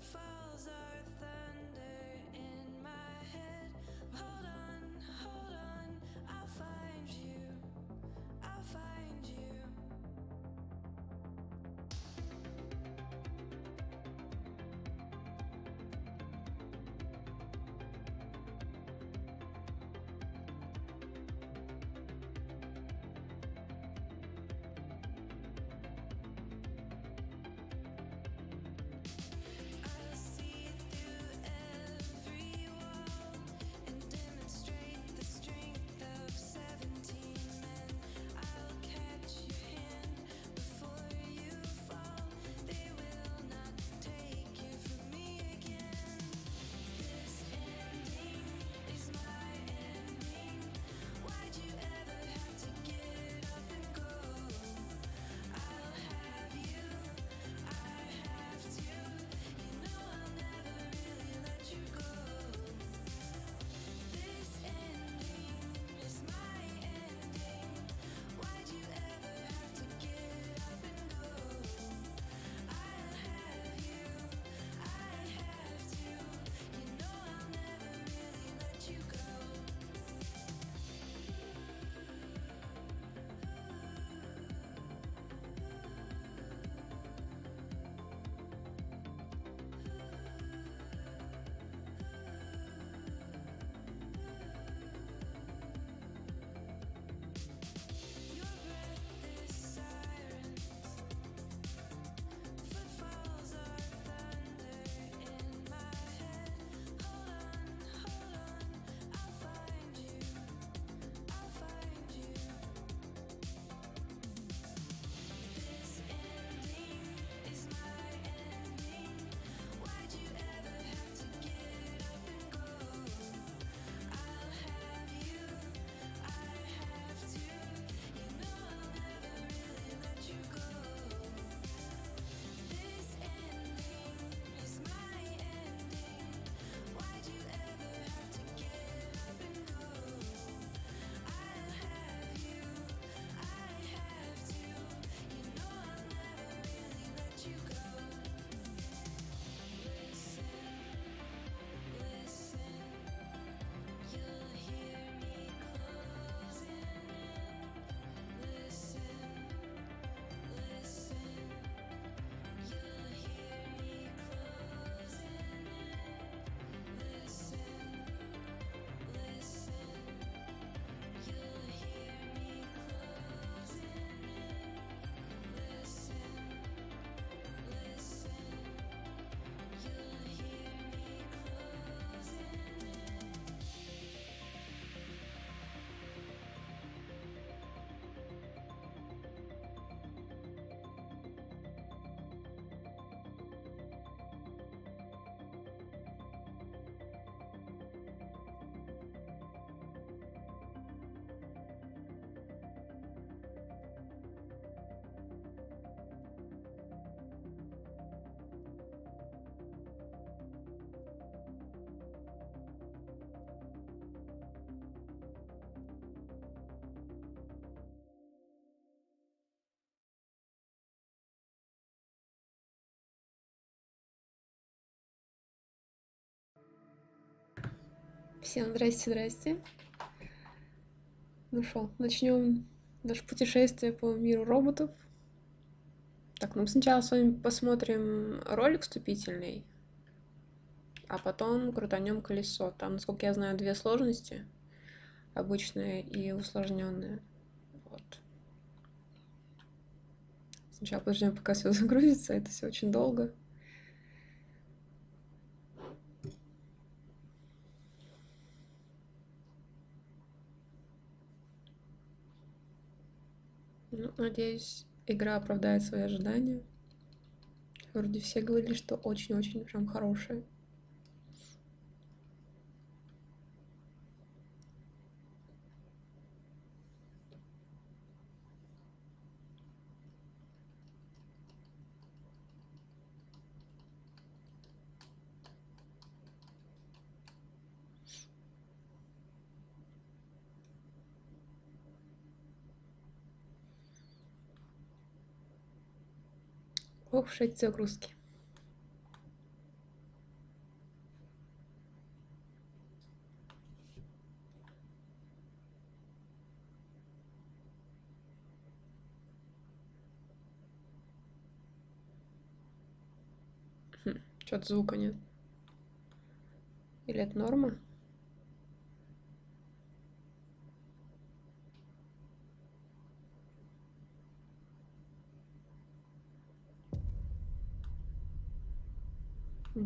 Falls are Всем здрасте, здрасте. Ну что, начнем наше путешествие по миру роботов. Так, ну сначала с вами посмотрим ролик вступительный, а потом крутанем колесо. Там, насколько я знаю, две сложности. Обычная и усложненная. Вот. Сначала подождем, пока все загрузится. Это все очень долго. Ну, надеюсь, игра оправдает свои ожидания. Вроде все говорили, что очень-очень прям хорошая. Эти загрузки. Хм, Что-то звука нет. Или это норма?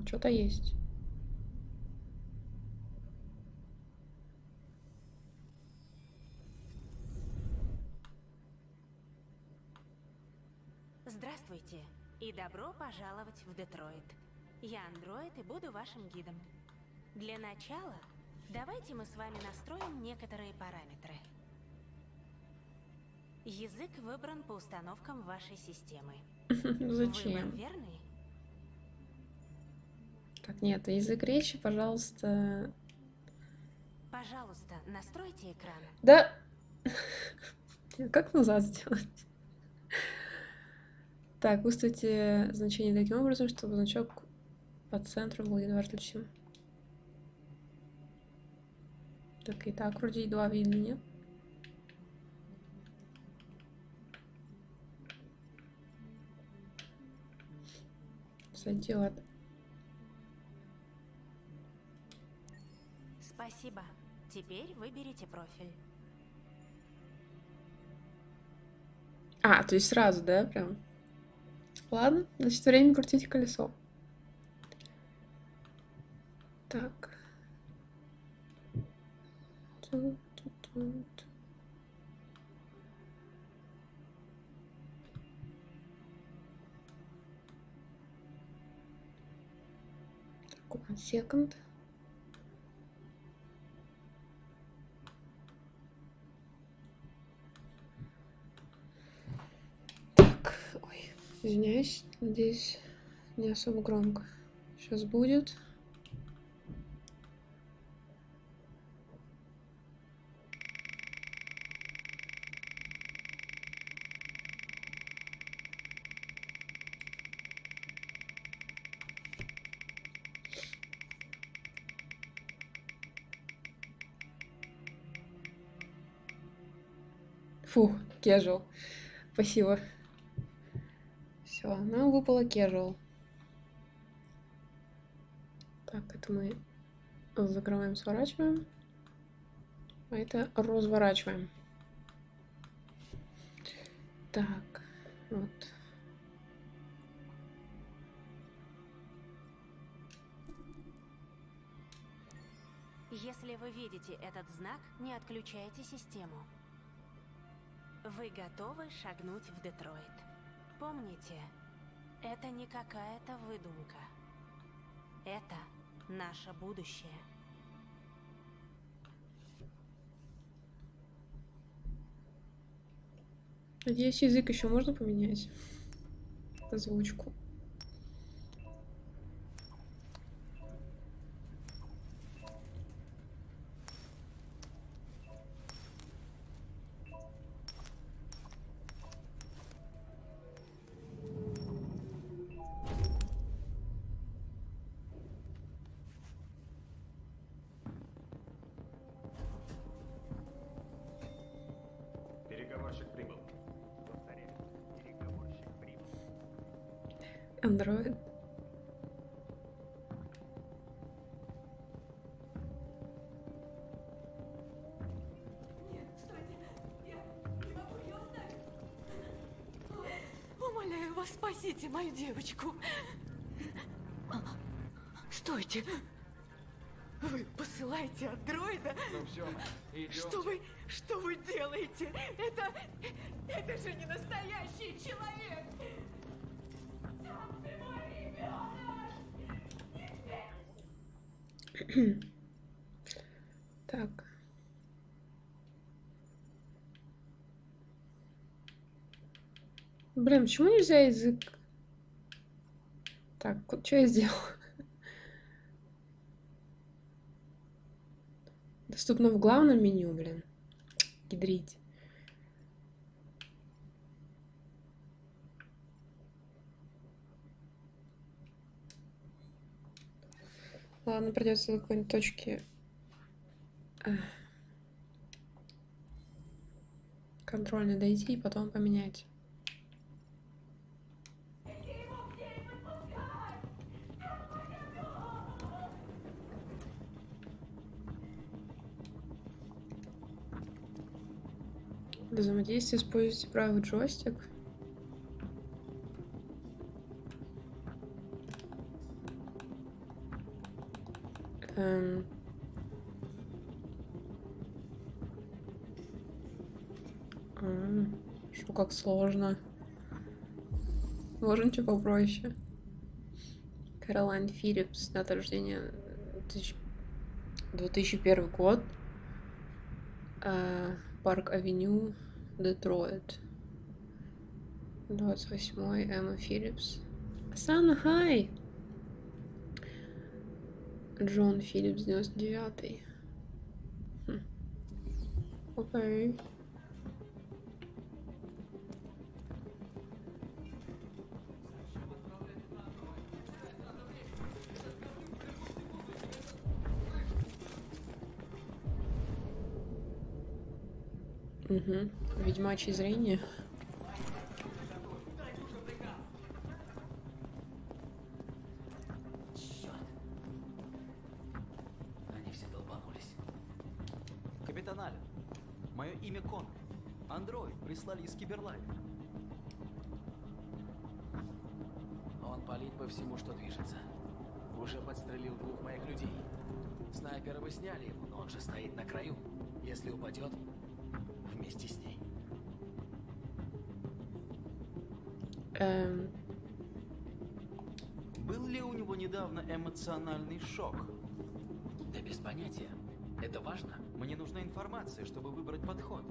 Что-то есть. Здравствуйте и добро пожаловать в Детройт. Я андроид и буду вашим гидом. Для начала давайте мы с вами настроим некоторые параметры. Язык выбран по установкам вашей системы. Выбор Зачем? верный? Так, нет, язык речи, пожалуйста. Пожалуйста, настройте экран. Да! Как назад сделать? Так, выставьте значение таким образом, чтобы значок по центру был едва различим. Так, и так вроде едва видно, нет? Сойдет. Спасибо. Теперь выберите профиль. А, то есть сразу, да, прям? Ладно, значит, время крутить колесо. Так. Ту-ту-ту-ту. Так, one second. Извиняюсь, надеюсь, не особо громко. Сейчас будет. Фу, casual. Спасибо. Все, нам выпало casual. Так, это мы закрываем, сворачиваем. А это разворачиваем. Так, вот. Если вы видите этот знак, не отключайте систему. Вы готовы шагнуть в Детройт. Помните, это не какая-то выдумка. Это наше будущее. Надеюсь, язык еще можно поменять. Озвучку. Мою девочку! Стойте! Вы посылаете андроида? Ну все, идем. Что вы, что вы делаете? Это, это же не настоящий человек! Там ты мой ребенок! Так. Блин, почему нельзя язык? Так, что я сделал? Доступно в главном меню, блин. Ядрить. Ладно, придется до какой-нибудь точки контрольно дойти и потом поменять. Для взаимодействия используйте правый джойстик. Эм. Что как сложно. Можно что попроще. Кэролайн Филлипс, дата рождения тысяч- 2001 год. Э, Парк Авеню, Детройт. 28 Эмма Филлипс. Сана, хай! Джон Филлипс, 99 Хм. Окей. Угу. Ведьмачье зрение. Они все долбанулись. Капитан Аллен, мое имя Конор. Андроид прислали из Киберлайф. Он палит по всему, что движется. Уже подстрелил двух моих людей. Снайпера бы сняли ему, но он же стоит на краю. Если упадет, вместе с ней. Эм, Был ли у него недавно эмоциональный шок? Да без понятия. Это важно. Мне нужна информация, чтобы выбрать подход.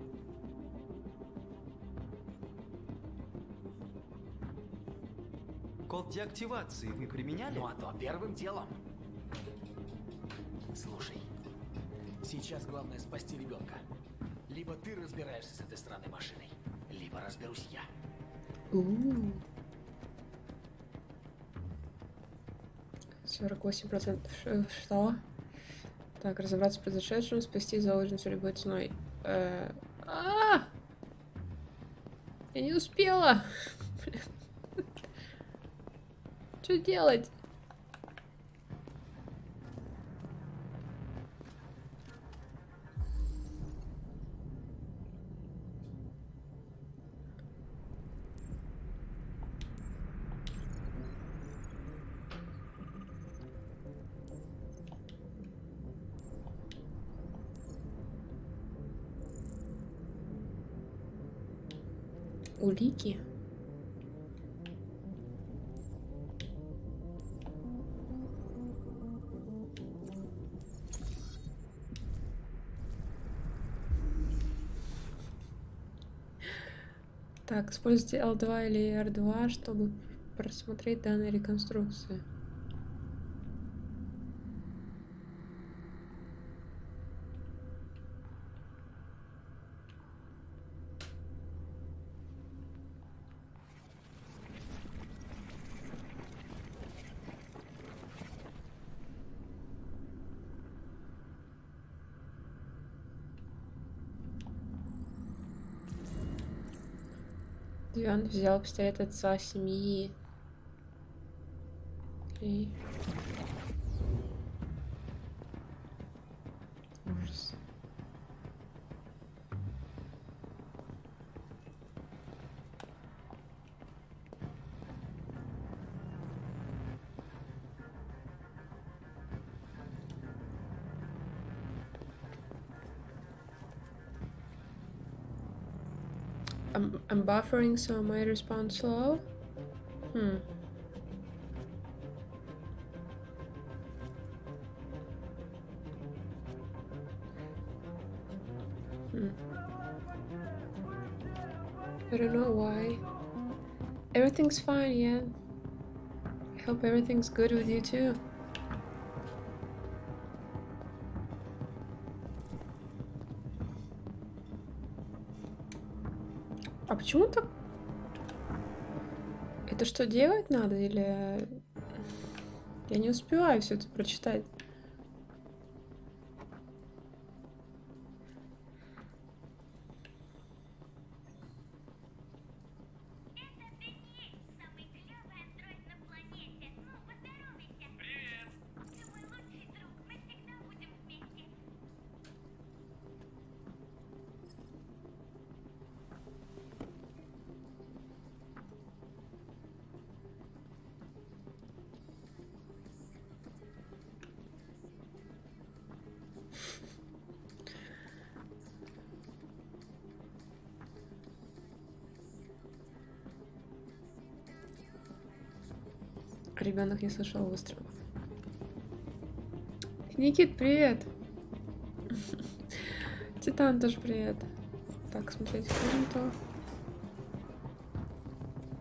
Код деактивации вы применяли? Ну а то первым делом. Слушай, сейчас главное спасти ребенка. Либо ты разбираешься с этой странной машиной, либо разберусь я. у 48% ш- что? Так, разобраться в произошедшем, спасти заложницу любой ценой. Э, а! Я не успела! Что делать? Улики? Так, используйте L2 или R2, чтобы просмотреть данные реконструкции. Девиант взял пистолет отца семьи. Buffering, so my response slow. Hmm. Hmm. I don't know why. Everything's fine, yeah. I hope everything's good with you too. Почему так? Это что, делать надо или... Я не успеваю все это прочитать. Ребенок не слышал выстрелов. Никит, привет! Титан тоже привет. Так, смотреть комнату.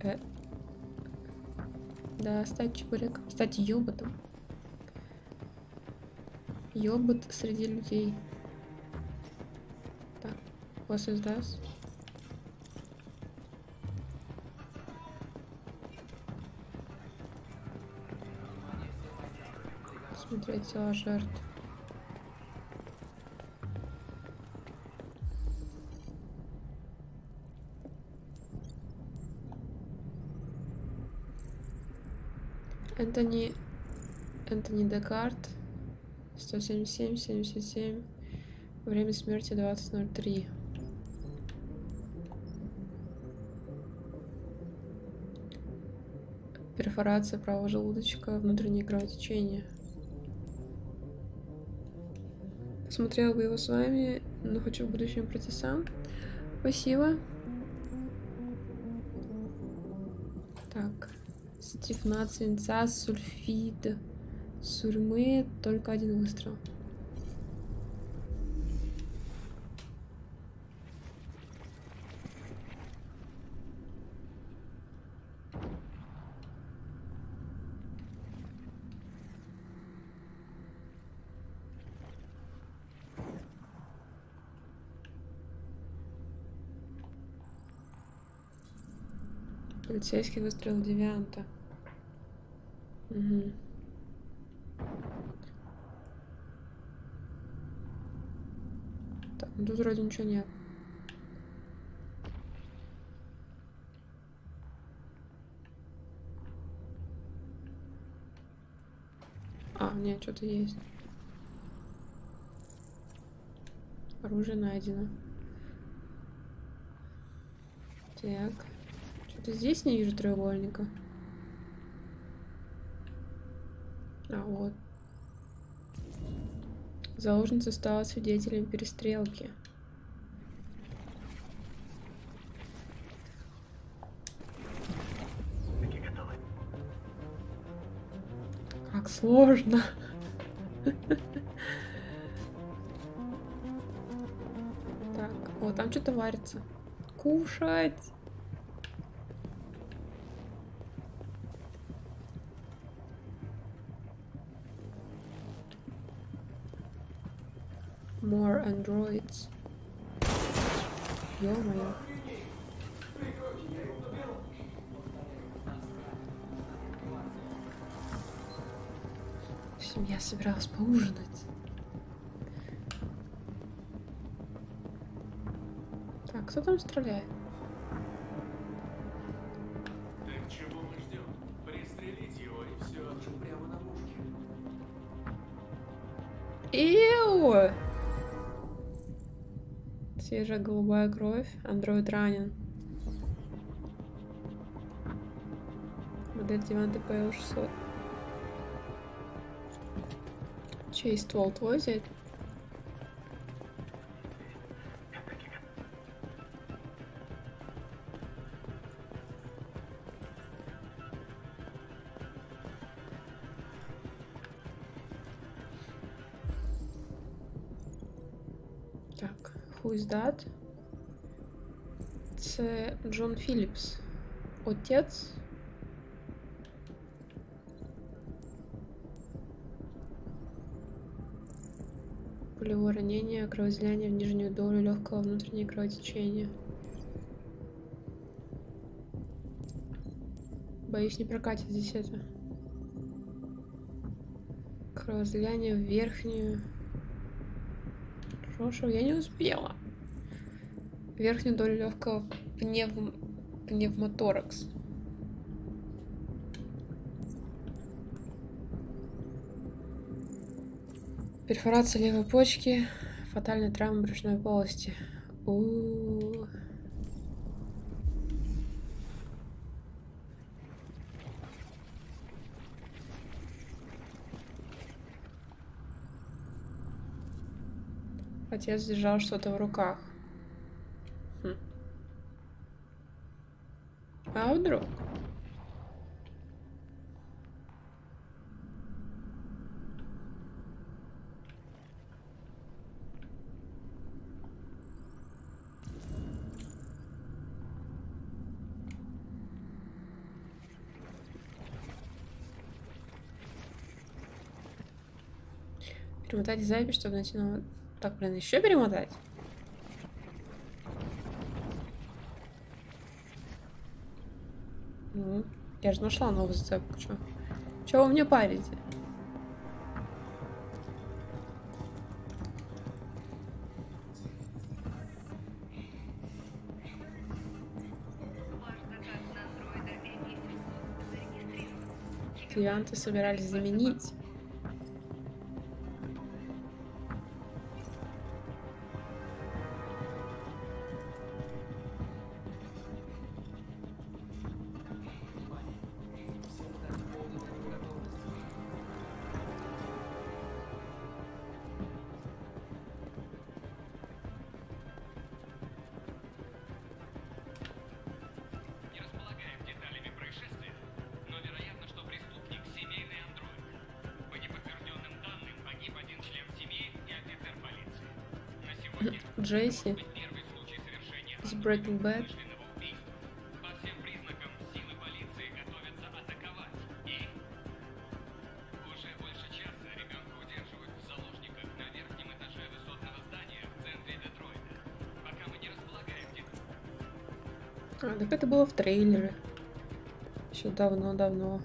Э. Да, стать чебуреком. Стать ёботом. Ёбот среди людей. Так, what is Смотреть тела жертв. Энтони... Энтони Декарт. 177, 77. Время смерти 20.03. Перфорация правого желудочка, внутреннее кровотечение. Посмотрела бы его с вами, но хочу в будущем пройти сам. Спасибо. Так. Стрифнат свинца, сульфид, сурьмы, только один выстрел. Полицейский выстрел девианта. Угу. Так, ну тут вроде ничего нет. А, нет, что-то есть. Оружие найдено. Так. Что-то здесь не вижу треугольника. А вот. Заложница стала свидетелем перестрелки. Как сложно. Так, о, там что-то варится. Кушать. More androids. Ё-моё. Семья собиралась поужинать. Так, кто там стреляет? Свежая голубая кровь. Андроид ранен. Модель диван ТПЛ 600. Чей ствол твой взять? That? Це Джон Філіпс. Отець. Пулевое ранение, кровоизлияние в нижнюю долю легкого внутреннее кровотечение. Боюсь, не прокатит здесь это. Кровоизлияние в верхнюю. Хорошо, я не успела. Верхнюю долю легкого пневм... пневмоторакс. Перфорация левой почки, фатальная травма брюшной полости. У-у-у. Отец держал что-то в руках. Хм. А вдруг? Перемотать запись, чтобы найти новую... Так, блин, еще перемотать? Ну, я же нашла новую зацепку, чё? Чё вы мне парите? Клиенты собирались заменить. Мы не располагаем деталями. А, так это было в трейлере. Еще давно-давно.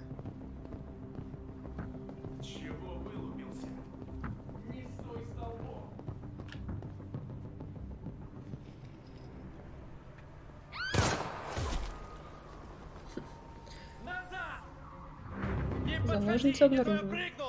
Не Заложница подходи, не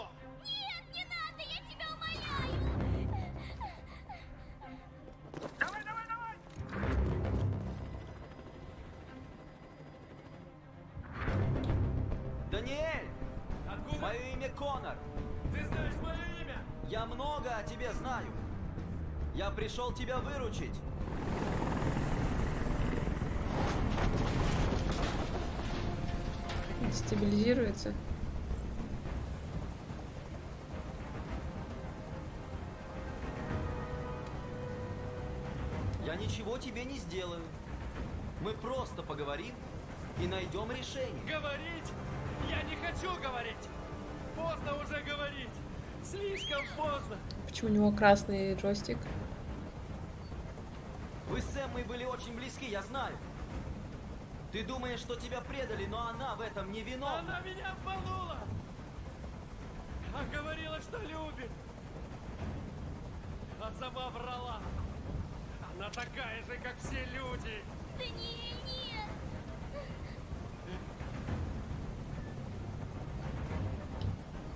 ничего тебе не сделаю. Мы просто поговорим и найдем решение. Говорить? Я не хочу говорить! Поздно уже говорить! Слишком поздно! Почему у него красный джойстик? Вы с Эммой были очень близки, я знаю. Ты думаешь, что тебя предали, но она в этом не виновна. Она меня обманула! А говорила, что любит! А сама врала! Она такая же, как все люди! Даниэль, нет!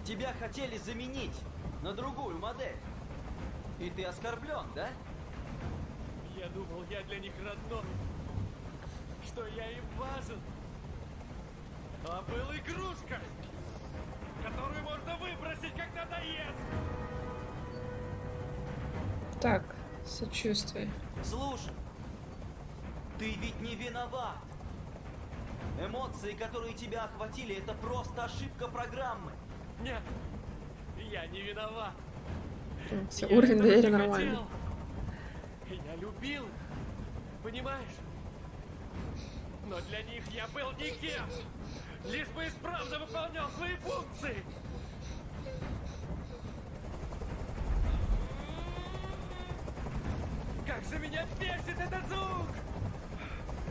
Тебя хотели заменить на другую модель. И ты оскорблен, да? Я думал, я для них родной. Что я им важен. А был игрушка, которую можно выбросить, как надоест. Так, сочувствие. Слушай, ты ведь не виноват. Эмоции, которые тебя охватили, это просто ошибка программы. Нет, я не виноват. Все, Я уровень доверия нормальный. хотел. Я любил их, понимаешь? Но для них я был никем. Лишь бы исправно выполнял свои функции. Же меня бесит этот звук!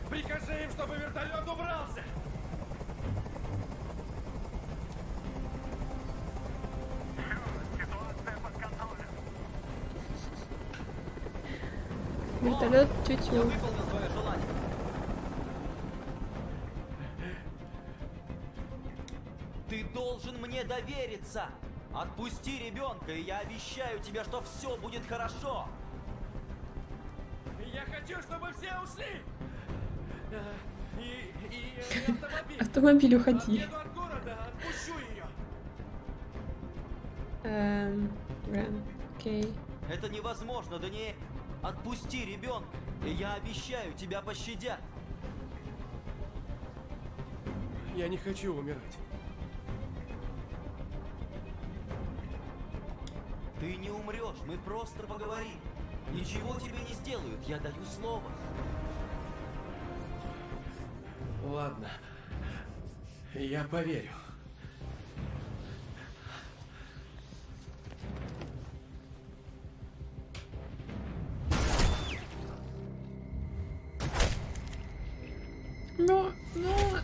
Прикажи им, чтобы вертолет убрался! Вертолет Я тютю. выполнил твое желание. Ты должен мне довериться. Отпусти ребенка, и я обещаю тебе, что все будет хорошо. Хочу, чтобы все ушли! И, и, и автомобиль. Автомобиль, уходи. От города, отпущу ее. Эм, блин, окей. Это невозможно, Даниэль. Отпусти ребенка, и я обещаю, тебя пощадят. Я не хочу умирать. Ты не умрешь, мы просто поговорим. Ничего тебе не сделают, я даю слово. Ладно. Я поверю. Но, но,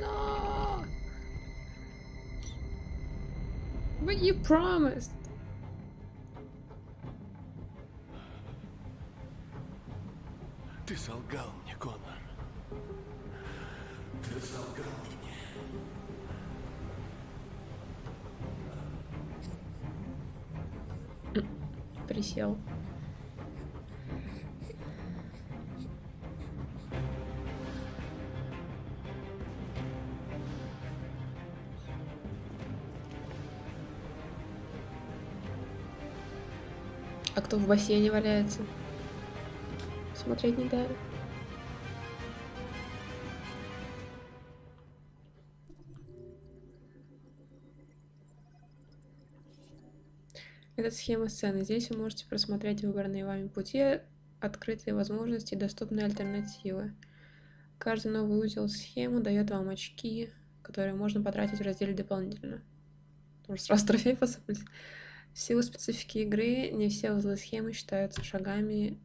но. But you promised. Бассейне валяется? Смотреть не дали. Это схема сцены. Здесь вы можете просмотреть выбранные вами пути, открытые возможности доступные альтернативы. Каждый новый узел схемы дает вам очки, которые можно потратить в разделе дополнительно. Может сразу трофей посыпать? В силу специфики игры не все узлы схемы считаются шагами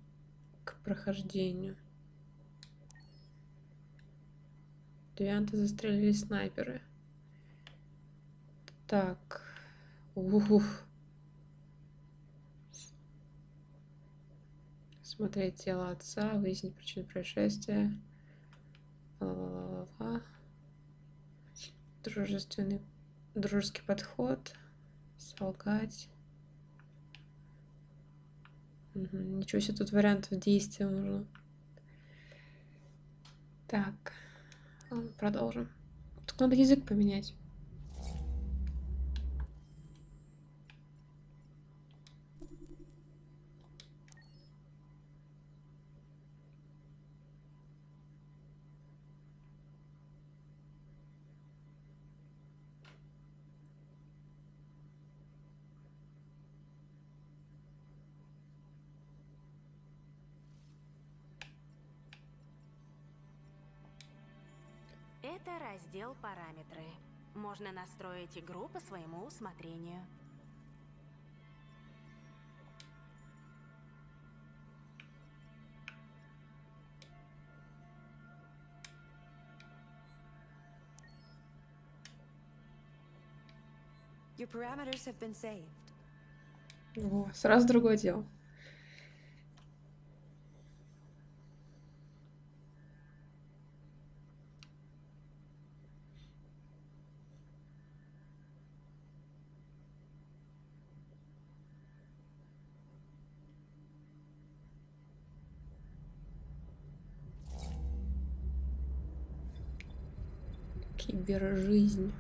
к прохождению. Девианты застрелили снайперы. Так. Ух. Смотреть тело отца, выяснить причину происшествия. Ла-ла-ла-ла-ла. Дружественный, дружеский подход. Солгать. Мгм, Ничего себе, тут вариантов действия можно. Так. Продолжим. Тут надо язык поменять. Раздел «Параметры». Можно настроить игру по своему усмотрению. Your parameters have been saved. Во, сразу другое дело. Кибержизнь.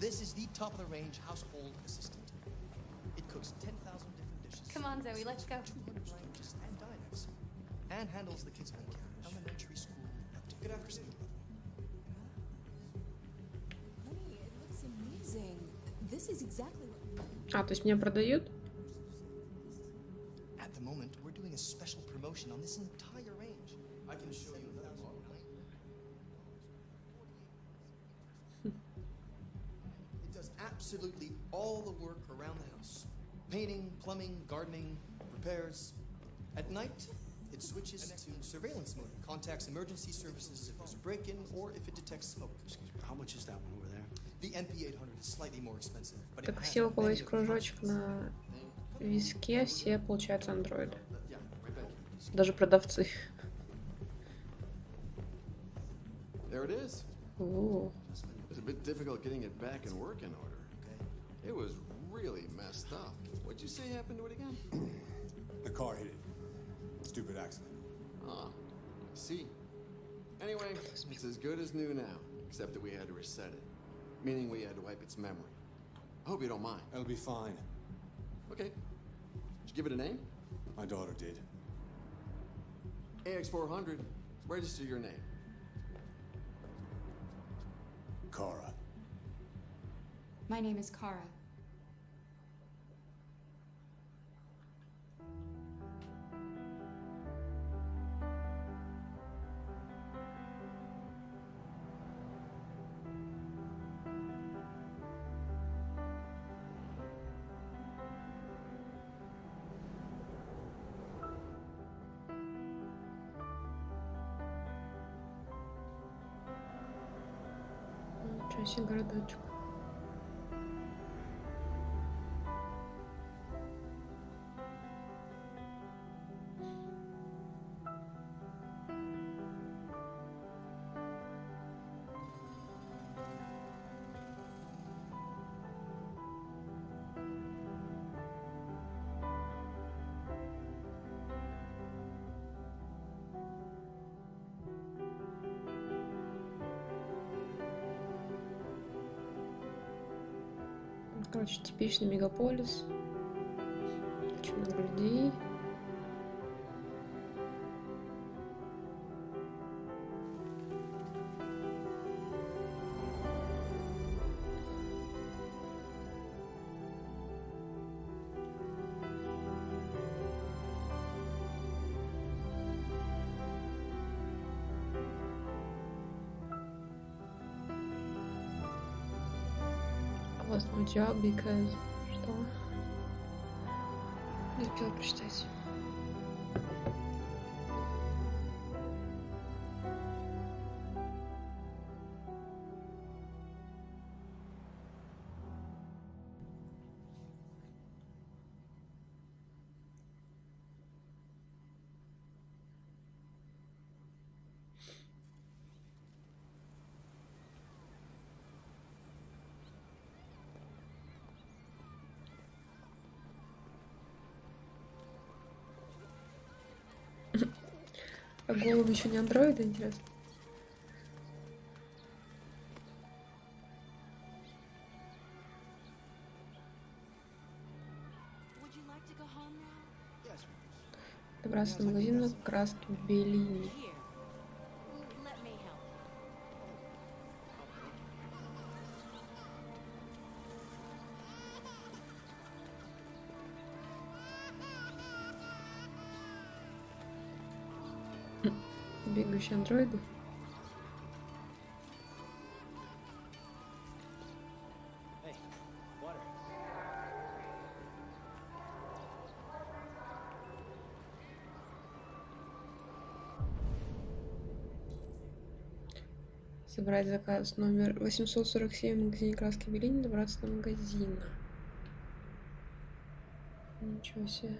This is the top of the range household assistant. It cooks 10,000 different dishes. Come on, Zoe, let's go. 200 languages and dialects. And handles the kids' home care. Elementary school. Good afternoon. Honey, it looks amazing. This is exactly what. А, то есть меня продают? At the moment, we're doing a special promotion on this entire range. I can show you another model. It does absolutely all the work around the house. Painting, plumbing, gardening, repairs. At night, it switches to surveillance mode. Contacts emergency services if there's a break-in or if it detects smoke. Excuse me, how much is that one Так has все, у кого many есть of the кружочек на виске, все получаются андроиды. Yeah, right back here. Даже продавцы. There it is. О, It was a bit difficult getting it back in working order. It was really messed up. What'd you say happened to it again? The car hit it. Stupid accident. Ah, I see. Anyway, it's as good as new now, except that we had to reset it. Meaning we had to wipe its memory. I hope you don't mind. It'll be fine. Okay. Did you give it a name? My daughter did. AX400. Register your name. Kara. My name is Kara. Себе городочек. Короче, типичный мегаполис. Job because... А голову еще не андроида, интересно? Добраться до магазина краски Беллини. Hey, water. Собрать заказ номер 847 в магазине краски Беллини, добраться до магазина. Ничего себе.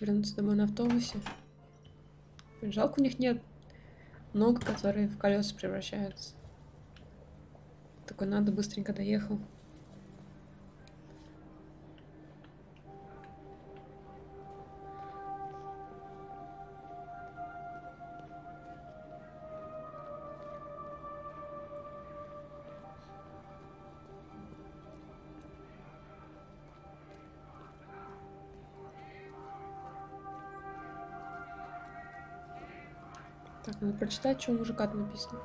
Вернуться домой на автобусе. Жалко, у них нет ног, которые в колеса превращаются. Такой надо, быстренько доехал. Прочитать, что у мужика там написано.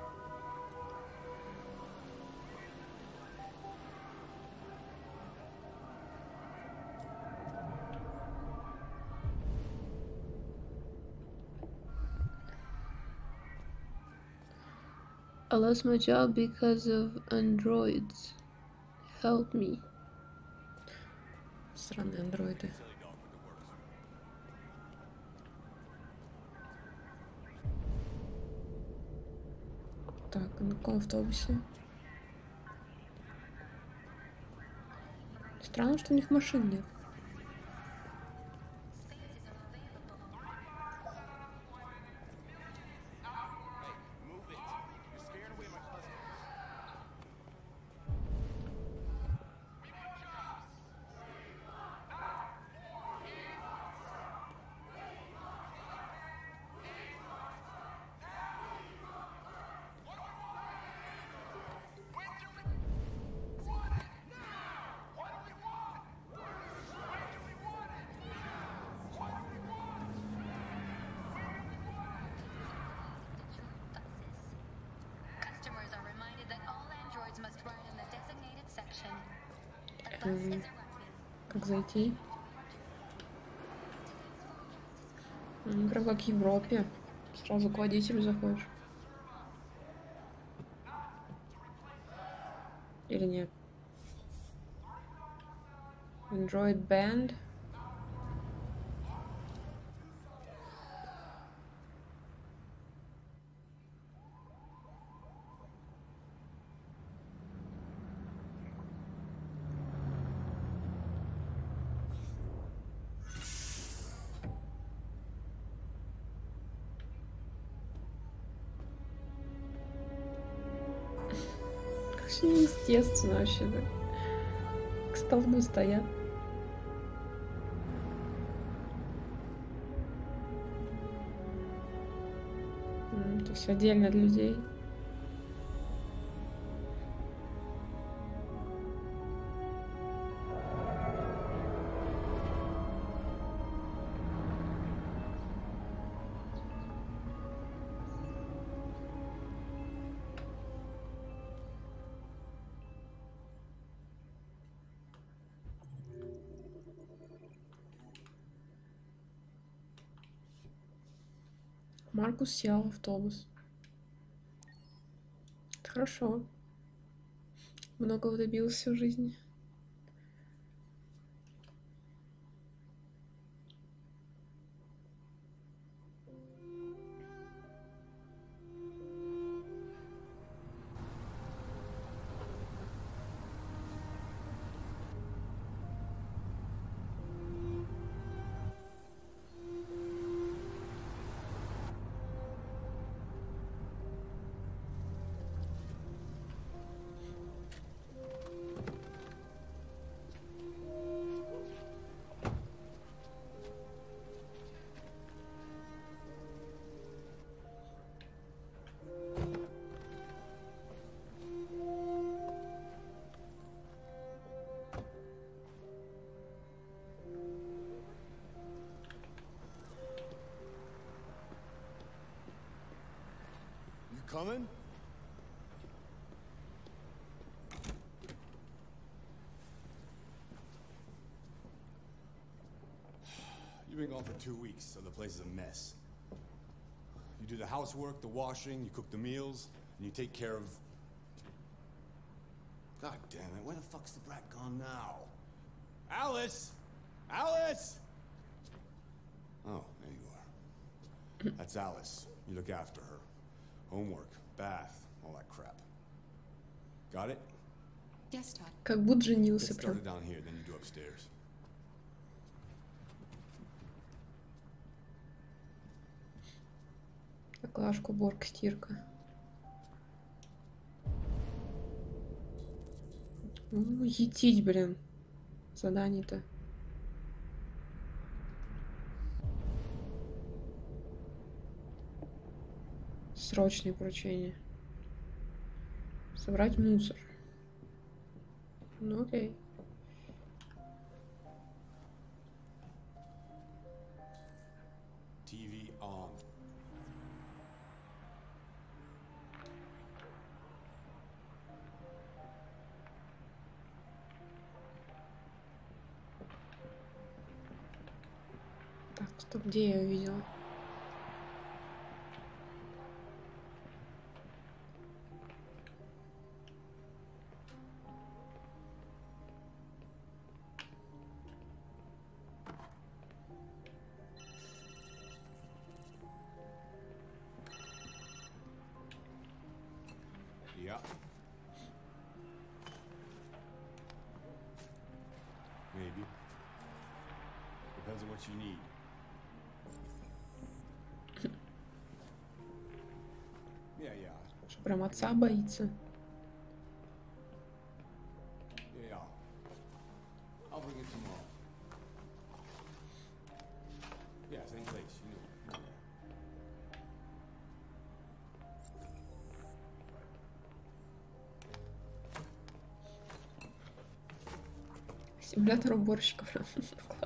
I lost my job because of androids. Help me. Странные андроиды. На каком автобусе? Странно, что у них машин нет. М, Как зайти? Ну, прям как в Европе. Сразу к водителю заходишь. Или нет? Android Band. Все неестественно вообще, да? К столбу стоят. М, То есть отдельно для людей. Маркус сел в автобус. Это хорошо. Многого добился в жизни. two weeks, so the place is a mess. You do the housework, the washing, you cook the meals, and you take care of. God damn it, where the fuck's the brat gone now? Alice! Alice! Oh, there you are. That's Alice. You look after her. Homework, bath, all that crap. Got it? Yes, Todd. Как будто Get женился прям. started down here, then you do upstairs. Глажка, уборка, стирка. Ну, етить, блин. Задание-то. Срочные поручения. Собрать мусор. Ну окей. Где я ее видела? Know. Yeah. Симулятор уборщика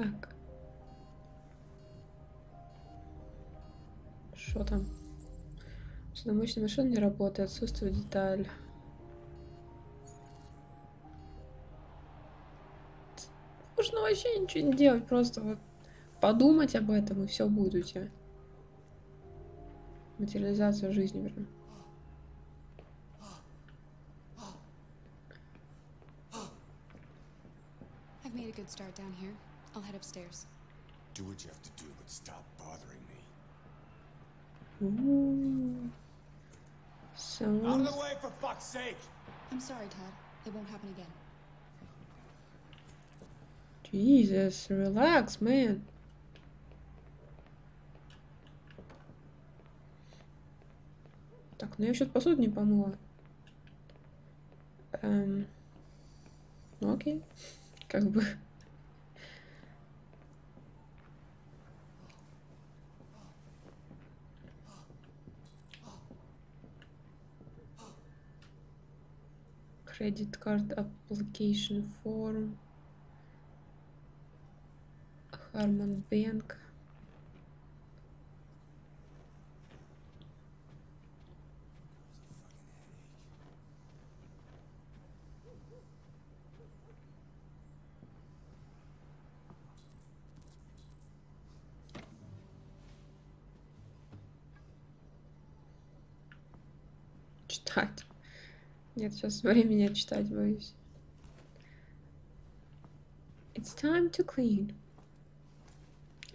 Так. Что там? Судомоечная машина не работает, отсутствует деталь. Можно вообще ничего не делать, просто вот подумать об этом, и все будет у тебя. Материализация жизни. I've made a good start down here. I'll head upstairs. Do what you have to do, but stop bothering me. Ooh. Out of Sounds the way, for fuck's sake! I'm sorry, Todd. It won't happen again. Jesus, relax, man. Так, ну я сейчас посуду не помыла. Эм, ну окей. Как бы. Credit card application form. Harman Bank. Читать. Нет, сейчас времени читать боюсь. It's time to clean.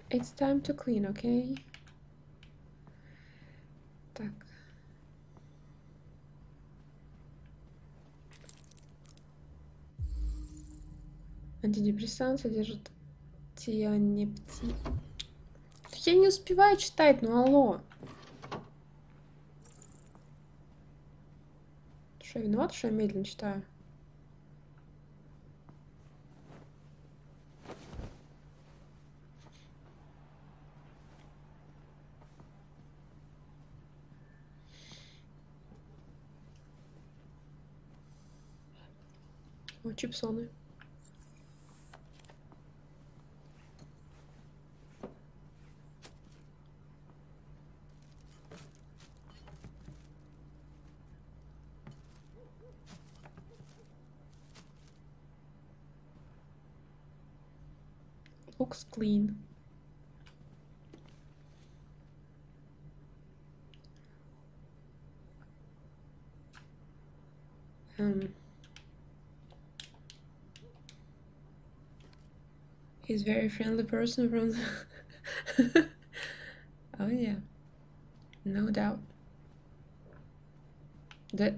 It's time to clean, okay? Так. Антидепрессант содержит тианепти Я не успеваю читать, ну алло. Что, я что я медленно читаю? О, чипсоны. Looks clean. Um, he's very friendly person from the oh yeah no doubt that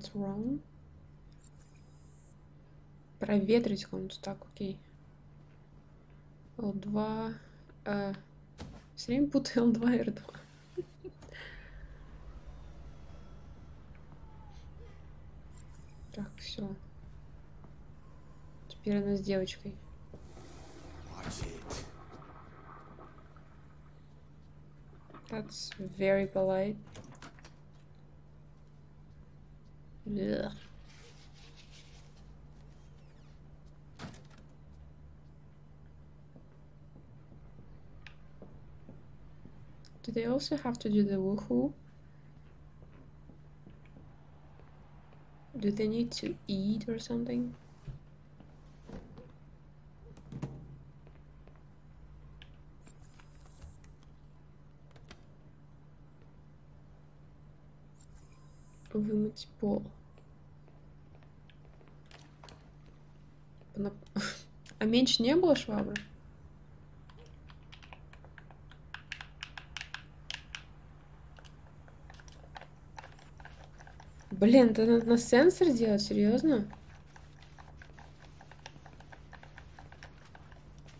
What's wrong? Проветрить комнату. Так, окей. L2. Э, все время путаю L2 и R2. Так, все. Теперь она с девочкой. That's very polite. Ugh. Do they also have to do the woohoo? Do they need to eat or something? Vamos de. Она- А меньше не было швабры? Блин, это надо на сенсор делать, серьезно?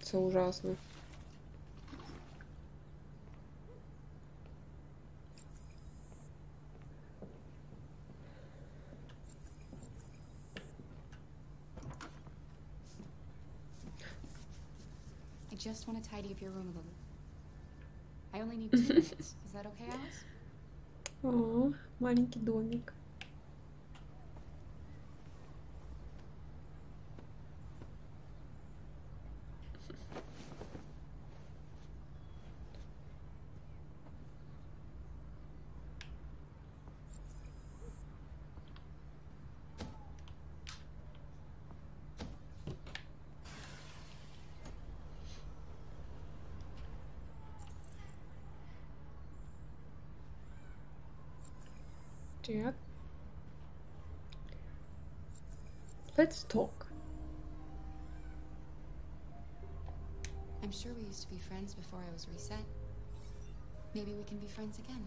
Это ужасно. tidy up your room a little. I only need two minutes. Is that okay, Alice? О, маленький домик. Let's talk. I'm sure we used to be friends before I was reset. Maybe we can be friends again.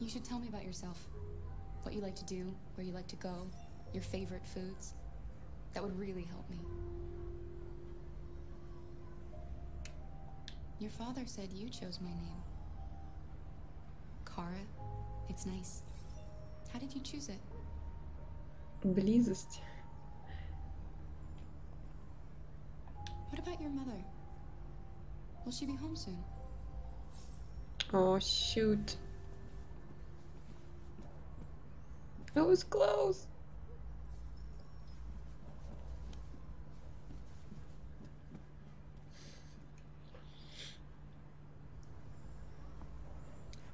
You should tell me about yourself. What you like to do, where you like to go, your favorite foods. That would really help me. Your father said you chose my name. Kara. It's nice. How did you choose it? Близость. What about your mother? Will she be home soon? Oh shoot. That was close.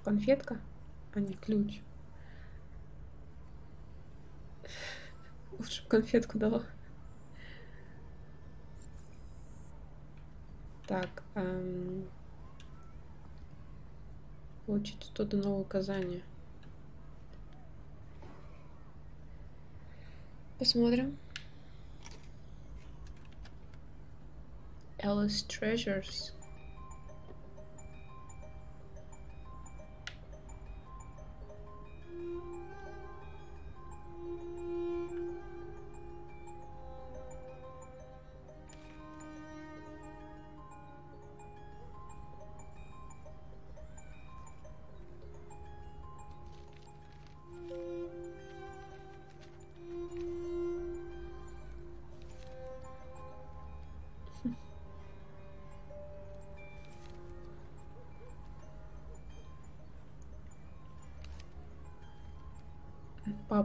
Конфетка, а не ключ. Лучше бы конфетку дала. Так, эм... получить тут новое указание. Посмотрим. Alice Treasures.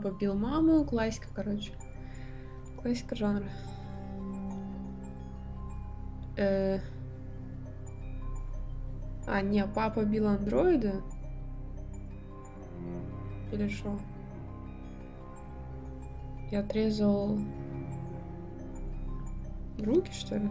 Папа бил маму, классика, короче. Классика жанра. Э... А, не, папа бил андроида? Или что? Я отрезал руки, что ли?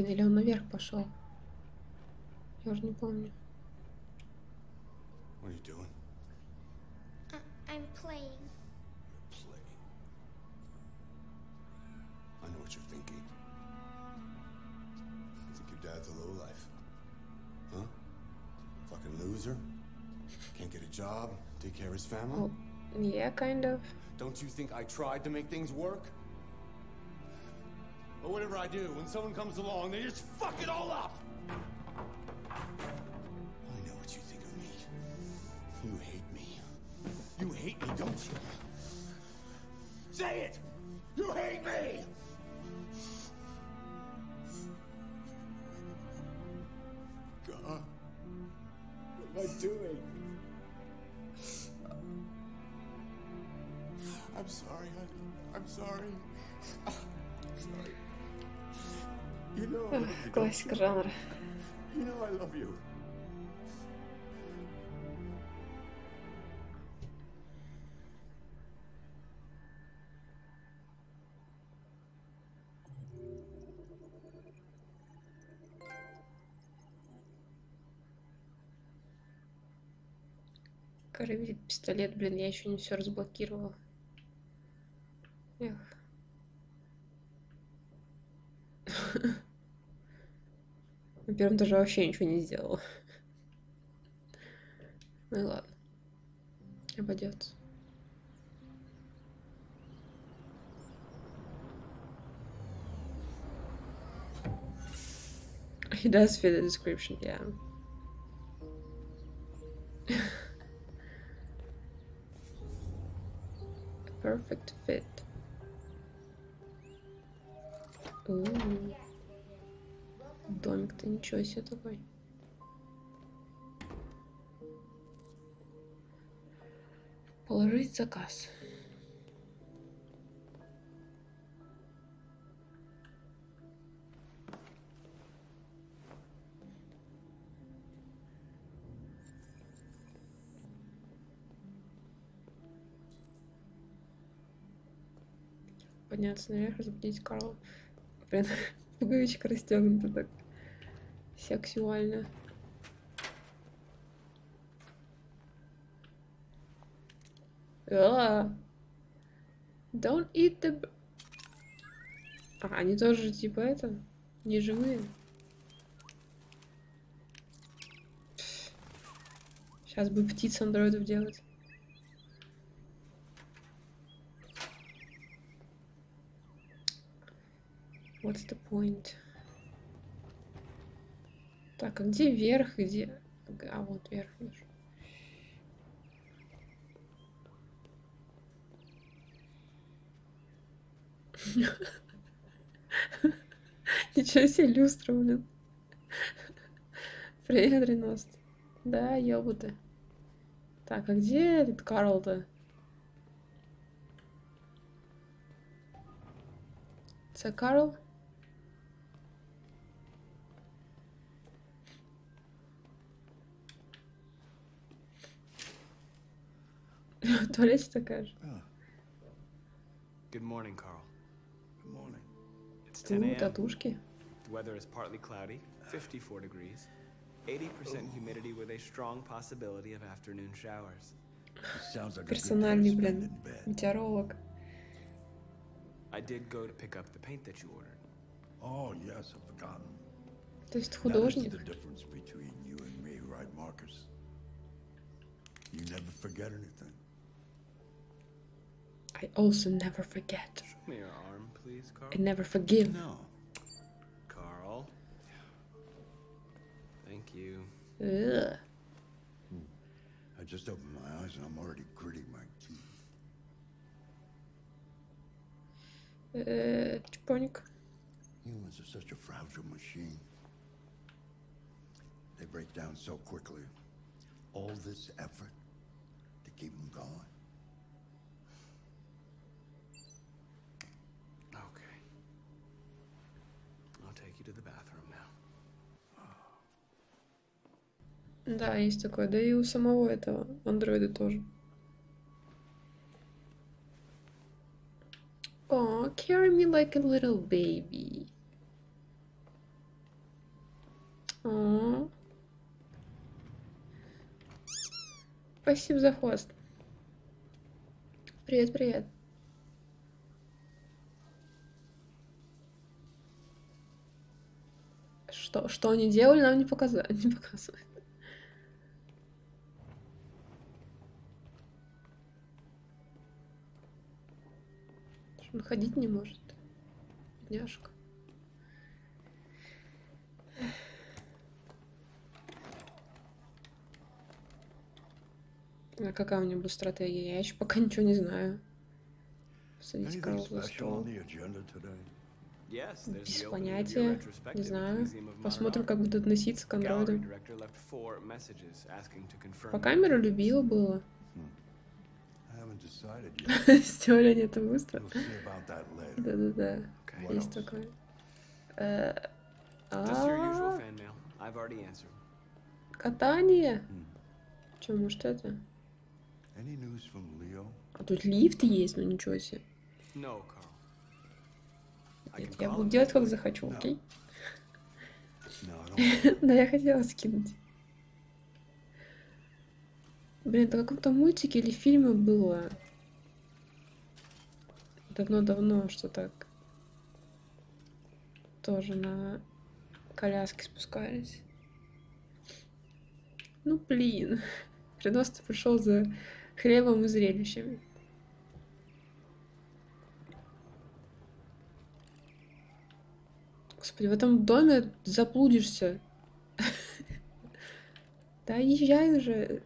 Блин, или он наверх пошел? Я уже не помню. What are you doing? I'm playing. Playing. I know what you're thinking. You think your dad's a lowlife? Huh? Fucking loser? Can't get a job, take care of his family? Well, yeah, kind of. Don't you think I tried to make things work? But whatever I do, when someone comes along, they just fuck it all up! I know what you think of me. You hate me. You hate me, don't you? Say it! You hate me! God. What am I doing? Классика жанра. You know I love you. Короче, пистолет, блин, я еще не все разблокировала. Эх. На первом этаже вообще ничего не сделала. Ну и ладно. Обойдется. He does fit the description, yeah. Perfect fit. У, Домик-то ничего себе такой. Положить заказ. Подняться наверх, разбудить Карла. Блин, пуговичка расстегнута так сексуально. Ugh. Don't eat the... А, они тоже типа это? Не живые? Сейчас бы птиц андроидов делать. What's the point? Так, а где верх, где... А, вот верх вижу. Ничего себе люстра, блин. Привет, Реност. Да, ёбуты. Так, а где этот Карл-то? Це Карл? В туалете такая же. Good morning, Carl. Good morning. It's 10 Ту, a.m. татушки. The weather is partly cloudy, 54 degrees, 80% humidity with a strong possibility of afternoon showers. Персональный, блин, метеоролог. I did go to pick up the paint that you ordered. Oh, yes, I've forgotten. То есть That is художник. the difference between you and me, right, Marcus? You never forget anything. I also never forget. Show me your arm, please, Carl. I never forgive. No. Carl. Thank you. Ugh. I just opened my eyes and I'm already gritting my teeth. Э, Чпоник. Humans are such a fragile machine. They break down so quickly. All this effort to keep them going. Да, есть такое. Да и у самого этого андроида тоже. Oh, carry me like a little baby. О. Спасибо за хвост. Привет, привет. Что, что они делали, нам не показали, не показывают. Он ходить не может. Бедняжка. А какая у него стратегия? Я еще пока ничего не знаю. Садить Карл за стол. Без понятия. Не знаю. Посмотрим, как будут относиться к андроидам. По камеру любила было. Сделали они это быстро. Да-да-да. Есть такое. Э, а. Катание. Че, может это? А тут лифт есть, ну ничего себе. Нет, я буду делать, как захочу, окей? Да, я хотела скинуть. Блин, это каком-то мультике или фильме было. Давно-давно, что так. Тоже на коляске спускались. Ну, блин. Ренос пришел за хлебом и зрелищами. Господи, в этом доме заблудишься. Да езжай уже.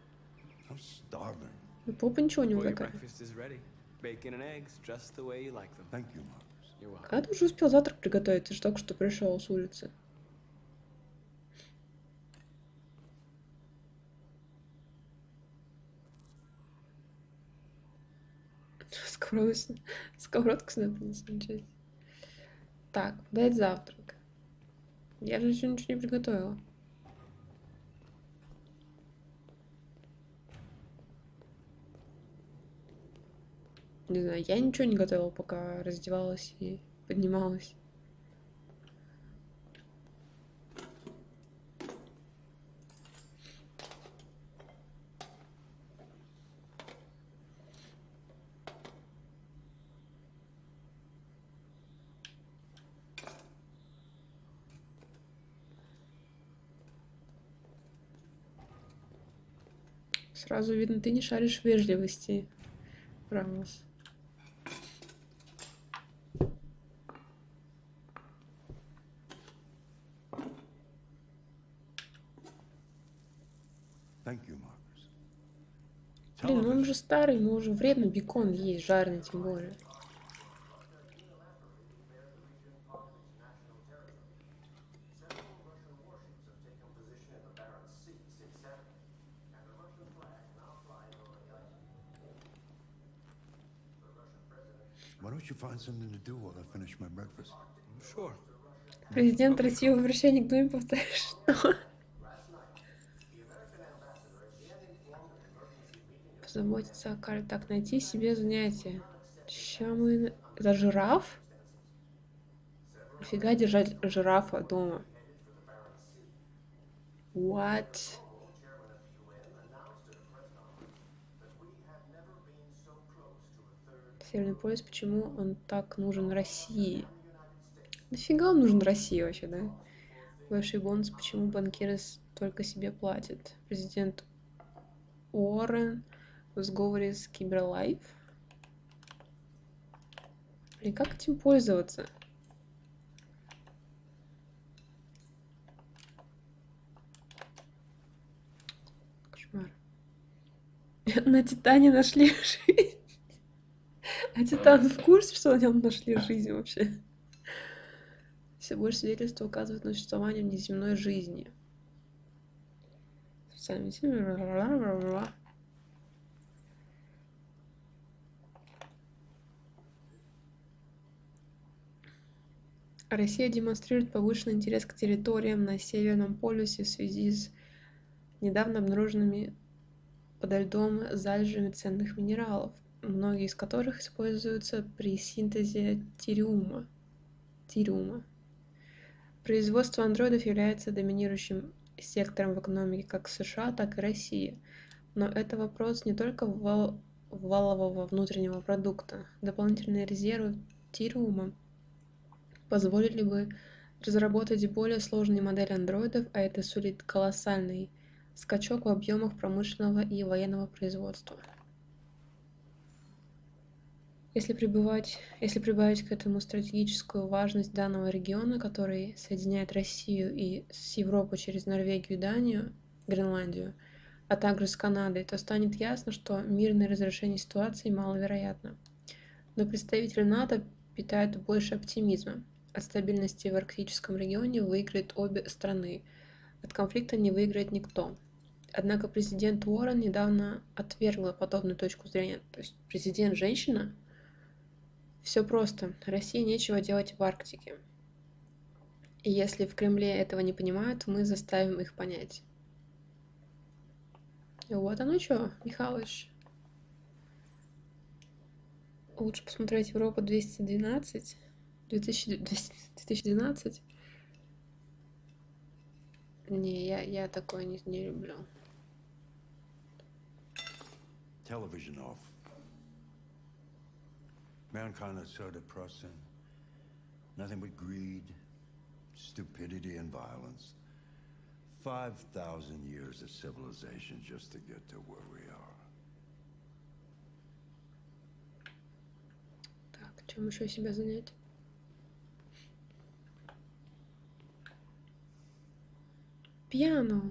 Starving. Ну, попа ничего не welcome. Когда ты уже успел завтрак приготовить? Ты же только что пришел с улицы. Сковородка, сковородку сюда принесли, ничего. Так, дать завтрак. Я же еще ничего не приготовила. Не знаю, я ничего не готовила, пока раздевалась и поднималась. Сразу видно, ты не шаришь вежливости, Рамос. Блин, ну он же старый, ему уже вредно бекон есть, жареный тем более. Sure. Президент России возвращение к Думе повторяет, что? Позаботиться о Кале. Так, найти себе занятие. Ща мы... Это жираф? Нафига держать жирафа дома? What? Северный полюс, почему он так нужен России? Нафига он нужен России вообще, да? Большой бонус, почему банкиры только себе платят? Президент Уоррен в сговоре с Киберлайф? Блин, как этим пользоваться? Кошмар. На Титане нашли жизнь. А Титан в курсе, что на нем нашли жизнь вообще? Все больше свидетельств указывают на существование внеземной жизни. Специальный Россия демонстрирует повышенный интерес к территориям на Северном полюсе в связи с недавно обнаруженными подо льдом залежами ценных минералов, многие из которых используются при синтезе тириума. тириума. Производство андроидов является доминирующим сектором в экономике как США, так и России. Но это вопрос не только вал- валового внутреннего продукта. Дополнительные резервы тириума позволили бы разработать более сложные модели андроидов, а это сулит колоссальный скачок в объемах промышленного и военного производства. Если, прибывать, если прибавить к этому стратегическую важность данного региона, который соединяет Россию и с Европой через Норвегию и Данию, Гренландию, а также с Канадой, то станет ясно, что мирное разрешение ситуации маловероятно. Но представители НАТО питают больше оптимизма. От стабильности в арктическом регионе выиграют обе страны. От конфликта не выиграет никто. Однако президент Уоррен недавно отвергла подобную точку зрения. То есть президент женщина? Все просто. России нечего делать в Арктике. И если в Кремле этого не понимают, мы заставим их понять. Вот оно что, Михалыч. Лучше посмотреть Европа 212. 2012. Не, я, я такое не, не люблю. Television off. Mankind is so depressing. Nothing but greed, stupidity, and violence. 5,000 years of civilization just to get to where we are. Так, чем еще себя занять? Пьяно.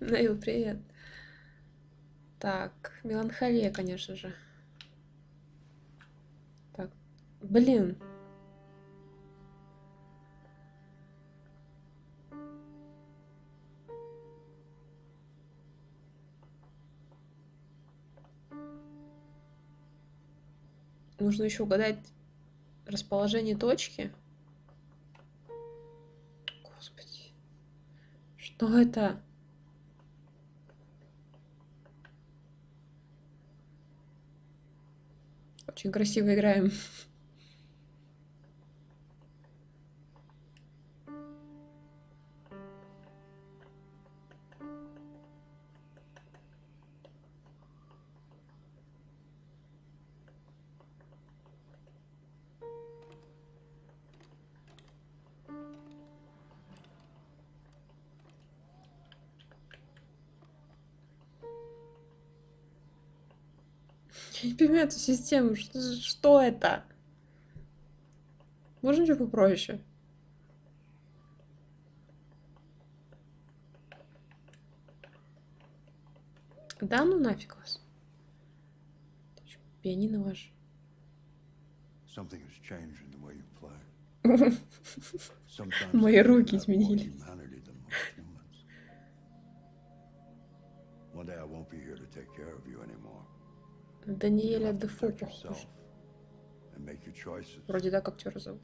Наил, привет. Так, меланхолия, конечно же. Так, блин. Нужно еще угадать расположение точки. Господи. Что это? Очень красиво играем. Понимаю эту систему. Что, что это? Можно что попроще? Да ну нафиг вас. Это чё, Пианино ваше. Мои руки изменились. One day I won't be here to take care of you anymore. Даниэля Дефо похож. Вроде так актера зовут.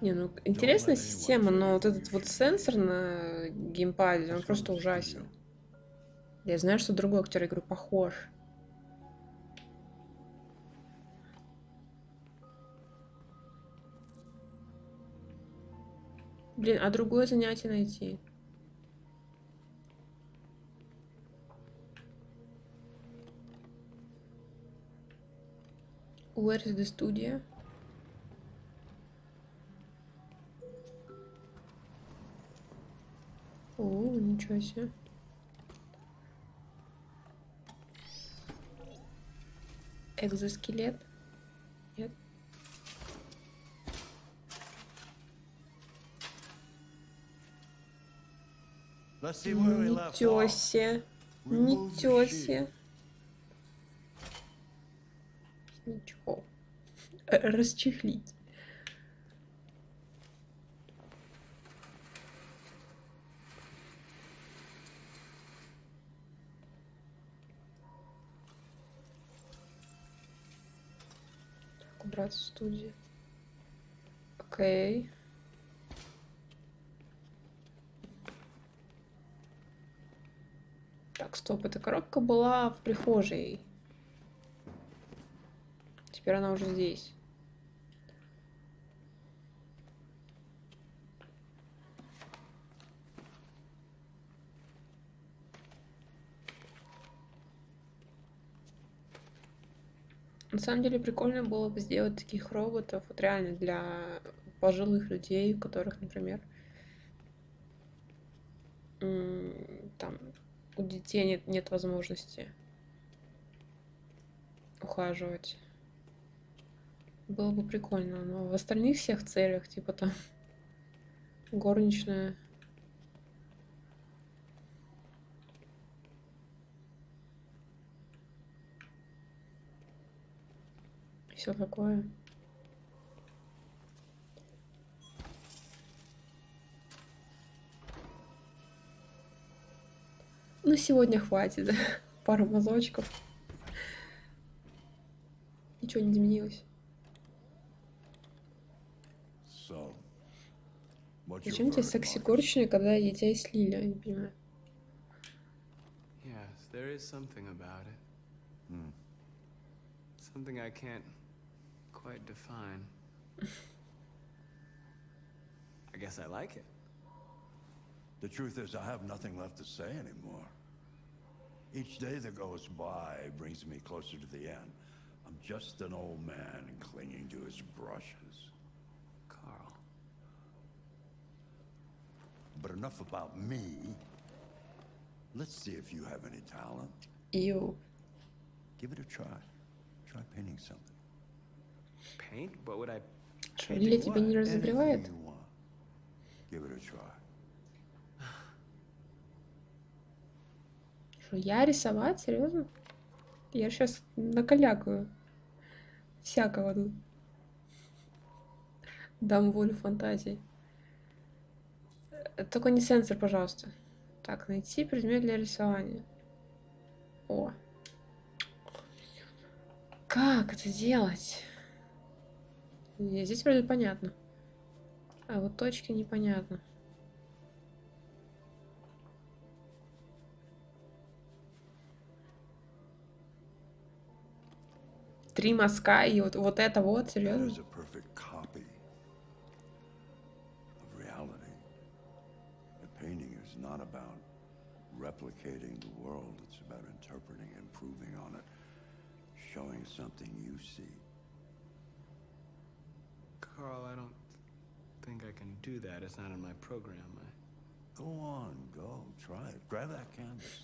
Не, ну интересная система, но вот этот вот сенсор на геймпаде, он просто ужасен. Я знаю, что другой актер, говорю, похож. Блин, а другое занятие найти? Where is the studio? О, ничего себе. Экзоскелет? Off. себе. Sheet. себе. Ничего. Расчехлить. Так, убрать в студии. Окей. Так, стоп, эта коробка была в прихожей. Теперь она уже здесь. На самом деле прикольно было бы сделать таких роботов вот реально для пожилых людей, у которых, например, там у детей нет, нет возможности ухаживать. Было бы прикольно, но в остальных всех целях, типа там горничная. Все такое. Ну, сегодня хватит. Пару мазочков. Ничего не изменилось. Зачем тебе секси-горничная, когда я тебя слили? Я не понимаю. Yes, there is something about it. Hmm. Something I can't quite define. I guess I like it. The truth is, I have nothing left to say anymore. Each day that goes by brings me closer to the end. I'm just an old man clinging to his brushes. Carl. But enough about me. Let's see if you have any talent. Ew. Give it a try. Try painting something. Paint? What would I Что, Лиля тебя не Anything разогревает? you want. Give it a try. Что, я рисовать? Серьезно? Я сейчас накалякаю. Всякого тут. Дам волю фантазии. Э, Только не сенсор, пожалуйста. Так, найти предмет для рисования. О. Как это делать? Не, Здесь вроде понятно. А вот точки непонятно. Три мазка и вот, вот это вот, That is серьезно? a perfect copy of reality. The painting is not about replicating the world, it's about interpreting, improving on it, showing something you see. Carl, I don't think I can do that. It's not in my program. I... Go on, go. Try it. Grab that canvas.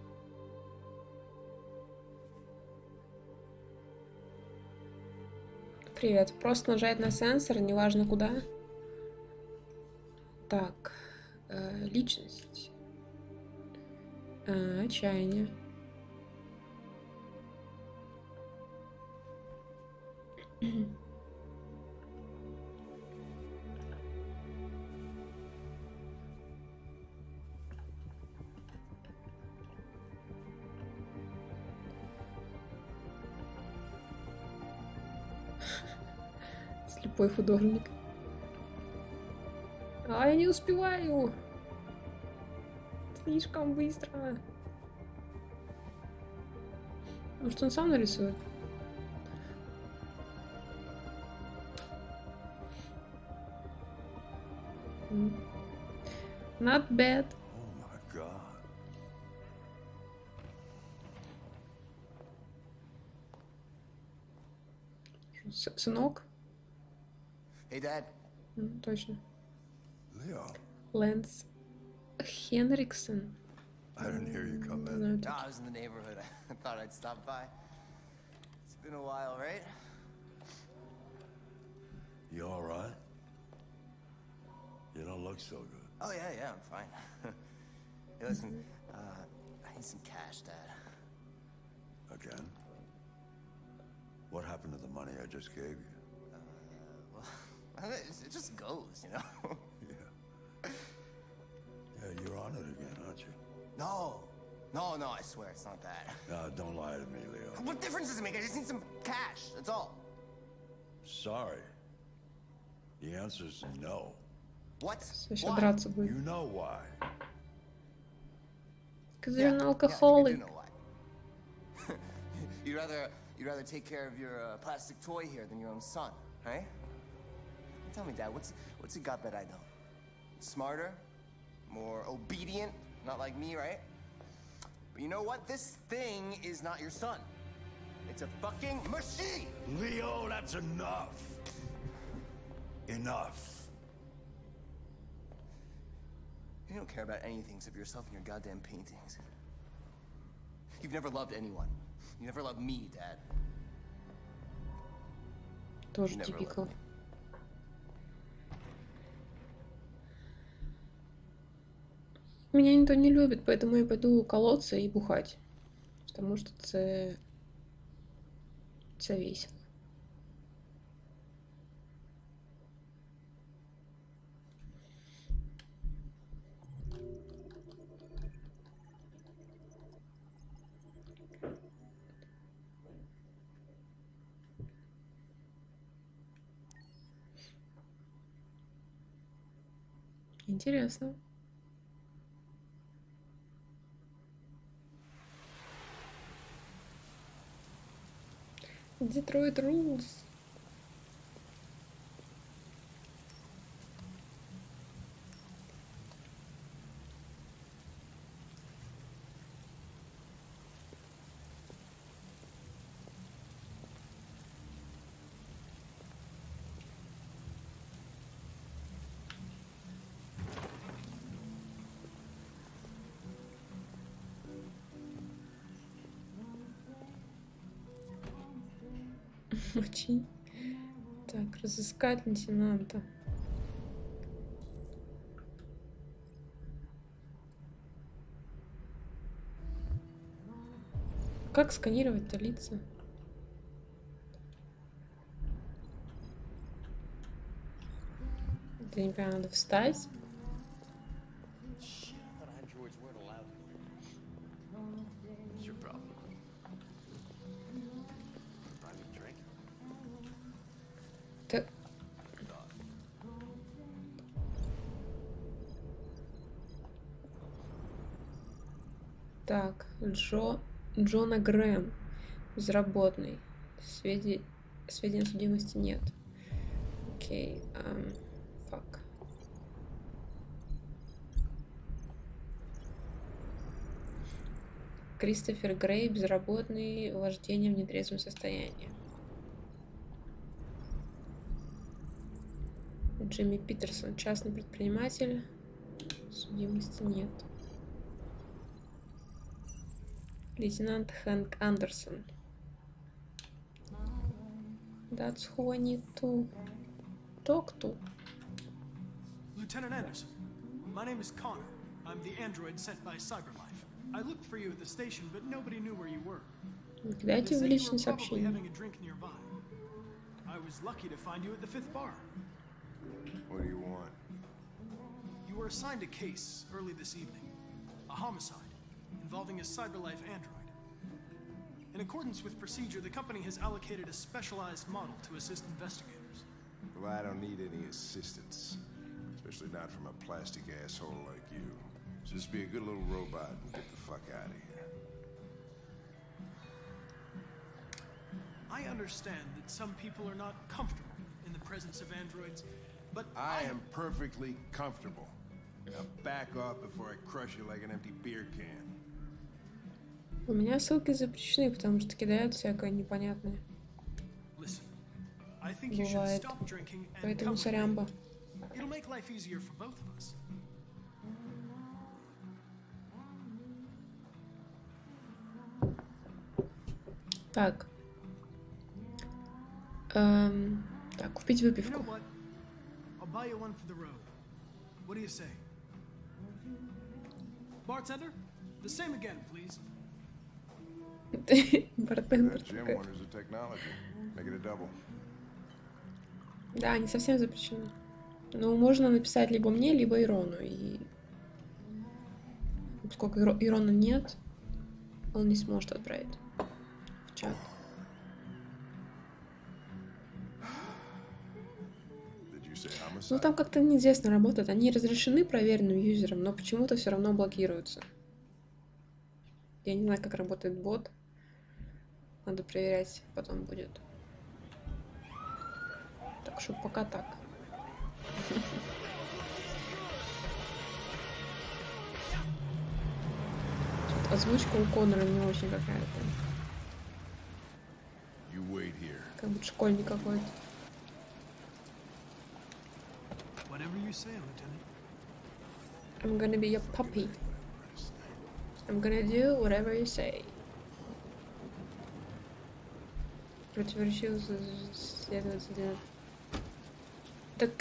Привет. Просто нажать на сенсор, неважно куда. Так. э, личность. А, отчаяние. Слепой художник. А, я не успеваю. Слишком быстро. Может, он сам нарисует? Not bad. Oh Сынок? Hey, Dad. Hm, Deutsche. Leo. Lance Hendrickson. I didn't hear you come in. No, no, I was in the neighborhood. I thought I'd stop by. It's been a while, right? You all right? You don't look so good. Oh, yeah, yeah, I'm fine. hey, listen, uh, I need some cash, Dad. Again? What happened to the money I just gave you? It just goes, you know? yeah. Yeah, you're on it again, aren't you? No. No, no, I swear it's not that. No, don't lie to me, Leo. What difference does it make? I just need some cash. That's all. Sorry. The answer's no. What? Why? You know why. Because yeah, you're an alcoholic. Yeah, you would rather, you'd rather take care of your uh, plastic toy here than your own son, right? Tell me, Dad, what's what's he got that I don't? Smarter, more obedient, not like me, right? But you know what? This thing is not your son. It's a fucking machine. Leo, that's enough. Enough. You don't care about anything except yourself and your goddamn paintings. You've never loved anyone. You never loved me, Dad. Тоже You Меня никто не любит, поэтому я пойду колоться и бухать. Потому что це... Це весело. Интересно. Detroit Rules. Очень. Так, разыскать лейтенанта. Как сканировать-то лица? Это не прям надо встать. Джо... Джона Грэм. Безработный. Сведи... Сведений о судимости нет. Окей. Фак. Кристофер Грей, безработный, вождение в нетрезвом состоянии. Джимми Питерсон, частный предприниматель. Судимости нет. Лейтенант Хэнк Андерсон. That's who I need to talk to. Lieutenant Anderson, my name is Connor. I'm the android sent by CyberLife. I looked for you at the station, but nobody knew where you were. They Дайте в said you личное were probably сообщение. having a drink nearby. I was lucky to find you at the fifth bar. What do you want? You were assigned a case early this evening. A homicide involving a CyberLife android. In accordance with procedure, the company has allocated a specialized model to assist investigators. Well, I don't need any assistance. Especially not from a plastic asshole like you. Just be a good little robot and get the fuck out of here. I understand that some people are not comfortable in the presence of androids, but I am perfectly comfortable. Now back off before I crush you like an empty beer can. У меня ссылки запрещены, потому что кидают всякое непонятное. Бывает. Поэтому сорямба. Так. Эм, так, купить выпивку. Bartender, the same again, please. Да, не совсем запрещено. Но можно написать либо мне, либо Ирону. И поскольку Иро- Ирона нет, он не сможет отправить в чат. Ну там как-то неизвестно работает. Они разрешены проверенным юзерам, но почему-то все равно блокируются. Я не знаю, как работает бот. Надо проверять, потом будет. Так что пока так. Тут Озвучка у Конора не очень какая-то. You wait here. Как будто школьник какой-то. I'm gonna be your puppy. I'm gonna do whatever you say. Противоречил с- следователя. Так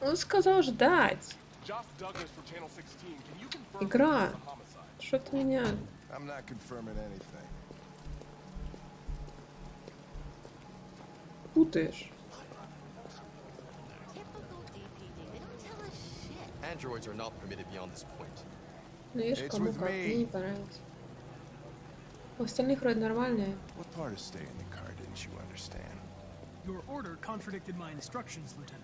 он сказал ждать. Josh Douglas for Channel 16. Can you confirm Игра. this is a homicide? Что ты меня... I'm not confirming anything. путаешь? Androids are not permitted beyond this point. Ну видишь, кому как, мне не понравилось. У остальных вроде нормальные. What part of staying in the car didn't you understand? Your order contradicted my instructions, Lieutenant.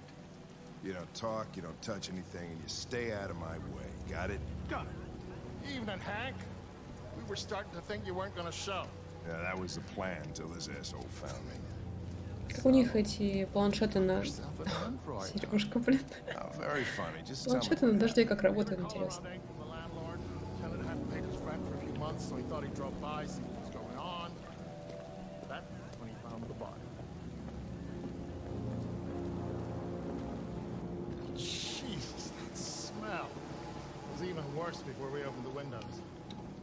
You don't talk, you don't touch anything, and you stay out of my way. Got it? Got it. Evening, Hank. We were starting to think you weren't going to show. Yeah, that was the plan until this asshole found me. Как у них эти планшеты на... Сережка, блин. Oh, very funny. Just tell me. Планшеты на дожде как работают, интересно. It was even worse before we opened the windows.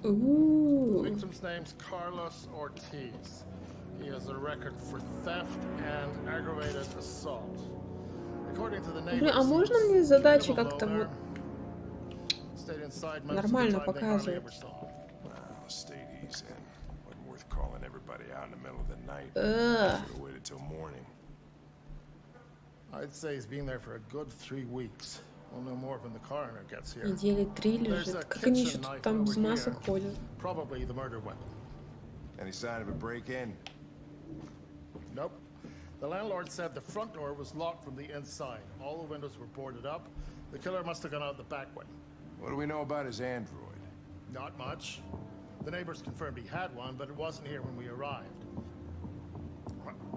The Ooh. victim's name's Carlos Ortiz. He has a record for theft and aggravated assault. According to the Блин, neighbors, а he можно was мне задачи a как-то loner, вот stayed inside most of the нормально time, they hardly показывать? ever saw him. Oh, stayed easy. Wasn't worth calling everybody out in the middle of the night. Ugh. Should've waited till morning. I'd say he's been there for a good three weeks. We'll know more when the coroner gets here. Недели три There's лежит. a Как они еще kitchen тут knife там без over масок here. ходят? Probably the murder weapon. Any sign of a break-in? Nope. The landlord said the front door was locked from the inside. All the windows were boarded up. The killer must have gone out the back way. What do we know about his android? Not much. The neighbors confirmed he had one, but it wasn't here when we arrived.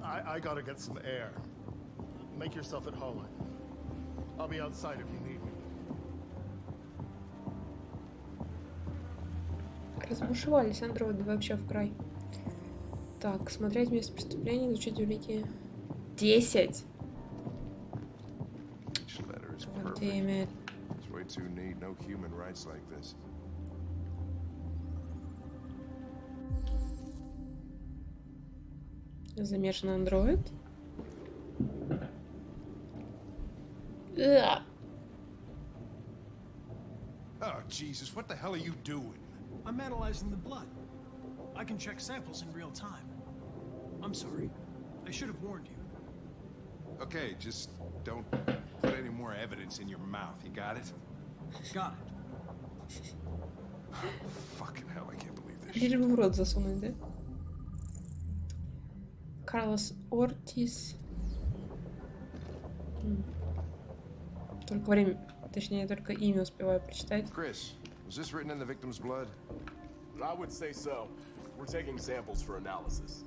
I, I gotta get some air. Make yourself at home. I'll be outside if you Разбушевались андроиды вообще в край. Так, смотреть место преступления, изучить улики. Десять! Each letter is God perfect. damn it. It's way too neat. No human writes like this. Замешан андроид. Oh, Jesus, what the hell are you doing? I'm analyzing the blood. I can check samples in real time. I'm sorry. I should have warned you. Okay, just don't put any more evidence in your mouth. You got it? Got Fucking hell, I can't believe this. Лишь бы в рот засунуть, да? Карлос Ортис. М. Только время, точнее, только имя успеваю прочитать. Chris, was this written in the victim's blood? I would say so. We're taking samples for analysis.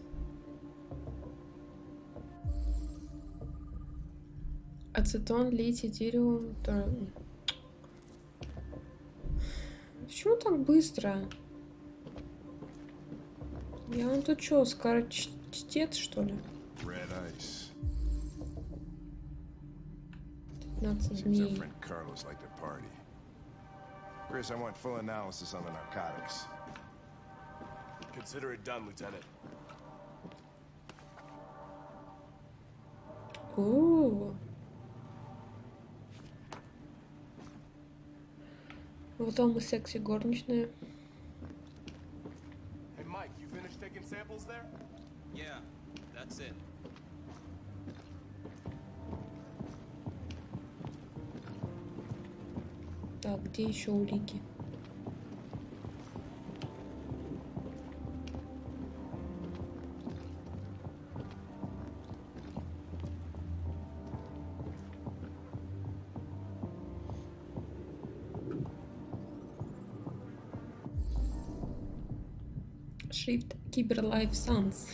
Ацетон, литий, тириум. то- Почему так быстро? Я он тут что, скорочтец, что ли? Red ice. 15 Seems our дней. Chris, I want full analysis on the narcotics. Consider it done, Lieutenant. О. Вот там мы секси горничная. Hey, Mike, you finished taking samples there? Yeah, that's it. Так, где еще улики? Шрифт Киберлайф Санс.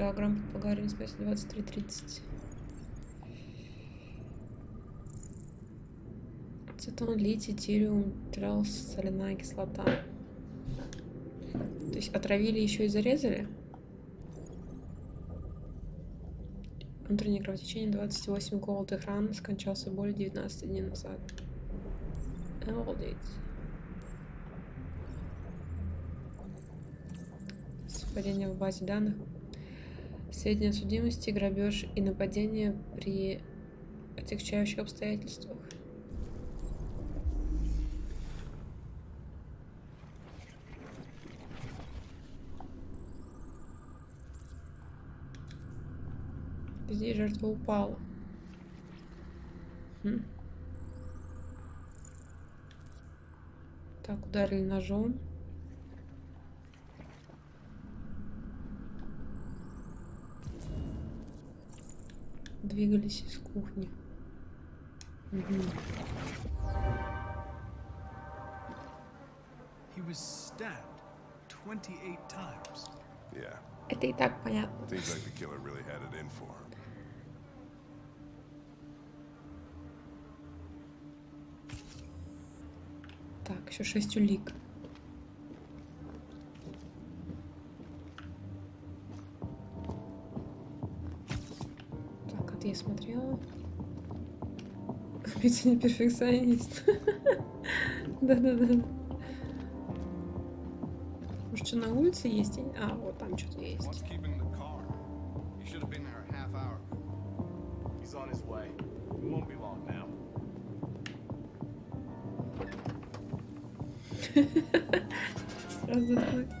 Килограмм спать двадцать три тридцать. Ацетон, литий, тириум, трелс, соляная кислота. То есть отравили еще и зарезали? Внутреннее кровотечение 28 колотых ран, скончался более 19 дней назад. Обалдеть. Совпадение в базе данных. Сведения о судимости, грабеж и нападение при отягчающих обстоятельствах. Здесь жертва упала. Хм. Так, ударили ножом. Двигались из кухни. Мгм. He was stabbed 28 times. Yeah. Это и так понятно. Так, еще шесть улик. Смотрела. Ведь не перфекционист. Да-да-да. Может, что на улице есть? А, вот там что-то есть. What's keeping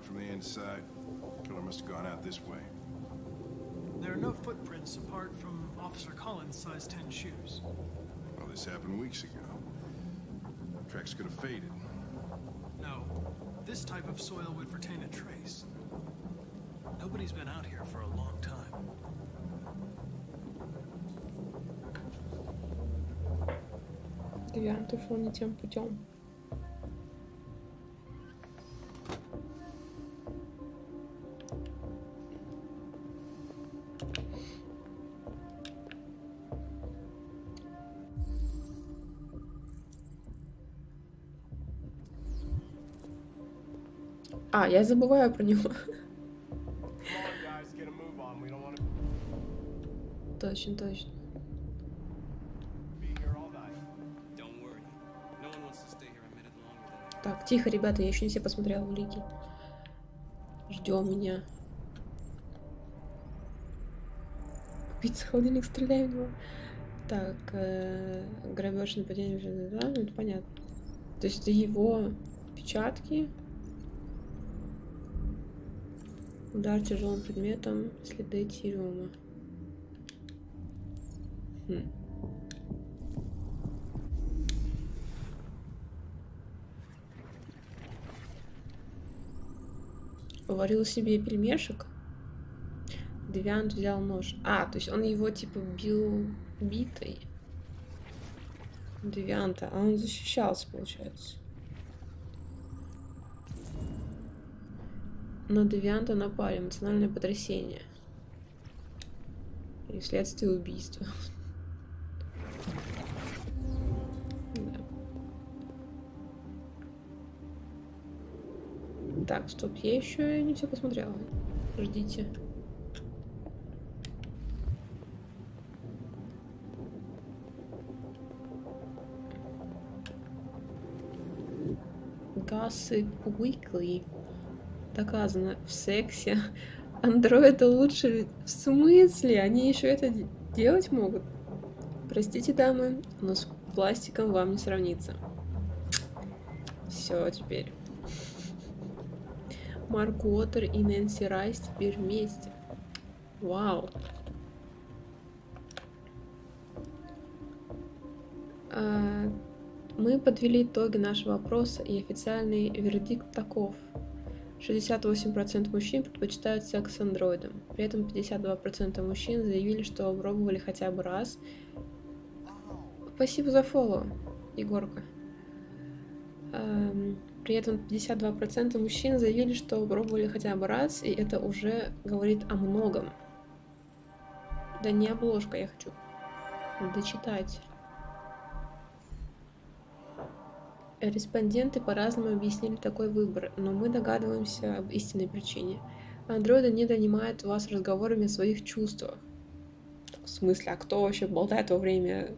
locked from the inside. Killer must have gone out this way. There are no footprints apart from Officer Collins' size 10 shoes. Well, this happened weeks ago. Tracks could have faded. No, this type of soil would retain a trace. Nobody's been out here for a long time. Девиант ушел не тем путем. А, я забываю про него. Точно, точно. Так, тихо, ребята, я еще не все посмотрела улики. Ждем меня. Убийца холодильник, стреляй в него. Так, э, грабеж, нападение, да, ну это понятно. То есть это его печатки. Удар тяжелым предметом, следы Тириума. Хм. Поварил себе пельмешек. Девиант взял нож. А, то есть он его типа бил битой. Девианта. А он защищался, получается. На Девианта напали. Эмоциональное потрясение. И следствие убийства. Да. Так, стоп, я еще не все посмотрела. Ждите. Gossip Weekly. Доказано в сексе. Андроиды лучше... В смысле? Они еще это де- делать могут? Простите, дамы, но с пластиком вам не сравнится. Все теперь. Марк Уотер и Нэнси Райс теперь вместе. Вау. А, Мы подвели итоги нашего опроса, и официальный вердикт таков. 68% мужчин предпочитают секс с андроидом. При этом 52% мужчин заявили, что пробовали хотя бы раз. Спасибо за фоллоу, Егорка. Эм, При этом 52% мужчин заявили, что пробовали хотя бы раз, и это уже говорит о многом. Да не обложка, я хочу дочитать. Респонденты по-разному объяснили такой выбор, но мы догадываемся об истинной причине. Андроиды не донимают вас разговорами о своих чувствах. В смысле, а кто вообще болтает во время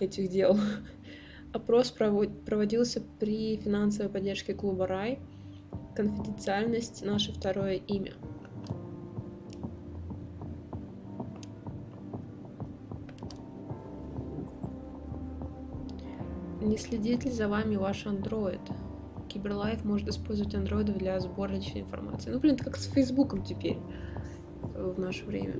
этих дел? Опрос прово- проводился при финансовой поддержке клуба «Рай». Конфиденциальность – наше второе имя. Не следит ли за вами ваш андроид? Киберлайф может использовать андроидов для сбора личной информации. Ну, блин, это как с Фейсбуком теперь э, в наше время.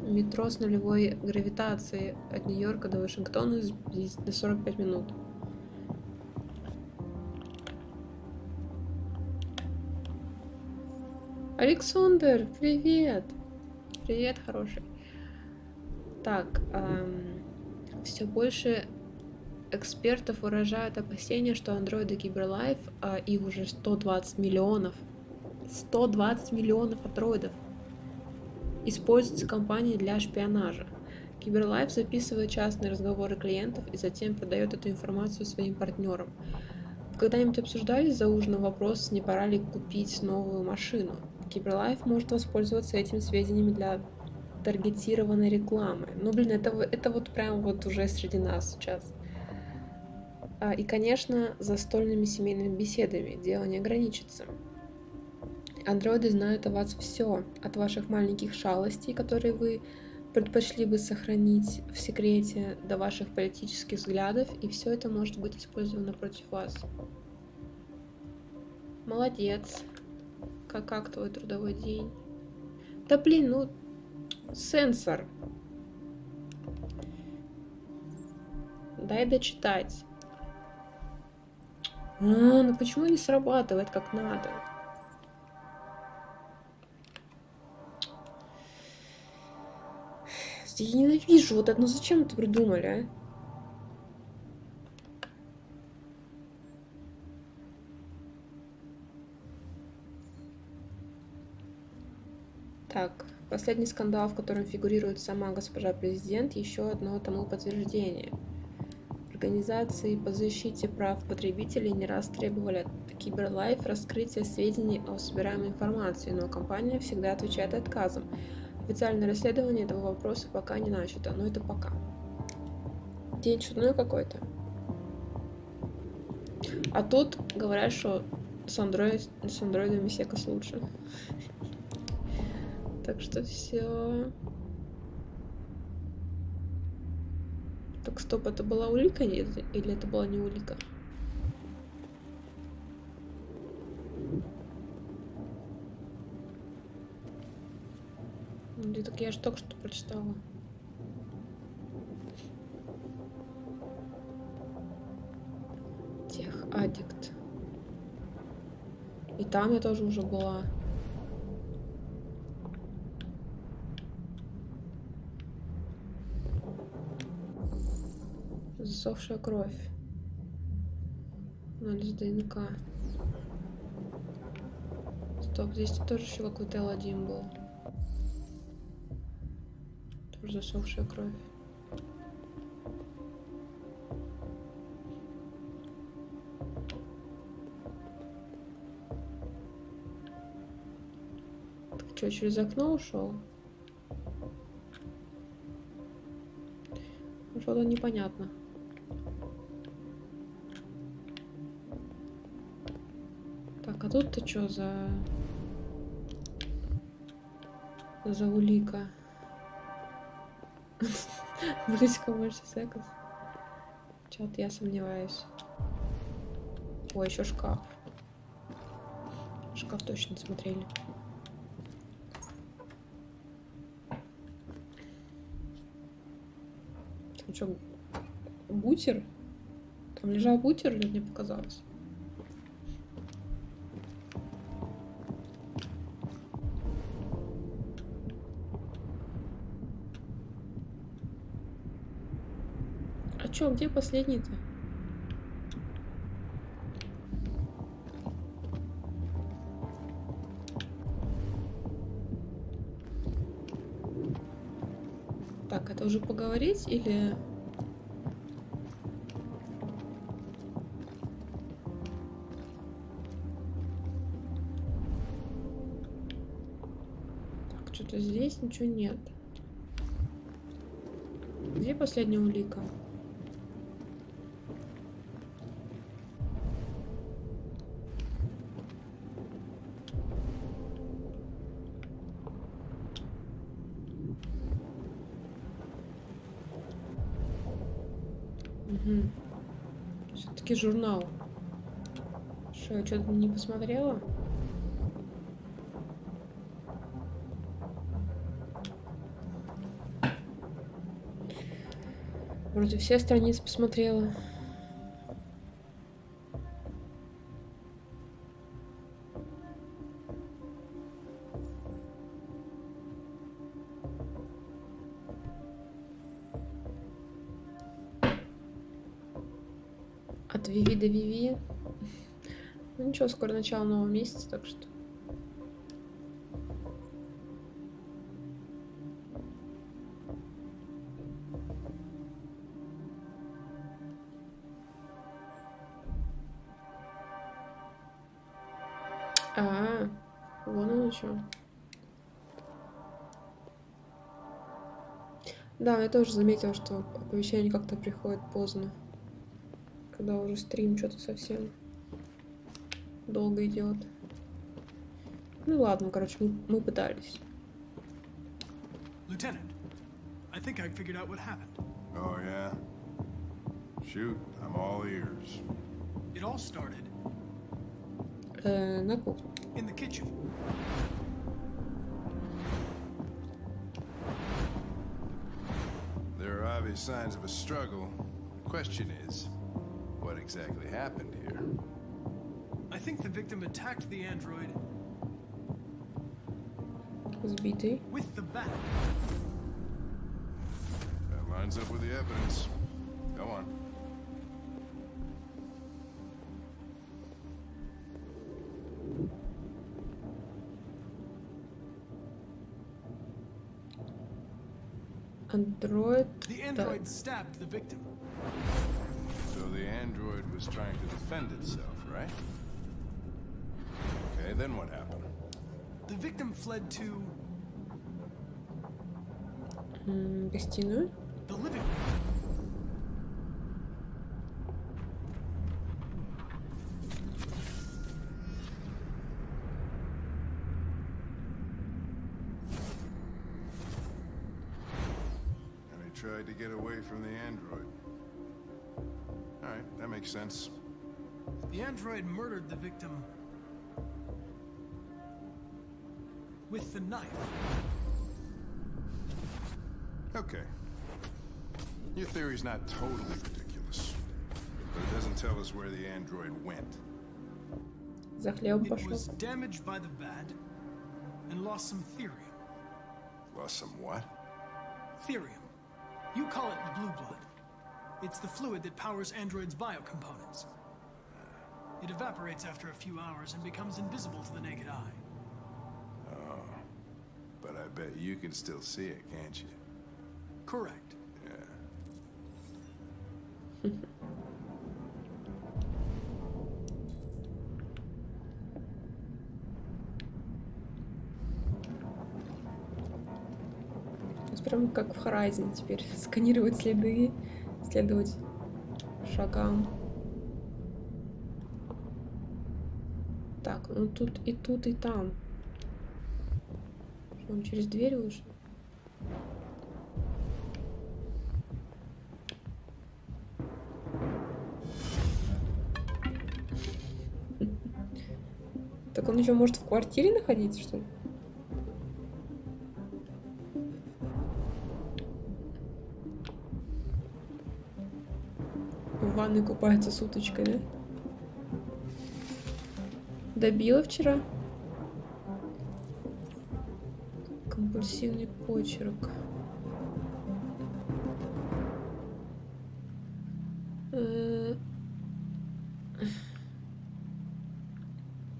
Метро с нулевой гравитацией от Нью-Йорка до Вашингтона здесь до 45 минут. Александр, привет! Привет, хороший. Так, все больше экспертов выражают опасения, что андроиды Киберлайф, а их уже 120 миллионов, 120 миллионов андроидов, используются компанией для шпионажа. Киберлайф записывает частные разговоры клиентов и затем продает эту информацию своим партнерам. Когда-нибудь обсуждали за ужином вопрос, не пора ли купить новую машину? Киберлайф может воспользоваться этими сведениями для таргетированной рекламы. Ну, блин, это, это вот прям вот уже среди нас сейчас. А, И, конечно, застольными семейными беседами дело не ограничится. Андроиды знают о вас все, от ваших маленьких шалостей, которые вы предпочли бы сохранить в секрете, до ваших политических взглядов, и все это может быть использовано против вас. Молодец. Как, как твой трудовой день? Да блин, ну... Сенсор. Дай дочитать. А, ну почему не срабатывает как надо? Я ненавижу вот это. Ну зачем это придумали, а? Так, последний скандал, в котором фигурирует сама госпожа президент, еще одно тому подтверждение. Организации по защите прав потребителей не раз требовали от CyberLife раскрытия сведений о собираемой информации, но компания всегда отвечает отказом. Официальное расследование этого вопроса пока не начато, но это пока. День чудной какой-то. А тут говорят, что с, андроид, с андроидами секас лучше. Так что все. Так, стоп, это была улика или это была не улика? Да так я же только что прочитала. Тех аддикт. И там я тоже уже была. Засохшая кровь. Анализ ДНК. Стоп, здесь тоже еще какой-то L1 был. Тоже засохшая кровь. Так что, через окно ушел? Что-то непонятно. Так, а тут-то что за... За улика? Близко больше секс. Чё-то я сомневаюсь. Ой, еще шкаф. Шкаф точно смотрели. Там что, бутер? Там лежал бутер или мне показалось? Чё, где последний-то? Так, это уже поговорить или... Так, что-то здесь ничего нет. Где последняя улика? Журнал. Что, я что-то не посмотрела? Вроде все страницы посмотрела. Ничего, скоро начало нового месяца, так что. А, вон оно что. Да, я тоже заметила, что оповещение как-то приходит поздно. Когда уже стрим что-то совсем долго идет. Ну ладно, короче, мы, мы пытались. Lieutenant, I think I figured out what happened. Oh, yeah? Shoot, I'm all ears. It all started Э, на кухне. In the kitchen. There are obvious signs of a struggle. Question is, what exactly happened here? I think the victim attacked the android Сбитый. with the bat. That lines up with the evidence. Go on. Андроид. The android stabbed the victim. So the android was trying to defend itself, right? Okay, then what happened? The victim fled to М, Гостиную. with the knife. Okay. Your theory's not totally ridiculous, but it doesn't tell us where the android went. It was damaged by the bad and lost some theory. Lost some what? Therium. You call it the blue blood. It's the fluid that powers androids' biocomponents. It evaporates after a few hours and becomes invisible to the naked eye. Bet you can still see it, can't you? Correct. Yeah. Прям как в Horizon теперь. Сканировать следы, следовать шагам. Так, ну тут и тут, и там. Он через дверь вышел? Так он еще может в квартире находиться, что ли? В ванной купается с уточкой, да? Добила вчера? Компульсивный почерк. Э,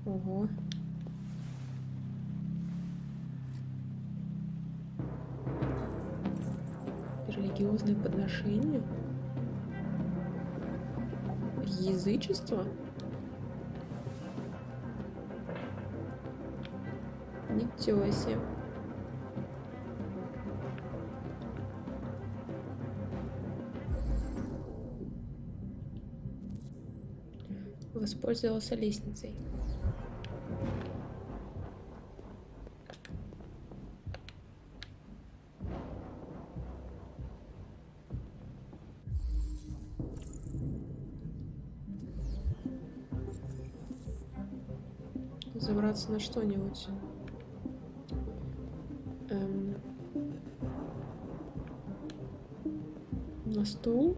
Ого. Религиозные подношения? Язычество? Ничего себе. Воспользовался лестницей. Забраться на что-нибудь. Эм, на стул.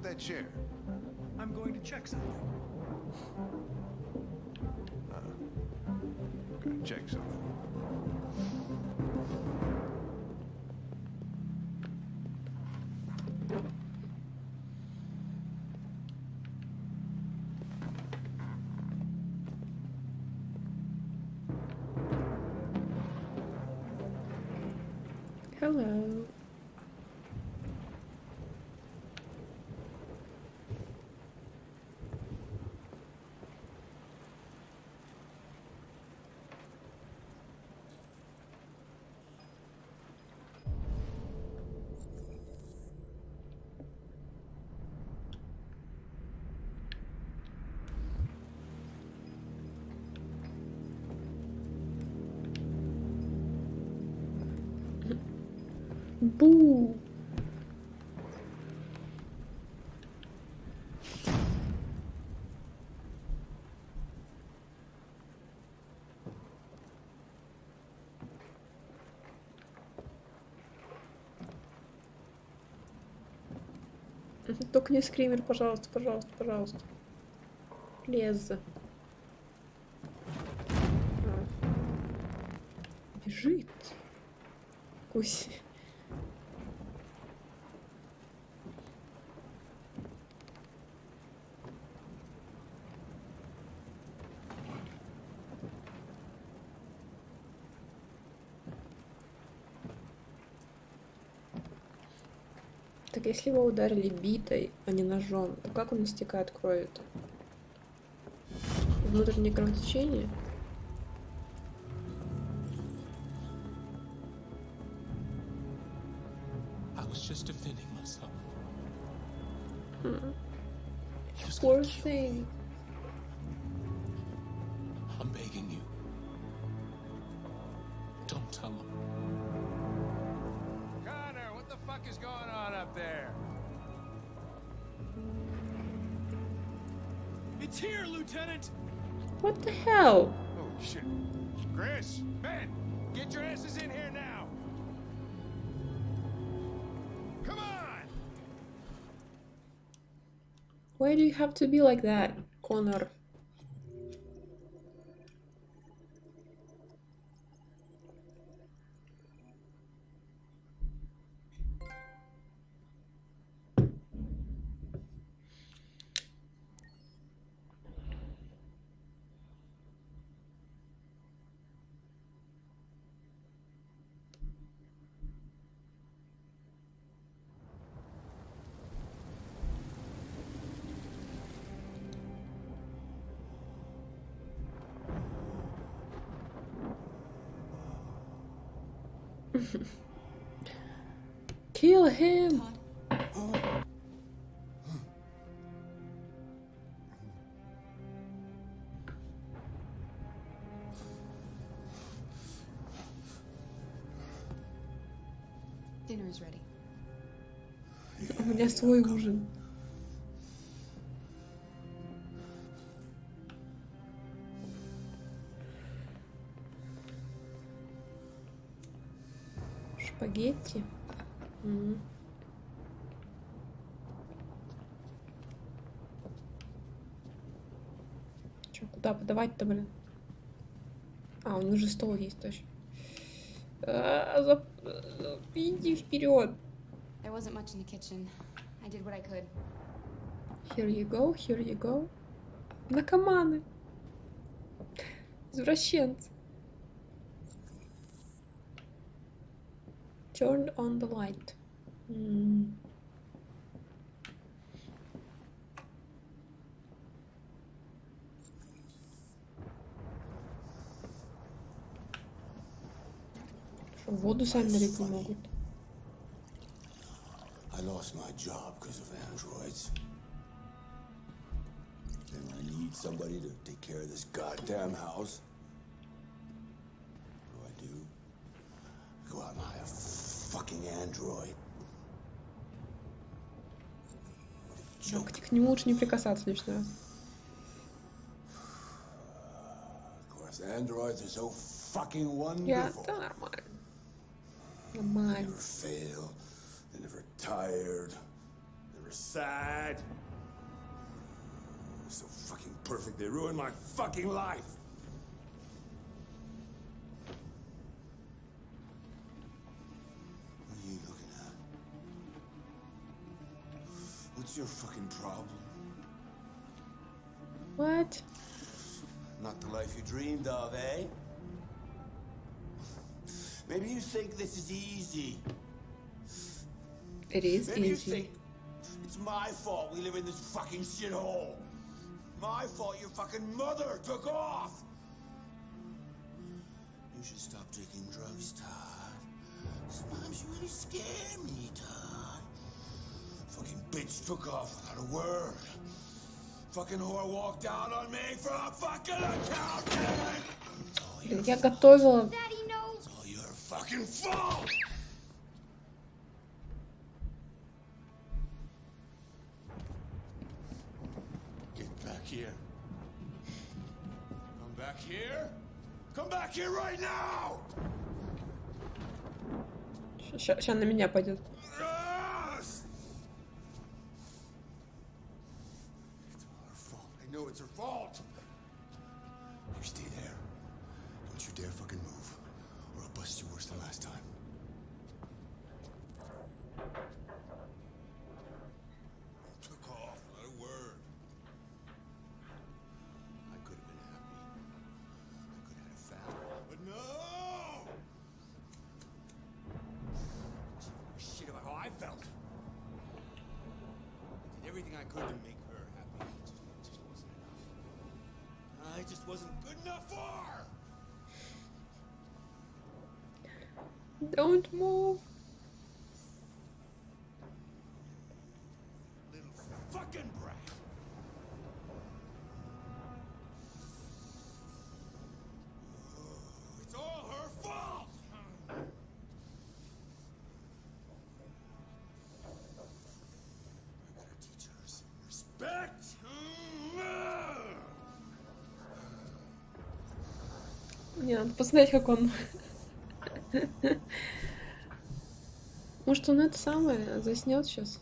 With that chair? I'm going to check something. Uh, i'm Gonna check something. Бу! Только не скример, пожалуйста, пожалуйста, пожалуйста. Леза. Если его ударили битой, а не ножом, то как он истекает кровью-то? Внутреннее кровотечение? Have to be like that, Connor? Меня свой ужин. Шпагетти. М. Чё, куда подавать-то, блин? А, у них же стол есть точно. А, зап- э, Иди вперед. There wasn't much in the kitchen. Did what I could. Here you go, here you go. Наркоманы. Извращенцы. Turn on the light. М. Что, воду сами налить не могут? I lost my job because of androids. And I need somebody to take care of this goddamn house. What do I do? Go out and hire a fucking android. Ну, к к нему лучше не прикасаться лишний раз. Of course, androids are so fucking Я, wonderful. да нормально. Нормально. Never fail. They're never tired. Never sad. They're so fucking perfect. They ruined my fucking life. What are you looking at? What's your fucking problem? What? Not the life you dreamed of, eh? Maybe you think this is easy. It is Maybe you easy. think it's my fault we live in this fucking shithole. My fault your fucking mother took off. You should stop taking drugs, Todd. Sometimes you really scare me, Todd. Fucking bitch took off without a word. Fucking whore walked out on me for a fucking accountant. Блин, Я готовила. It's all your fucking fault. Come back here right now. Сейчас на меня пойдет. Don't move. Fucking brat! It's all her fault! I gotta teach her some respect! Не, надо посмотреть, как он... Может, он это самое заснет сейчас?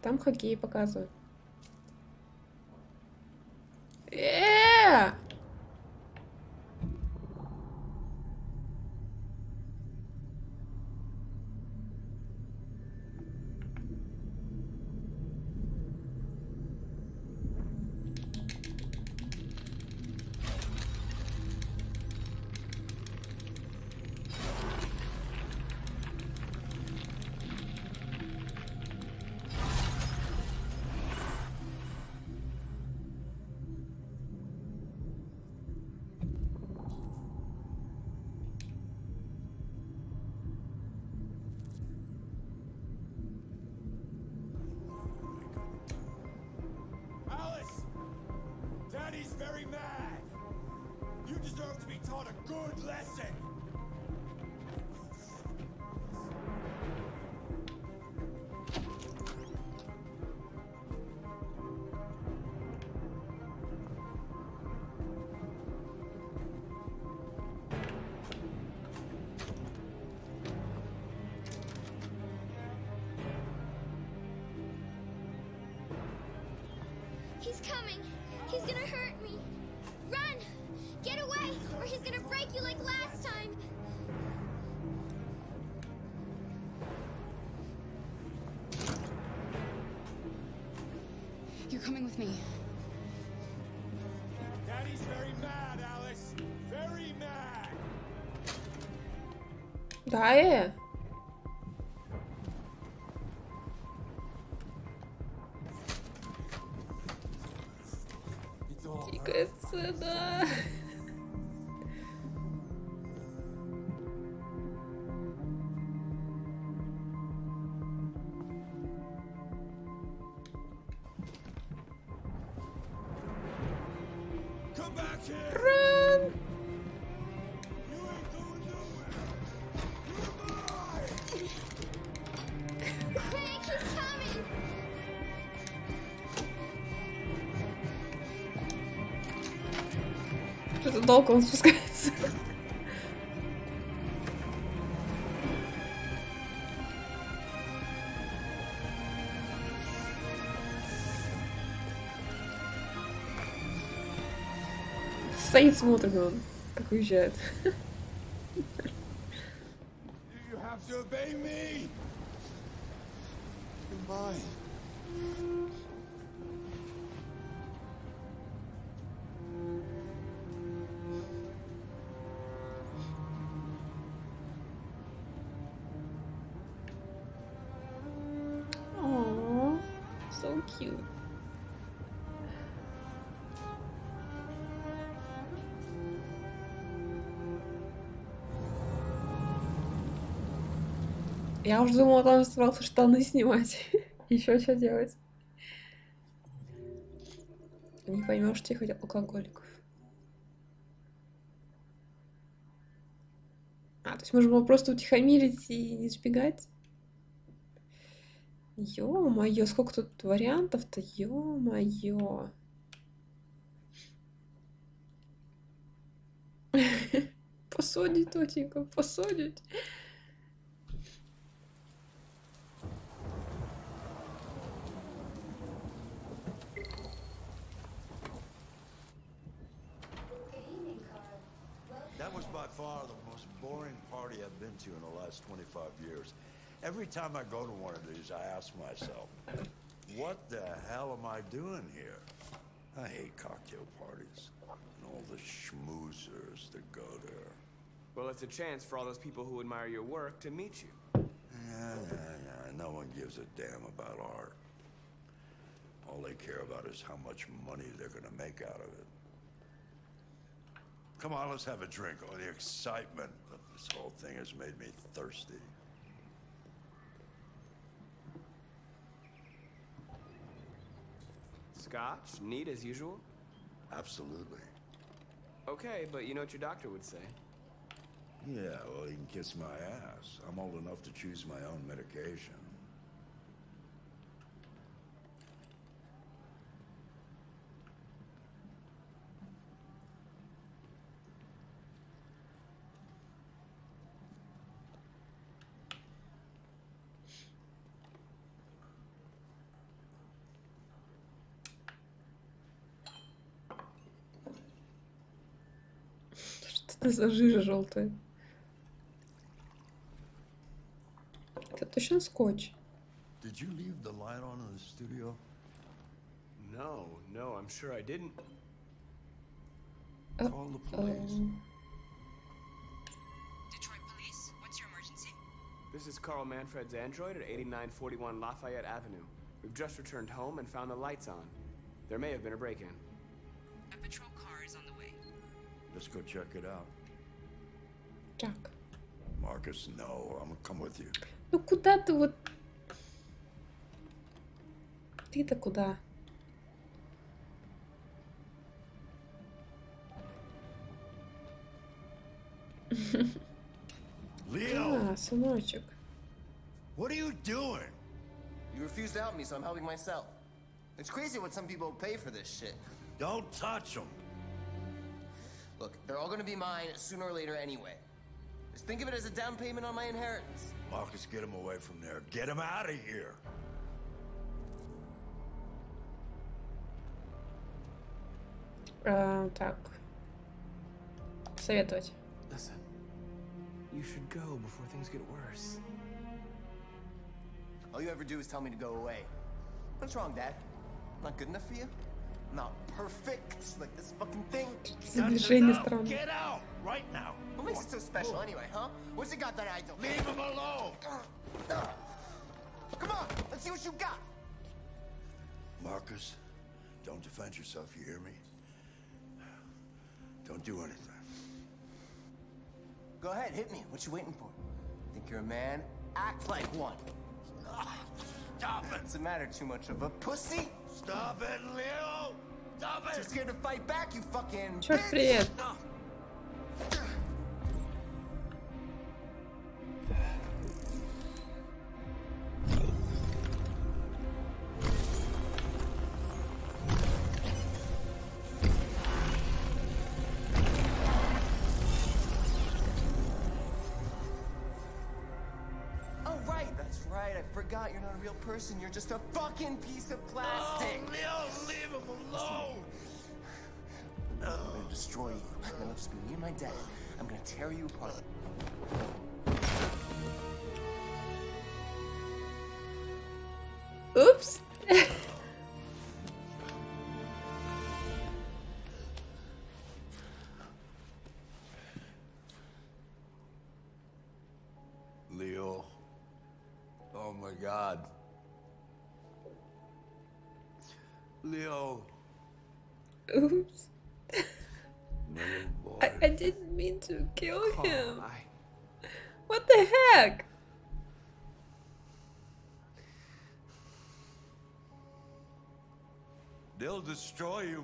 Там хоккей показывают. Долго он спускается. Стоит, смотрит он, как уезжает. Я уже думала, там собрался штаны снимать. Еще что делать? Не поймешь тихо алкоголиков. А, то есть можно было просто утихомирить и не сбегать? Ё-моё, сколько тут вариантов-то, ё-моё. Посадить, тотенька, посадить. Time I go to one of these, I ask myself, what the hell am I doing here? I hate cocktail parties and all the schmoozers that go there. Well, it's a chance for all those people who admire your work to meet you. Yeah, yeah, yeah. No one gives a damn about art. All they care about is how much money they're gonna make out of it. Come on, let's have a drink. Oh, the excitement of this whole thing has made me thirsty. Scotch? Neat as usual? Absolutely. Okay, but you know what your doctor would say. Yeah, well, he can kiss my ass. I'm old enough to choose my own medication. за жижа желтая? Это точно скотч. Did you leave the light on in the studio? No, no, I'm sure I didn't. Call the police. Эм, This is Carl Manfred's android at 8941 Lafayette Avenue. We've just returned home and found the lights on. There may have been a break-in. Let's go check it out. Так. Marcus, no. I'm gonna come with you. Ну куда ты вот... Ты-то куда? Leo! А, сыночек. What are you doing? You refuse to help me, so I'm helping myself. It's crazy what some people pay for this shit. Don't touch them. Look, they're all gonna be mine sooner or later anyway. Just think of it as a down payment on my inheritance. Marcus, get him away from there. Get him out of here. А, так. Советовать. Listen, you should go before things get worse. All you ever do is tell me to go away. What's wrong, Dad? Not good enough for you? Not perfect like this fucking thing? Движение странное. Get out right now. What makes it so special anyway, huh? What's it got that I don't? Leave him alone. Come on, let's see what you got. Marcus, don't defend yourself, you hear me? Don't do anything. Go ahead, hit me. What you waiting for? Think you're a man? Act like one. Stop it! Doesn't matter too much of a pussy. Stop it, Leo! Stop Too scared to fight back, you fucking. Черт, bitch. привет. person. You're just a fucking piece of plastic. Oh, no, leave him alone. No. I'm gonna destroy you. And then it'll just be me and my dad. I'm gonna tear you apart. Oops.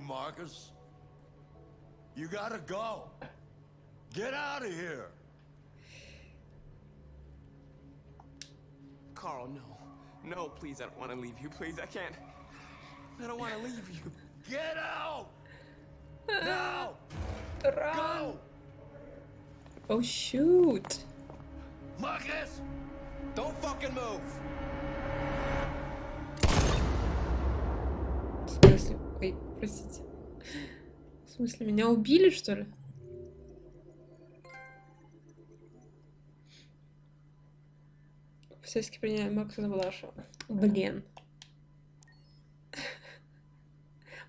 Marcus. You gotta go. Get out of here. Carl, no. No, please, I don't want to leave you. Please, I can't. I don't want to leave you. Get out! now! Run! Go! Oh, shoot. Marcus! Don't fucking move! Seriously. простите. В смысле, меня убили, что ли? Все-таки приняли Макса на Влаша. Блин.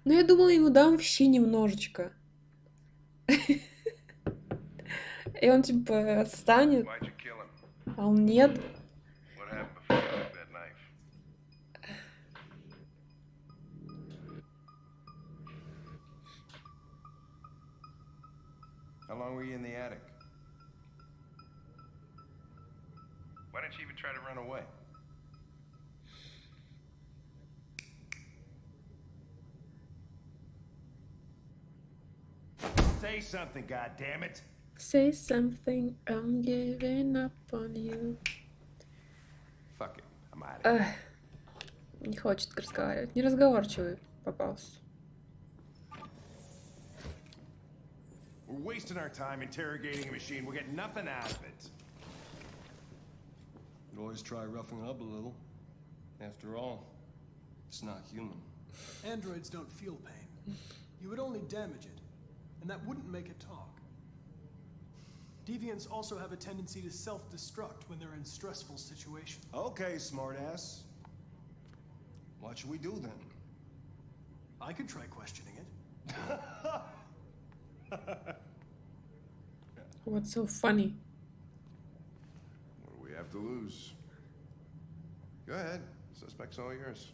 Но я думала, ему дам вообще немножечко. И он типа отстанет. А он нет. How long were you in the attic? Why didn't you even try to run away? Say something, goddammit. Say something, I'm giving up on you. Fuck it. I'm out Эх, не хочет разговаривать. Неразговорчивый попался. We're wasting our time interrogating a machine. We'll get nothing out of it. Could always try roughing it up a little. After all, it's not human. Androids don't feel pain. You would only damage it, and that wouldn't make it talk. Deviants also have a tendency to self-destruct when they're in stressful situations. Okay, smartass. What should we do then? I could try questioning it. What's so funny? What do we have to lose? Go ahead. Suspect's all yours.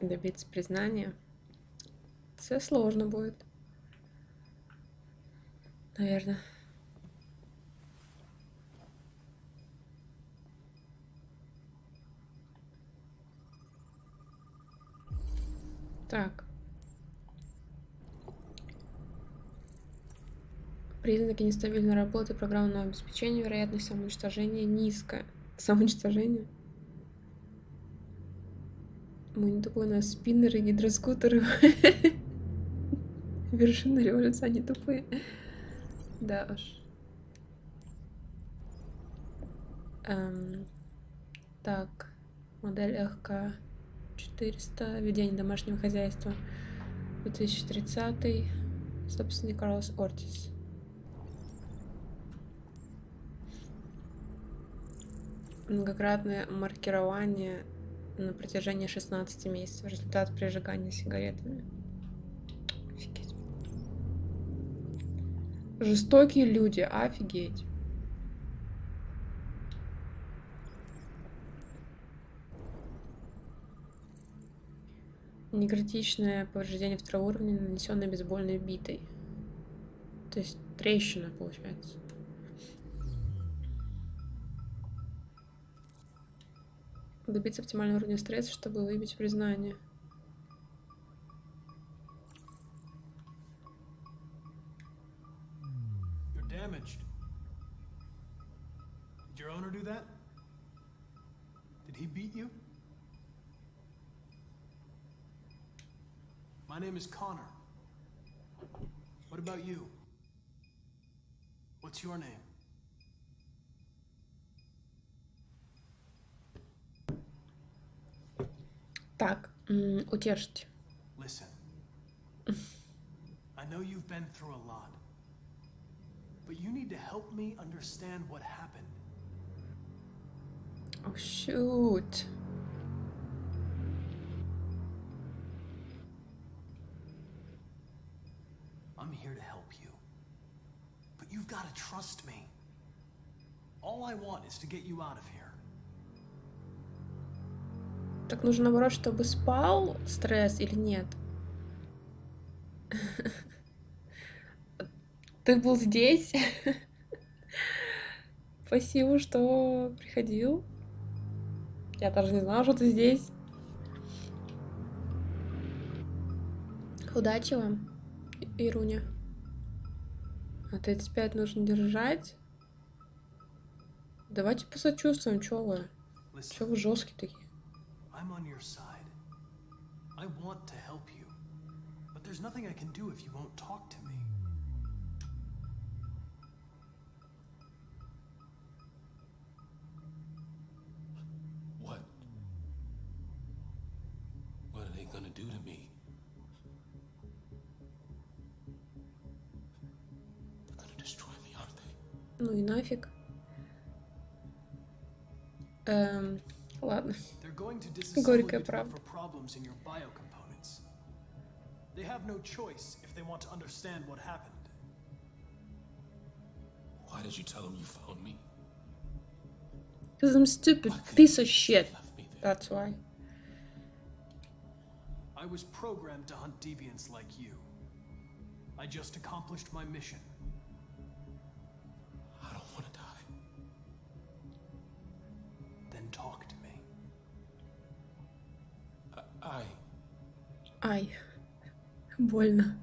Добиться признания. Це сложно будет. Наверное. Так. Признаки нестабильной работы программного обеспечения, вероятность самоуничтожения низкая. Самоуничтожение? Мы не тупой, у нас спиннеры, гидроскутеры. Вершина революции, они тупые. Да уж. Эм, так, модель ЛК 400, ведение домашнего хозяйства 2030, собственный Карлос Ортис. Многократное маркирование на протяжении 16 месяцев. Результат прижигания сигаретами. Жестокие люди, офигеть. Некритичное повреждение второго уровня, нанесенное бейсбольной битой. То есть трещина, получается. Добиться оптимального уровня стресса, чтобы выбить признание. beat you? My name is Connor. What about you? What's your name? Так, м, утешить. Listen. I know you've been through a lot. But you need to help me understand what happened. Oh, shoot. I'm here to help you. But you've got to trust me. All I want is to get you out of here. Так нужно наоборот, чтобы спал стресс или нет? Ты был здесь? Спасибо, что приходил. Я даже не знала, что ты здесь. Удачи вам, Ируня. А 35 нужно держать. Давайте посочувствуем, чё вы? Чё вы жесткие такие? There's nothing I can do if you won't talk to me. gonna do to me? They're gonna destroy me, aren't they? Ну и нафиг. Эм, ладно. Горькая правда. They have no choice if they want to understand what happened. Why did you tell them you found me? Because I'm stupid piece of shit. That's why. I was programmed to hunt deviants like you. I just accomplished my mission. I don't want to die. Then talk to me. I. Ай. Больно.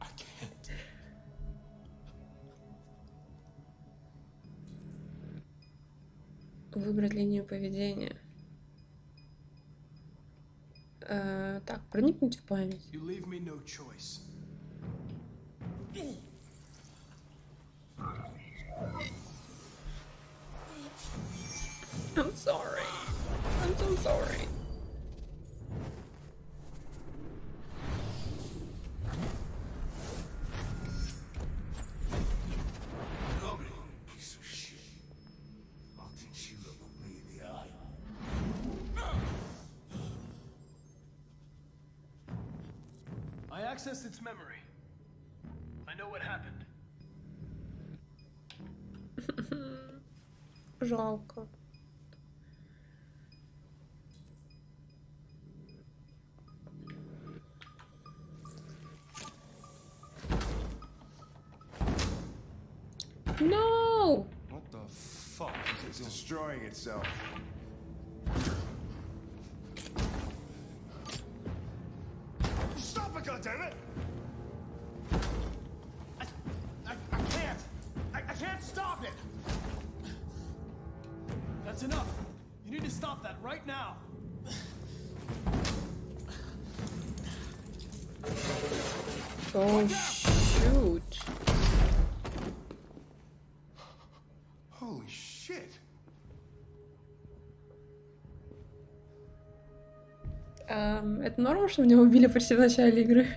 I can't. Выбрать линию поведения. Э, так, проникнуть в память. You leave me no choice. I'm sorry. I'm so sorry. Жалко. No! What the fuck is it It's doing? destroying itself. Stop it, goddammit! That's enough. You need to stop that right now. Oh shoot. Holy shit! Эм, это норм, что меня убили почти в начале игры?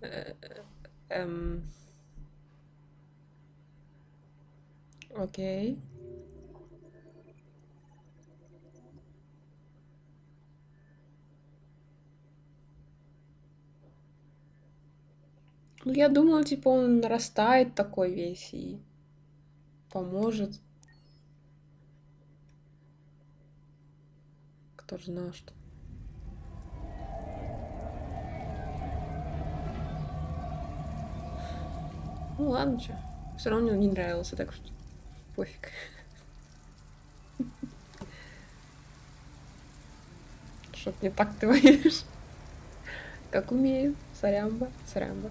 Э, Эм. Окей. Ну, я думала, типа, он нарастает такой весь и поможет. Кто же знал, что... Ну ладно, что. Все равно мне не нравился, так что пофиг. Чтоб не так ты воешь. Как умею. Сарямба, сарямба.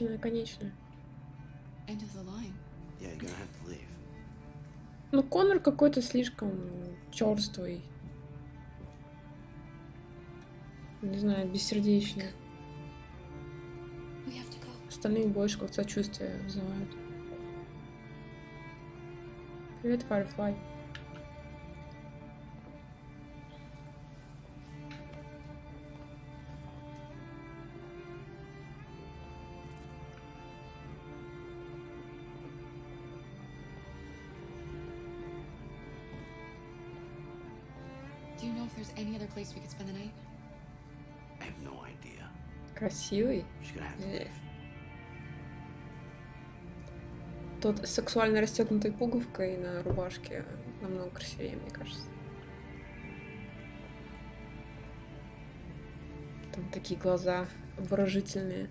Конченая, конечная. Yeah, leave. Ну, Конор какой-то слишком черствый. Не знаю, бессердечный. Остальные больше как сочувствие вызывают. Привет, Firefly. Place we could spend the night? I have no idea. Красивый. She's gonna have to leave. Тот с сексуально расстегнутой пуговкой на рубашке намного красивее, мне кажется. Там такие глаза обворожительные.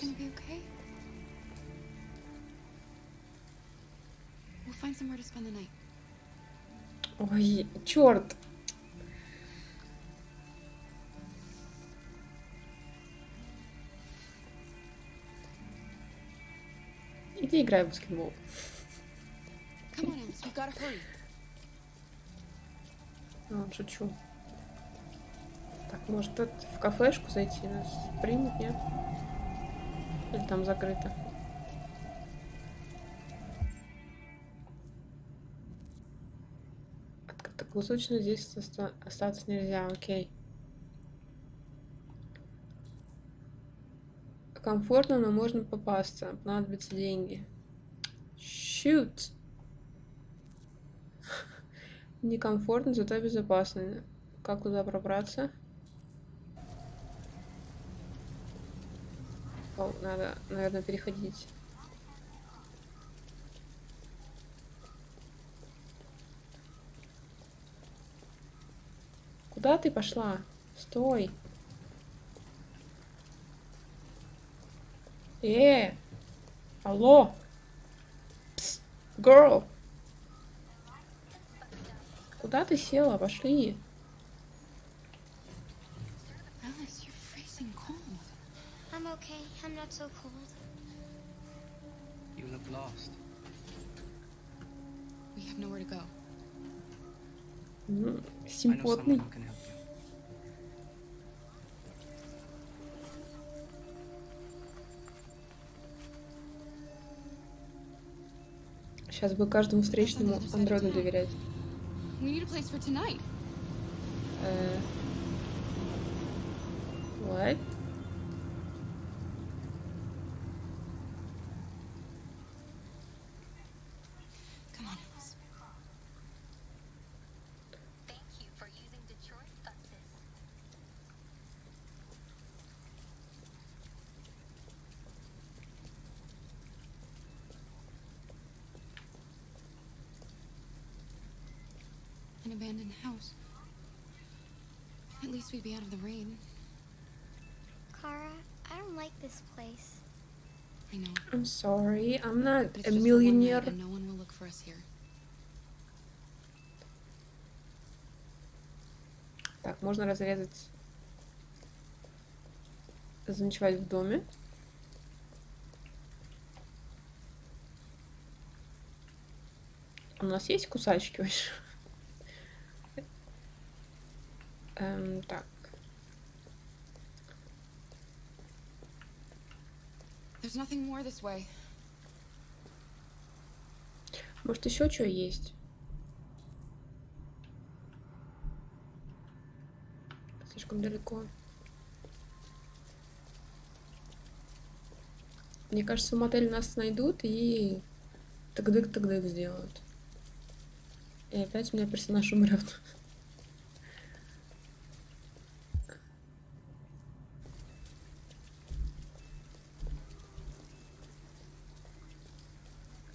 gonna be okay. We'll find somewhere to spend the night. Ой, черт. Иди играй в баскетбол. А, шучу. Так, может, в кафешку зайти нас примет, нет? Или там закрыто? Круглосуточно здесь оста- остаться нельзя, окей. Комфортно, но можно попасться. Понадобятся деньги. Shoot! Некомфортно, зато безопасно. Как туда пробраться? О, надо, наверное, переходить. Куда ты пошла? Стой. Э, алло. Пс, girl. Куда ты села? Пошли. Alice, you're freezing cold. I'm okay. I'm not so cold. You look lost. We have nowhere to go. Симпотный. who can help you. Сейчас бы каждому встречному андроиду доверять. We need a place for tonight. Э, What? Come on, Alice. Thank you for using Detroit buses. An abandoned house. At least we'd be out of the rain. Kara, I don't like this place. I know. I'm sorry, I'm not a millionaire. and no one will look for us here. Так, можно разрезать. Заночевать в доме. У нас есть кусачки вообще? Эм, так. There's nothing more this way. Может, еще что есть? Слишком далеко. Мне кажется, в мотеле нас найдут и тыгдык-тыгдык сделают. И опять у меня персонаж умрет.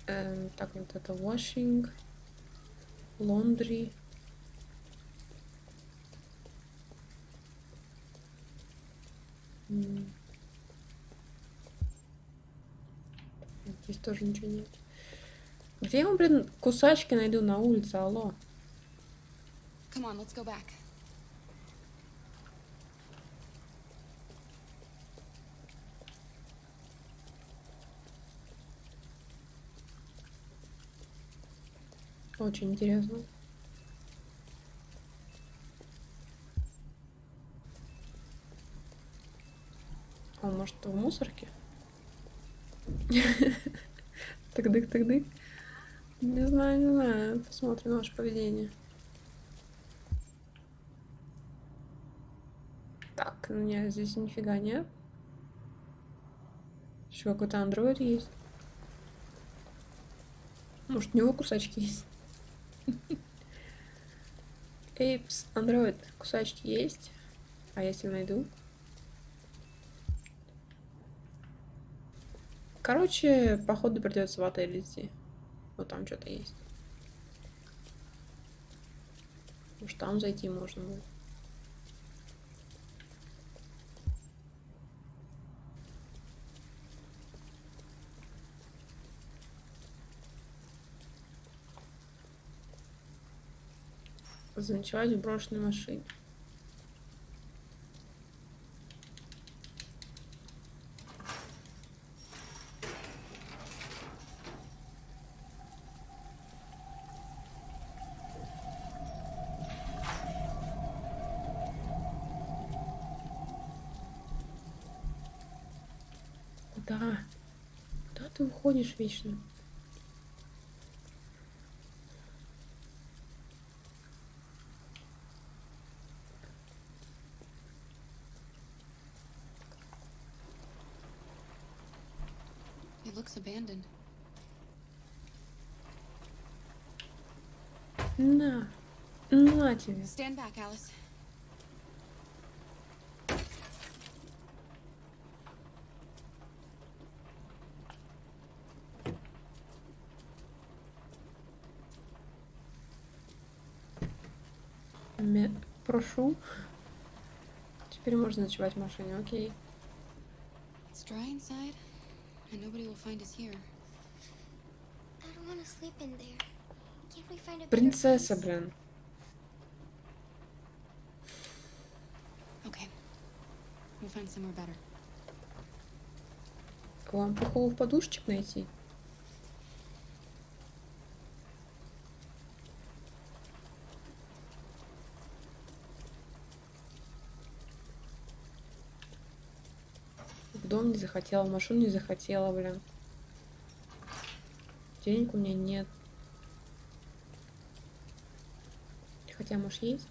Эм, так, вот это washing, laundry. Здесь тоже ничего нет. Где я, блин, кусачки найду на улице, алло? Come on, let's go back. Очень интересно. А может в мусорке? Тык-дык-тык-дык. Не знаю, не знаю. Посмотрим на ваше поведение. Так, у меня здесь нифига нет. Еще какой-то андроид есть. Может, у него кусачки есть? Эйпс, андроид, кусачки есть? А если найду? Короче, походу придется в отель идти. Вот там что-то есть. Может, там зайти можно будет. Заночевать в брошенной машине. Куда? Куда ты уходишь вечно? Alice. Ме- Прошу. Теперь можно ночевать в машине, окей. It's dry inside, and nobody will find us here. I don't want to sleep in there. Can't we find a better Принцесса, блин. Okay. Вам пуховых подушечек найти? В дом не захотела, в машину не захотела, блин. Денег у меня нет. Хотя, может, есть?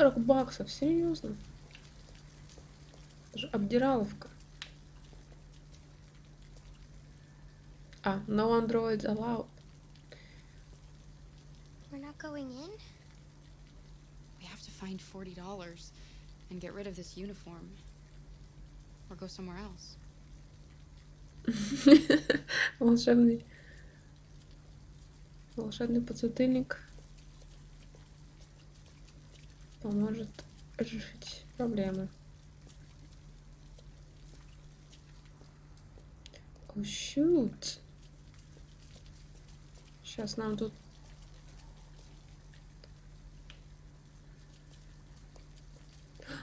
Сорок баксов, серьезно? Это же обдираловка. А, no androids allowed. We're not going in? We have to find forty dollars and get rid of this uniform, or go somewhere else. Волшебный. Волшебный подзатыльник поможет решить проблемы. О, shoot. Сейчас нам тут...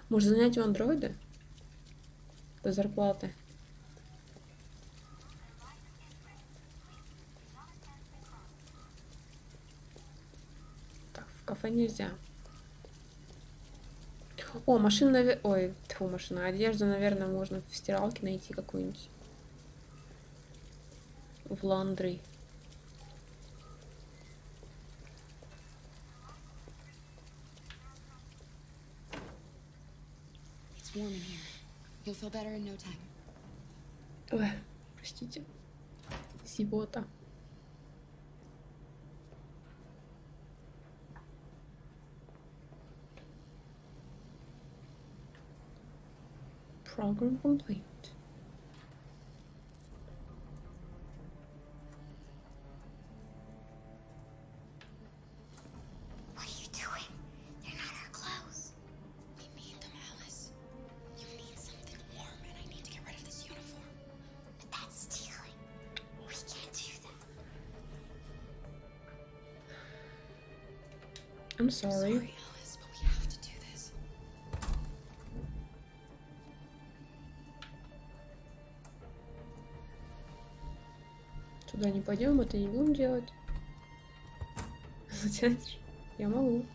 Может занять у андроида? До зарплаты. Так, в кафе нельзя. О, машина, наве- Ой, тьфу, машина. Одежду, наверное, можно в стиралке найти какую-нибудь. В ландри. It's warm in Program complete. What are you doing? They're not our clothes. We need them, Alice. You need something warm, and I need to get rid of this uniform. But that's stealing. We can't do that. I'm sorry. Sorry, Туда не пойдем, это не будем делать. Затянешь? Я могу.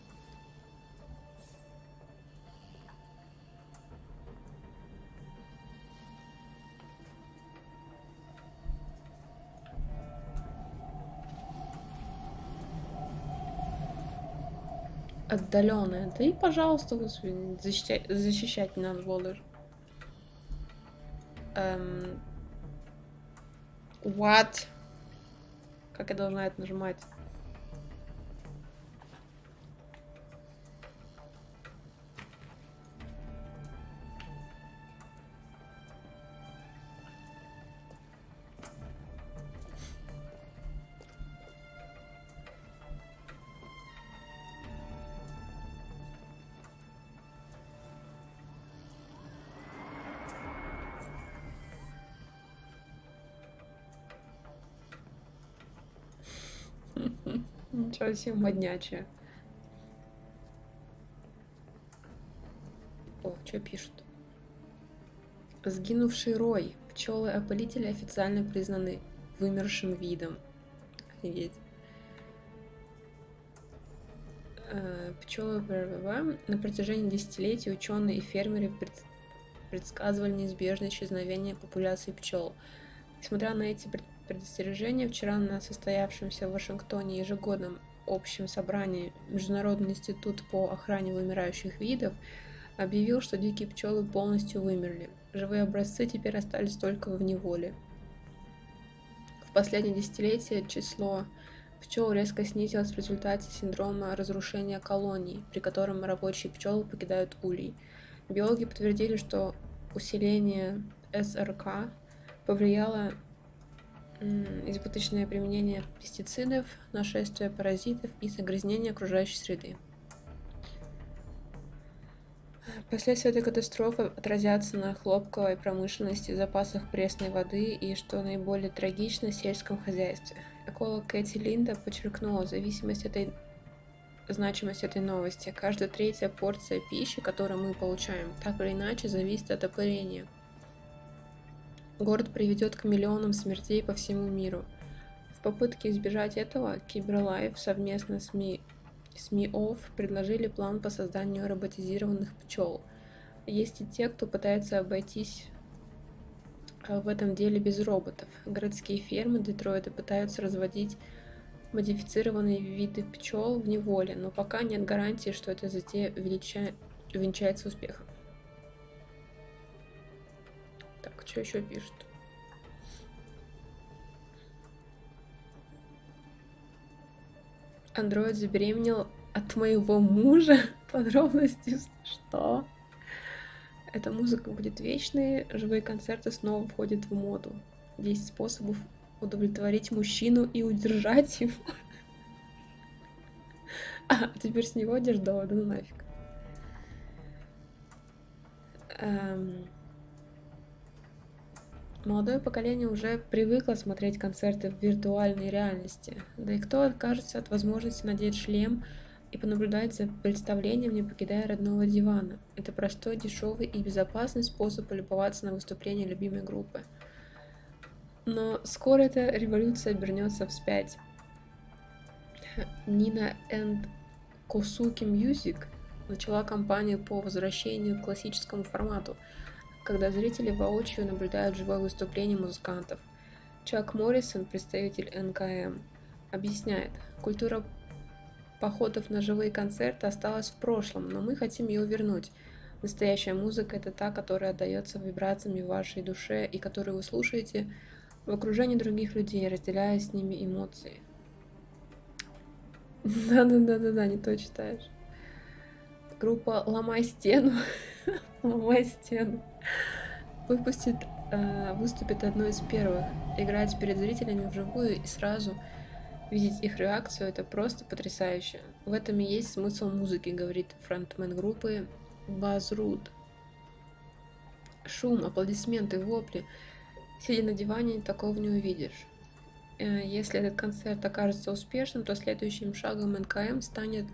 Отдаленная. Да и, пожалуйста, господи, защищать, не надо было. Эм... What? Как я должна это нажимать? Себе, моднячая. О, что пишут? Сгинувший рой. Пчелы-опылители официально признаны вымершим видом. Офигеть. Э, Пчелы ПРВВ. На протяжении десятилетий ученые и фермеры пред- предсказывали неизбежное исчезновение популяции пчел. Несмотря на эти пред- предостережения, вчера на состоявшемся в Вашингтоне ежегодном общем собрании Международный институт по охране вымирающих видов объявил, что дикие пчелы полностью вымерли. Живые образцы теперь остались только в неволе. В последние десятилетия число пчел резко снизилось в результате синдрома разрушения колоний, при котором рабочие пчелы покидают улей. Биологи подтвердили, что усиление СРК повлияло избыточное применение пестицидов, нашествие паразитов и загрязнение окружающей среды. Последствия этой катастрофы отразятся на хлопковой промышленности, запасах пресной воды и, что наиболее трагично, сельском хозяйстве. Эколог Кэти Линда подчеркнула зависимость этой значимость этой новости. Каждая третья порция пищи, которую мы получаем, так или иначе зависит от опыления. Город приведет к миллионам смертей по всему миру. В попытке избежать этого, Киберлайф совместно с МИ СМИ-ОФ предложили план по созданию роботизированных пчел. Есть и те, кто пытается обойтись э, в этом деле без роботов. Городские фермы Детройта пытаются разводить модифицированные виды пчел в неволе, но пока нет гарантии, что эта затея увенчается успехом. Так, что еще пишут? Андроид забеременел от моего мужа. Подробности что? Эта музыка будет вечной, живые концерты снова входят в моду. 10 способов удовлетворить мужчину и удержать его. А, теперь с него одежда, да ну нафиг. Эм... Молодое поколение уже привыкло смотреть концерты в виртуальной реальности. Да и кто откажется от возможности надеть шлем и понаблюдать за представлением, не покидая родного дивана? Это простой, дешевый и безопасный способ полюбоваться на выступление любимой группы. Но скоро эта революция обернется вспять. Нина энд Косуки Music начала кампанию по возвращению к классическому формату – когда зрители воочию наблюдают живое выступление музыкантов. Чак Моррисон, представитель НКМ, объясняет, культура походов на живые концерты осталась в прошлом, но мы хотим ее вернуть. Настоящая музыка — это та, которая отдается вибрациями в вашей душе и которую вы слушаете в окружении других людей, разделяя с ними эмоции. Да-да-да-да-да, не то читаешь. Группа «Ломай стену» «Ломай стену» выпустит, э, выступит одной из первых. Играть перед зрителями вживую и сразу видеть их реакцию — это просто потрясающе. В этом и есть смысл музыки, говорит фронтмен группы Баз Руд. Шум, аплодисменты, вопли. Сидя на диване, такого не увидишь. Э, Если этот концерт окажется успешным, то следующим шагом НКМ станет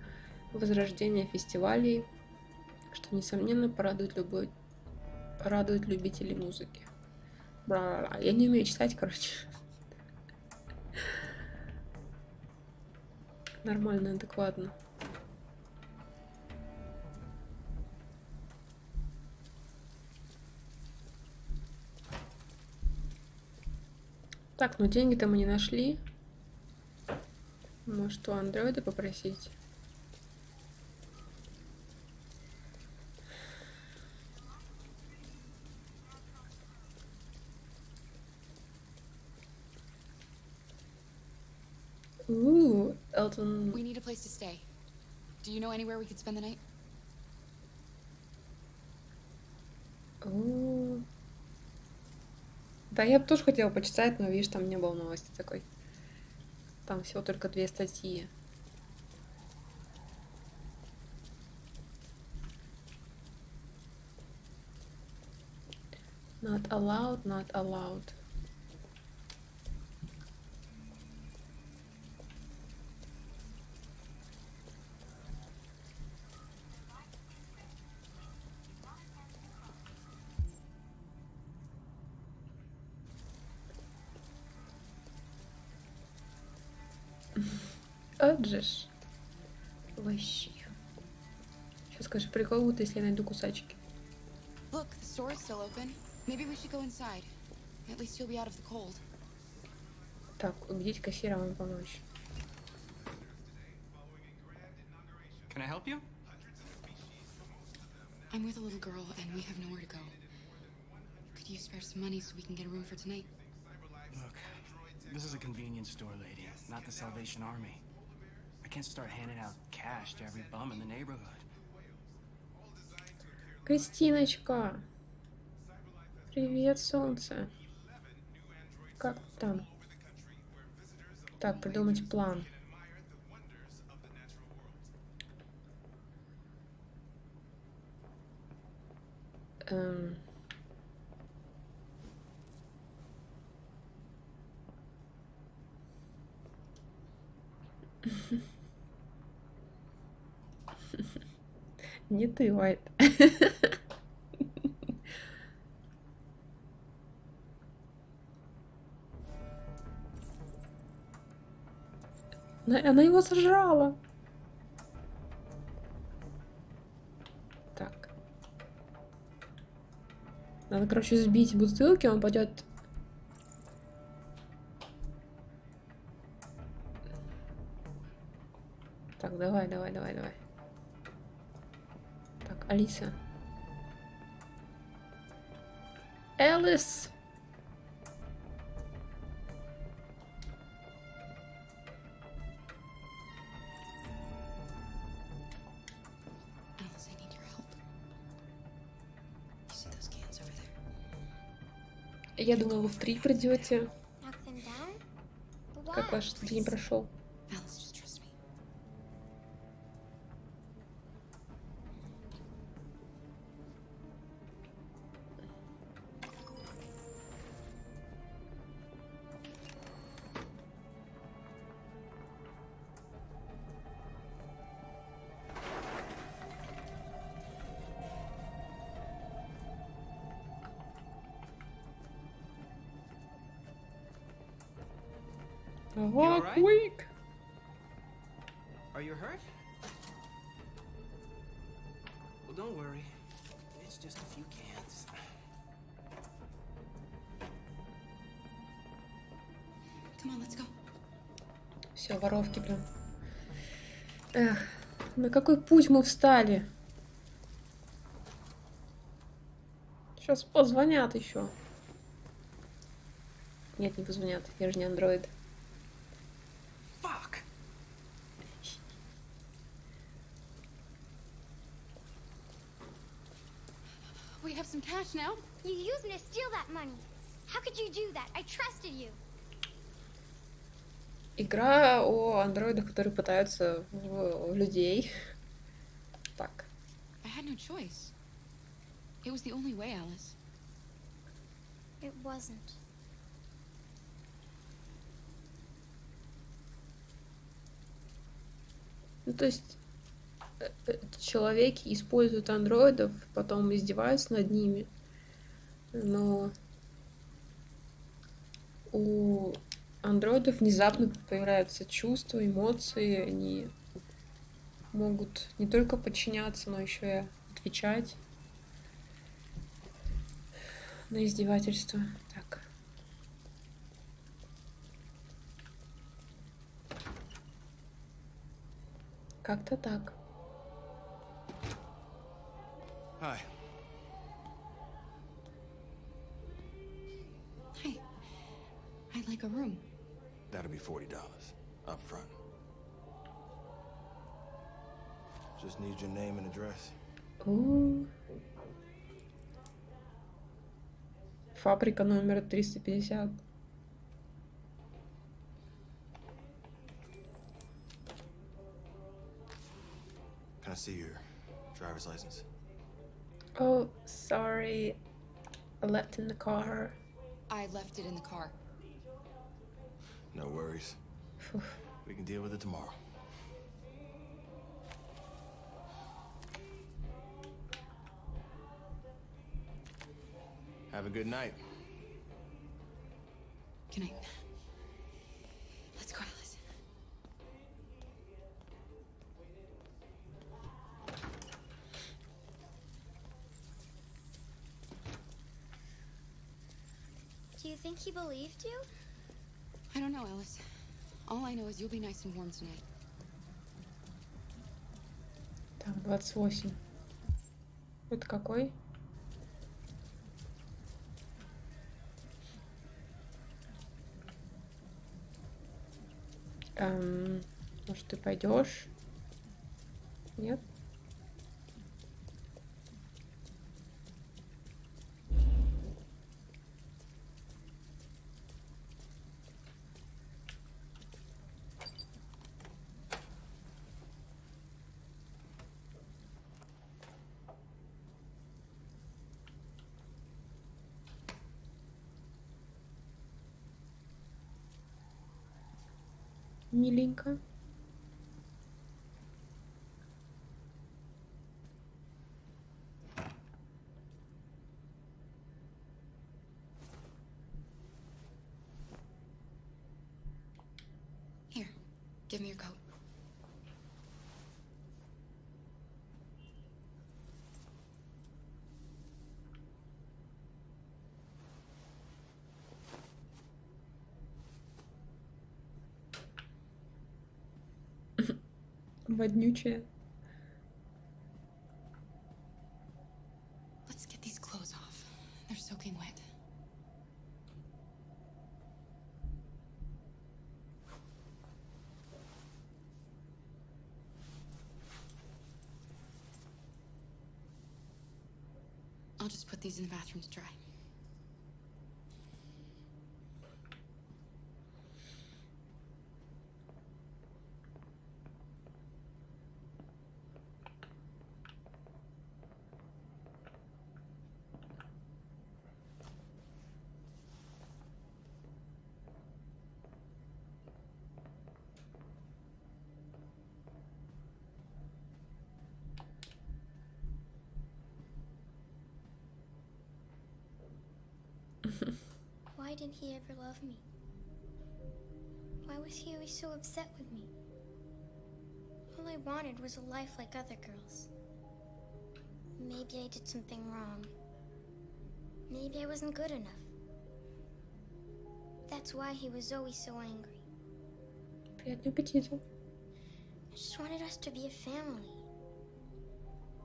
возрождение фестивалей, что, несомненно, порадует любой радует любителей музыки. Бла-бла-бла. Я не умею читать, короче. Нормально, адекватно. Так, ну деньги-то мы не нашли. Может, у андроида попросить? Ooh, Elton. We need a place to stay. Do you know anywhere we could spend the night? О. Да, я бы тоже хотела почитать, но видишь, там не было новости такой. Там всего только две статьи. Not allowed, not allowed. Вот же ж. Вообще. Сейчас, конечно, прикол будет, если я найду кусачки. Look, the store is still open. Maybe we should go inside. At least you'll be out of the cold. Так, убедить кассира вам помочь. Can I help you? I'm with a little girl and we have nowhere to go. Could you spare some money so we can get a room for tonight? Look, this is a convenience store, lady, not the Salvation Army. I can't start handing out cash to every bum in the neighborhood. Кристиночка. Привет, солнце. Как ты там? Так, придумать план. Эм. Не ты, Уайт. Она, его сожрала. Так. Надо, короче, сбить бутылки, он пойдет. Так, давай, давай, давай, давай. Так, Алиса. Элис! Alice, I need your help. You see those cans over there? Я думала, вы в три придете. Как ваш день прошел? Воровки, блин. Эх, на какой путь мы встали? Сейчас позвонят еще. Нет, не позвонят. Я же не андроид. Fuck! We have some cash now. You used me to steal that money. How could you do that? I trusted you. Игра о андроидах, которые пытаются в, в людей. Так. I had no choice. It was the only way, Alice. It wasn't. Ну, то есть э, э, человеки используют андроидов, потом издеваются над ними, но у андроидов внезапно появляются чувства, эмоции, они могут не только подчиняться, но еще и отвечать на издевательства. Так. Как-то так. Hi. Hey, I'd like a room. That'll be $40 up front. Just need your name and address. У. Фабрика номер 350. Can I see your driver's license? Oh, sorry. I left in the car. I left it in the car. No worries. we can deal with it tomorrow. Have a good night. Good night. Let's go, Alice. Do you think he believed you? I don't know, Alice. All I know is you'll be nice and warm tonight. Так, 28. Это какой? Эм, может, ты пойдешь? Нет? Миленько. Воднючая. Let's get these clothes off. They're soaking wet. I'll just put these in the bathroom to dry. didn't he ever love me? Why was he always so upset with me? All I wanted was a life like other girls. Maybe I did something wrong. Maybe I wasn't good enough. That's why he was always so angry. Приятного аппетита. I just wanted us to be a family.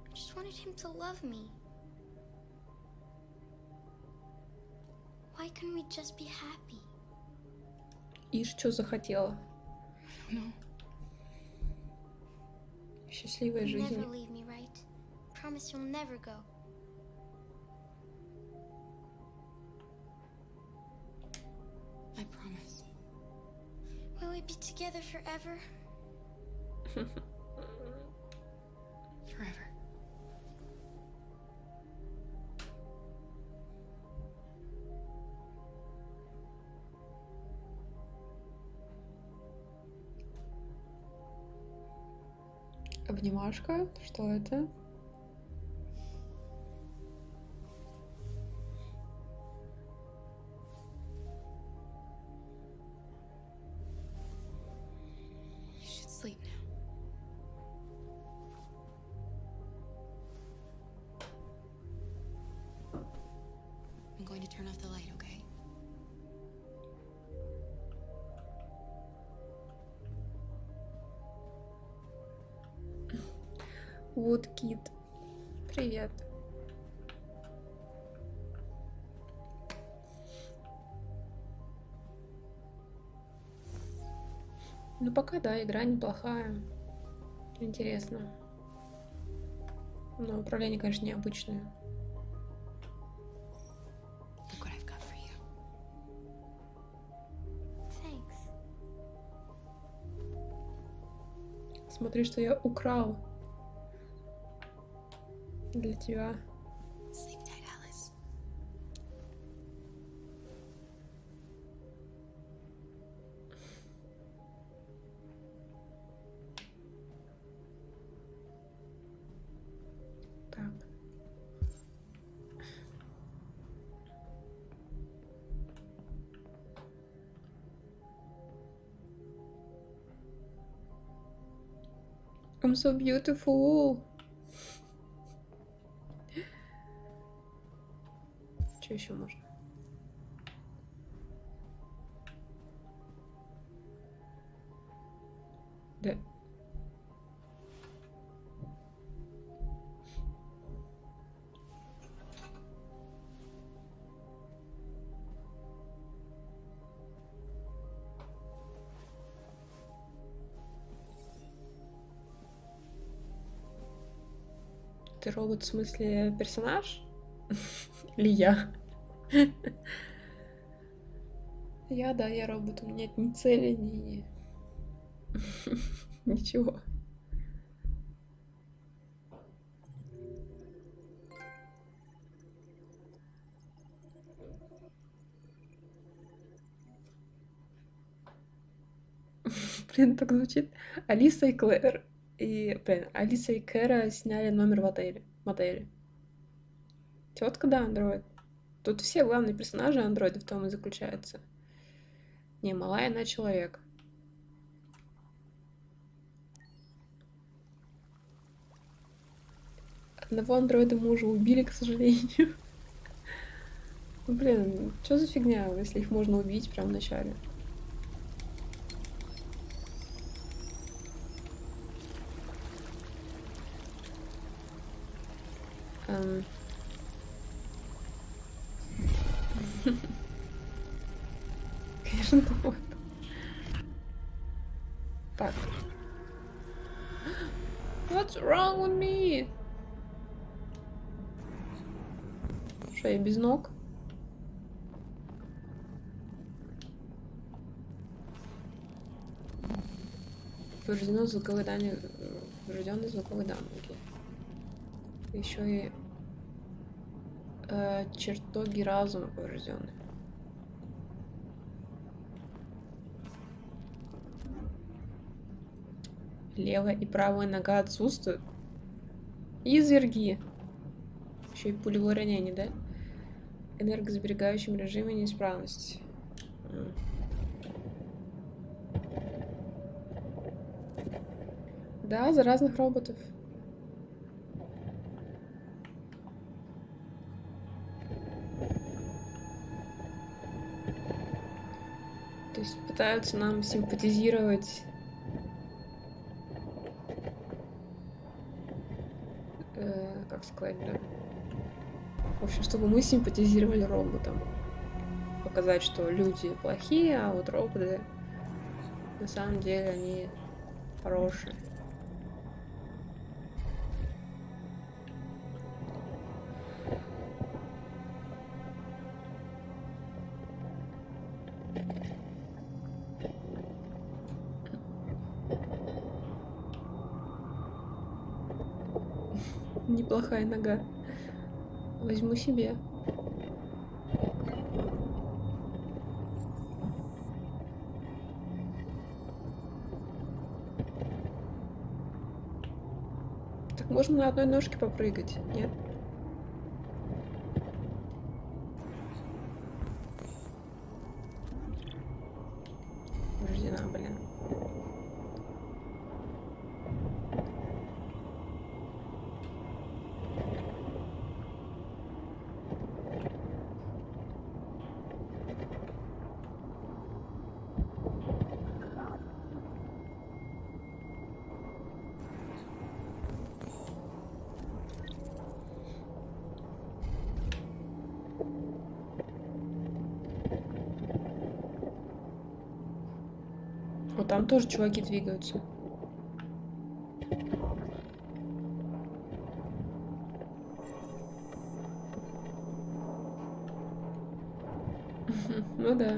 I just wanted him to love me. Why couldn't we just be happy? Ишь, что захотела. No. Счастливая You'll жизнь. never leave me, right? Promise you'll never go. I promise. Will we be together forever? Forever. Обнимашка. Что это? Вудкит. Привет. Ну пока да, игра неплохая. Интересно. Но управление, конечно, необычное. Смотри, что я украл. Good you I'm so beautiful. что еще можно? Да. Ты робот в смысле персонаж? Или я? Я, да, я робот. У меня нет ни цели, ни... Ничего. Блин, так звучит. Алиса и Клэр. И, блин, Алиса и Кэра сняли номер в отеле. В мотеле. Тетка, да, андроид. Тут все главные персонажи андроиды в том и заключаются. Не, малая она человек. Одного андроида мужа убили, к сожалению. Ну, блин, что за фигня, если их можно убить прямо в начале? Эм. Вот. Так. What's wrong with me? Что, я без ног? Повреждено звуковые данные. Поврежденный звуковые данные. Еще и э, чертоги разума повреждены. Левая и правая нога отсутствуют. Изверги. Еще и пулевое ранение, да? Энергосберегающем режиме неисправность. М. Да, за разных роботов. То есть пытаются нам симпатизировать как сказать, да. В общем, чтобы мы симпатизировали роботам. Показать, что люди плохие, а вот роботы на самом деле они хорошие. Неплохая нога. Возьму себе. Так можно на одной ножке попрыгать, нет? Повреждена, блин. Вот там тоже чуваки двигаются. Ну да.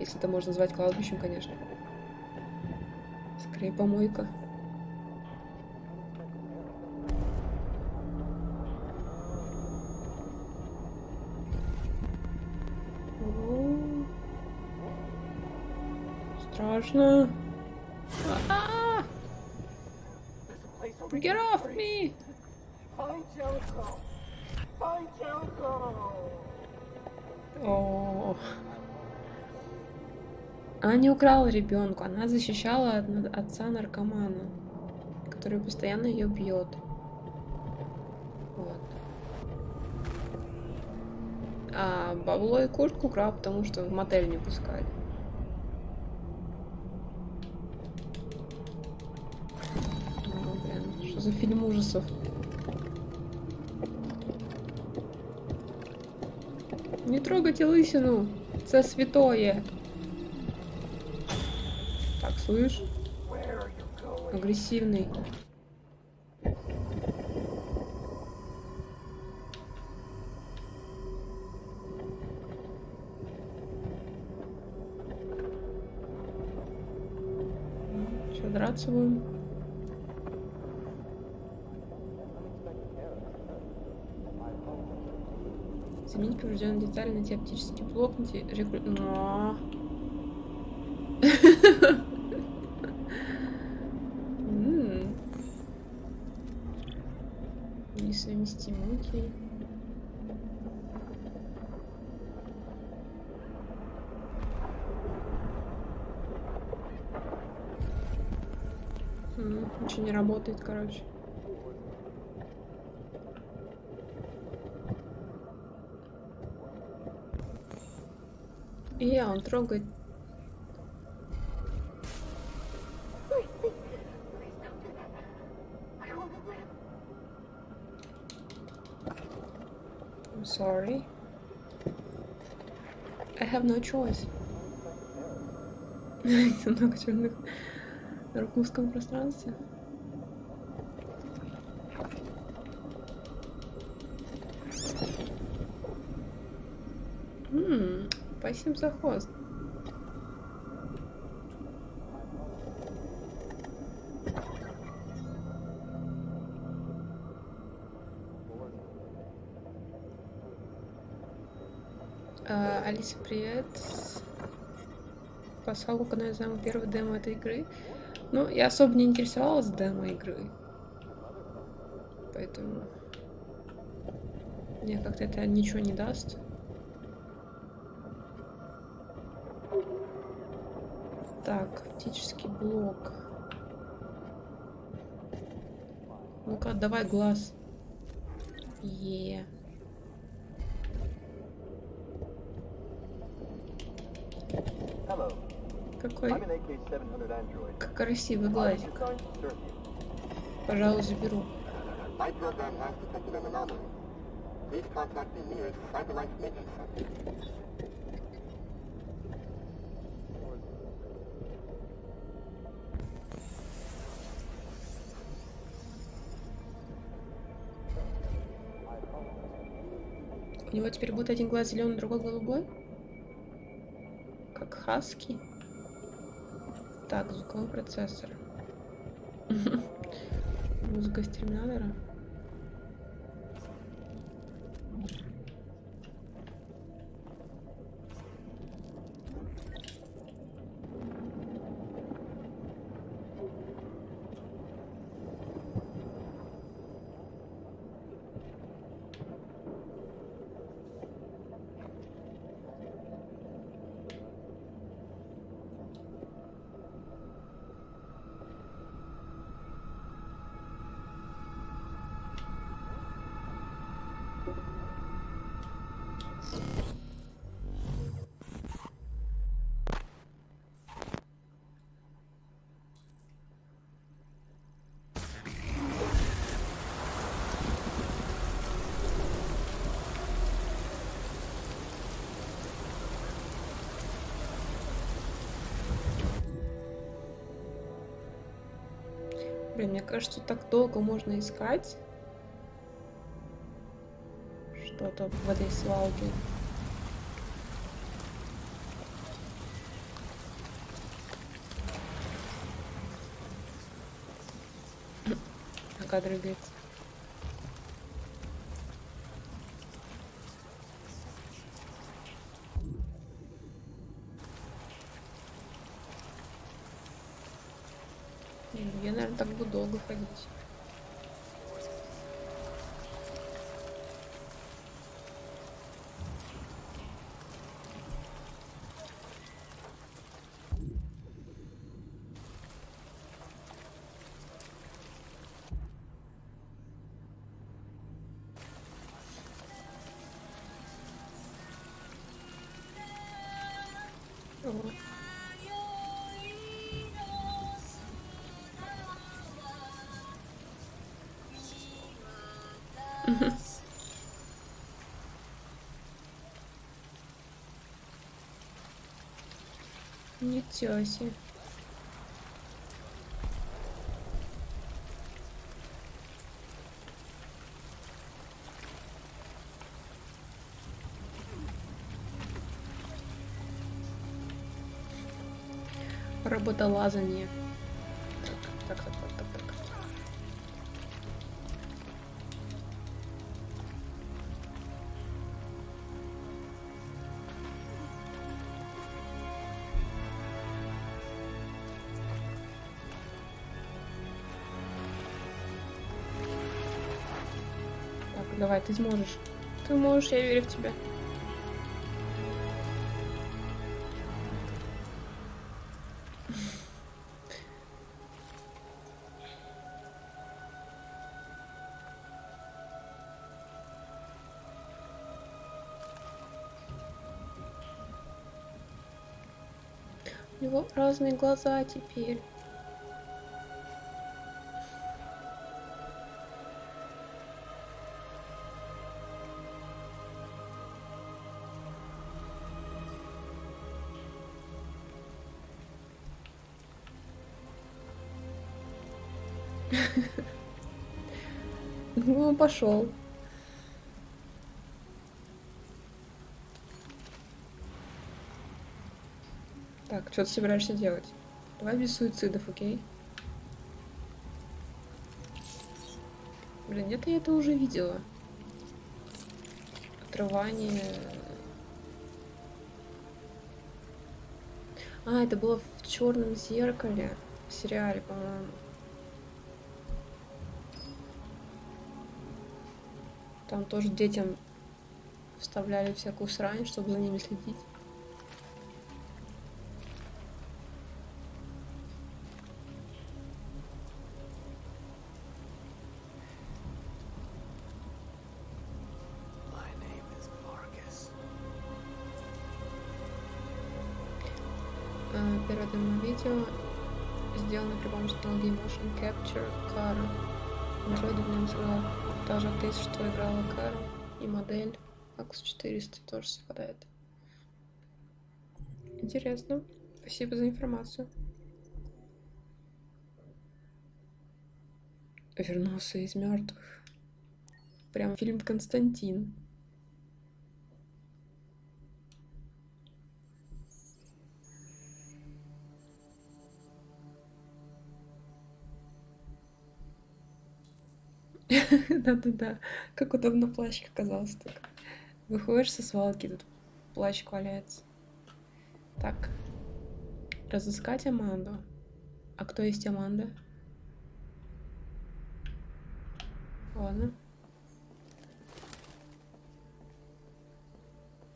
Если это можно назвать кладбищем, конечно. Скорее помойка. Страшно. А! Get off me! О. Она не украла ребенку, она защищала от отца наркомана, который постоянно ее бьет. Вот. А бабло и куртку украл, потому что в мотель не пускали. Фильм ужасов? Не трогайте лысину. Це святое. Так, слышь? Агрессивный. Что, драться будем? Поврежденные детали, найти оптический блок. Но. М. Несовместимо, окей. М, Ничего не работает, короче. И он трогает. I'm sorry. I have no choice. Много черных в узком пространстве. 8 за хвост. А, Алиса, привет. Послал канал зам первый демо этой игры. Ну, я особо не интересовалась демо игры. Поэтому мне как-то это ничего не даст. Блок. Ну-ка, давай глаз. Е. Hello. Какой I'm an AK-700 android. к- красивый глазик. Пожалуй, заберу. Него теперь будет один глаз зеленый, другой голубой? Как хаски. Так, звуковой процессор. Музыка из терминатора. Кажется, так долго можно искать что-то в этой свалке. Нога дрыгается. Не, ну я, наверное, так буду долго ходить. Мгм. Ничего себе. Работолазание. Так, ты сможешь. Ты можешь, я верю в тебя. У него разные глаза теперь. Он пошел. Так, что ты собираешься делать? Давай без суицидов, окей? Блин, где-то я это уже видела. Отрывание. А, это было в черном зеркале. В сериале, по-моему. Там тоже детям вставляли всякую срань, чтобы за ними следить. А, Первое демо-видео сделано при помощи технологии Motion Capture Car. Android в нем та же что играла Кару, и модель Акс 400 тоже совпадает. Интересно. Спасибо за информацию. Вернулся из мертвых. Прям фильм Константин. Да-да-да. Как удобно плащик оказался так. Выходишь со свалки, тут плащик валяется. Так. Разыскать Аманду. А кто есть Аманда? Ладно.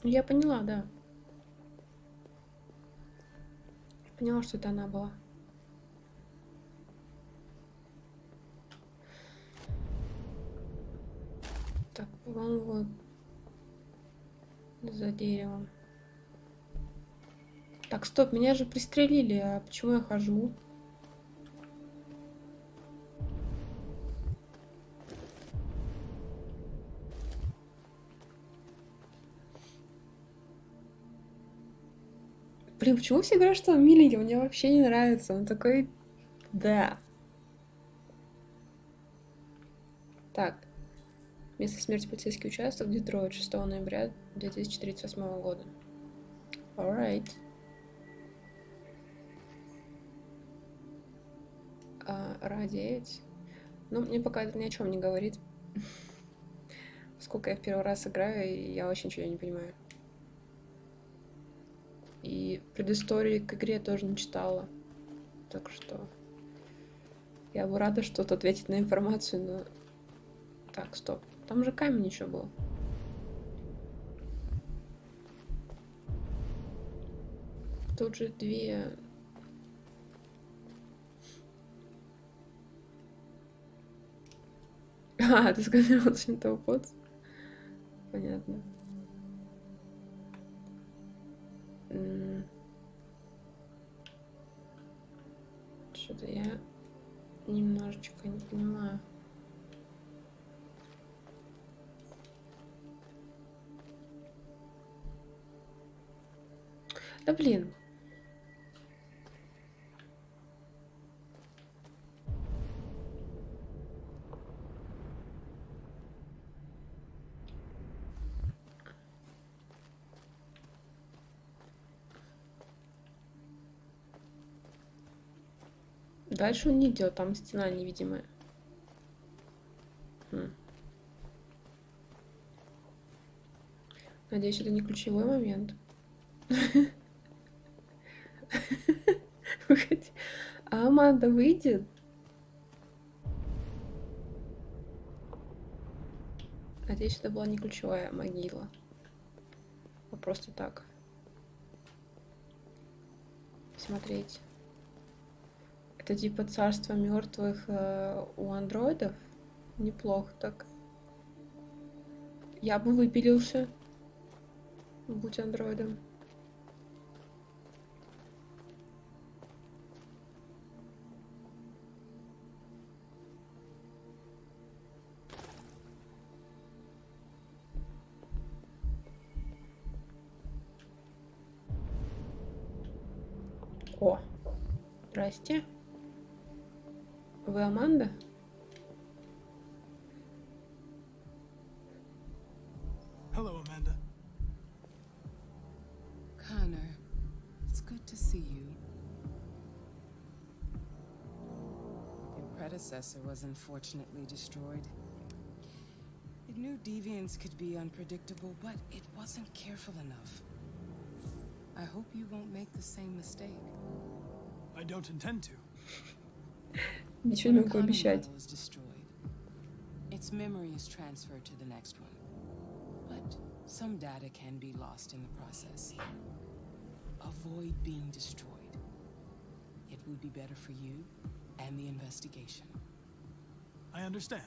Я поняла, да. Я поняла, что это она была. По-моему, вот за деревом. Так, стоп, меня же пристрелили, а почему я хожу? Блин, почему все говорят, что он миленький? Мне вообще не нравится. Он такой... Да. Так. Место смерти полицейский участок, Детройт, 6 ноября 2038 года. Alright. А, Ра-9. Ну, мне пока это ни о чем не говорит. Сколько я в первый раз играю, и я очень ничего не понимаю. И предыстории к игре тоже не читала. Так что я бы рада что-то ответить на информацию, но... Так, стоп. Там же камень еще был. Тут же две... А, ты не того под. Понятно. Что-то я немножечко не понимаю. Да блин. Дальше он не идет, там стена невидимая. Хм. Надеюсь, это не ключевой момент. А Аманда выйдет? Надеюсь, это была не ключевая могила. А просто так. Смотреть. Это типа царство мертвых э, у андроидов? Неплохо так. Я бы выпилился, будь андроидом. О, здрасте. Вы Аманда? Hello, Amanda. Connor, it's good to see you. Your predecessor was unfortunately destroyed. It knew deviants could be unpredictable, but it wasn't careful enough. I hope you won't make the same mistake. I don't intend to. Ничего не When a могу Connor обещать. model is destroyed, its memory is transferred to the next one. But some data can be lost in the process. Avoid being destroyed. It would be better for you and the investigation. I understand.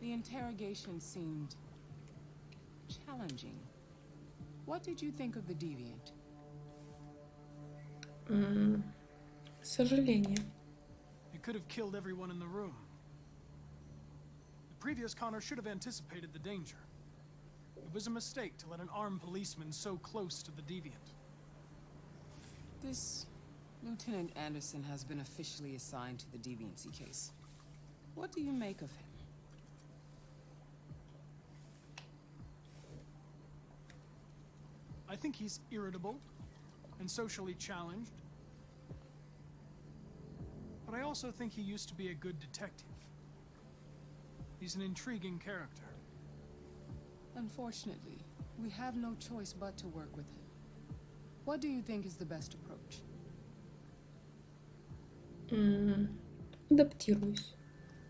The interrogation seemed challenging. What did you think of the deviant? М, Сожаление. It could have killed everyone in the room. The previous Connor should have anticipated the danger. It was a mistake to let an armed policeman so close to the deviant. This Lieutenant Anderson has been officially assigned to the deviancy case. What do you make of him? think he's irritable and socially challenged. But I also think he used to be a good detective. He's an intriguing character. Unfortunately, we have no choice but to work with him. What do you think is the best approach? М, Адаптируюсь.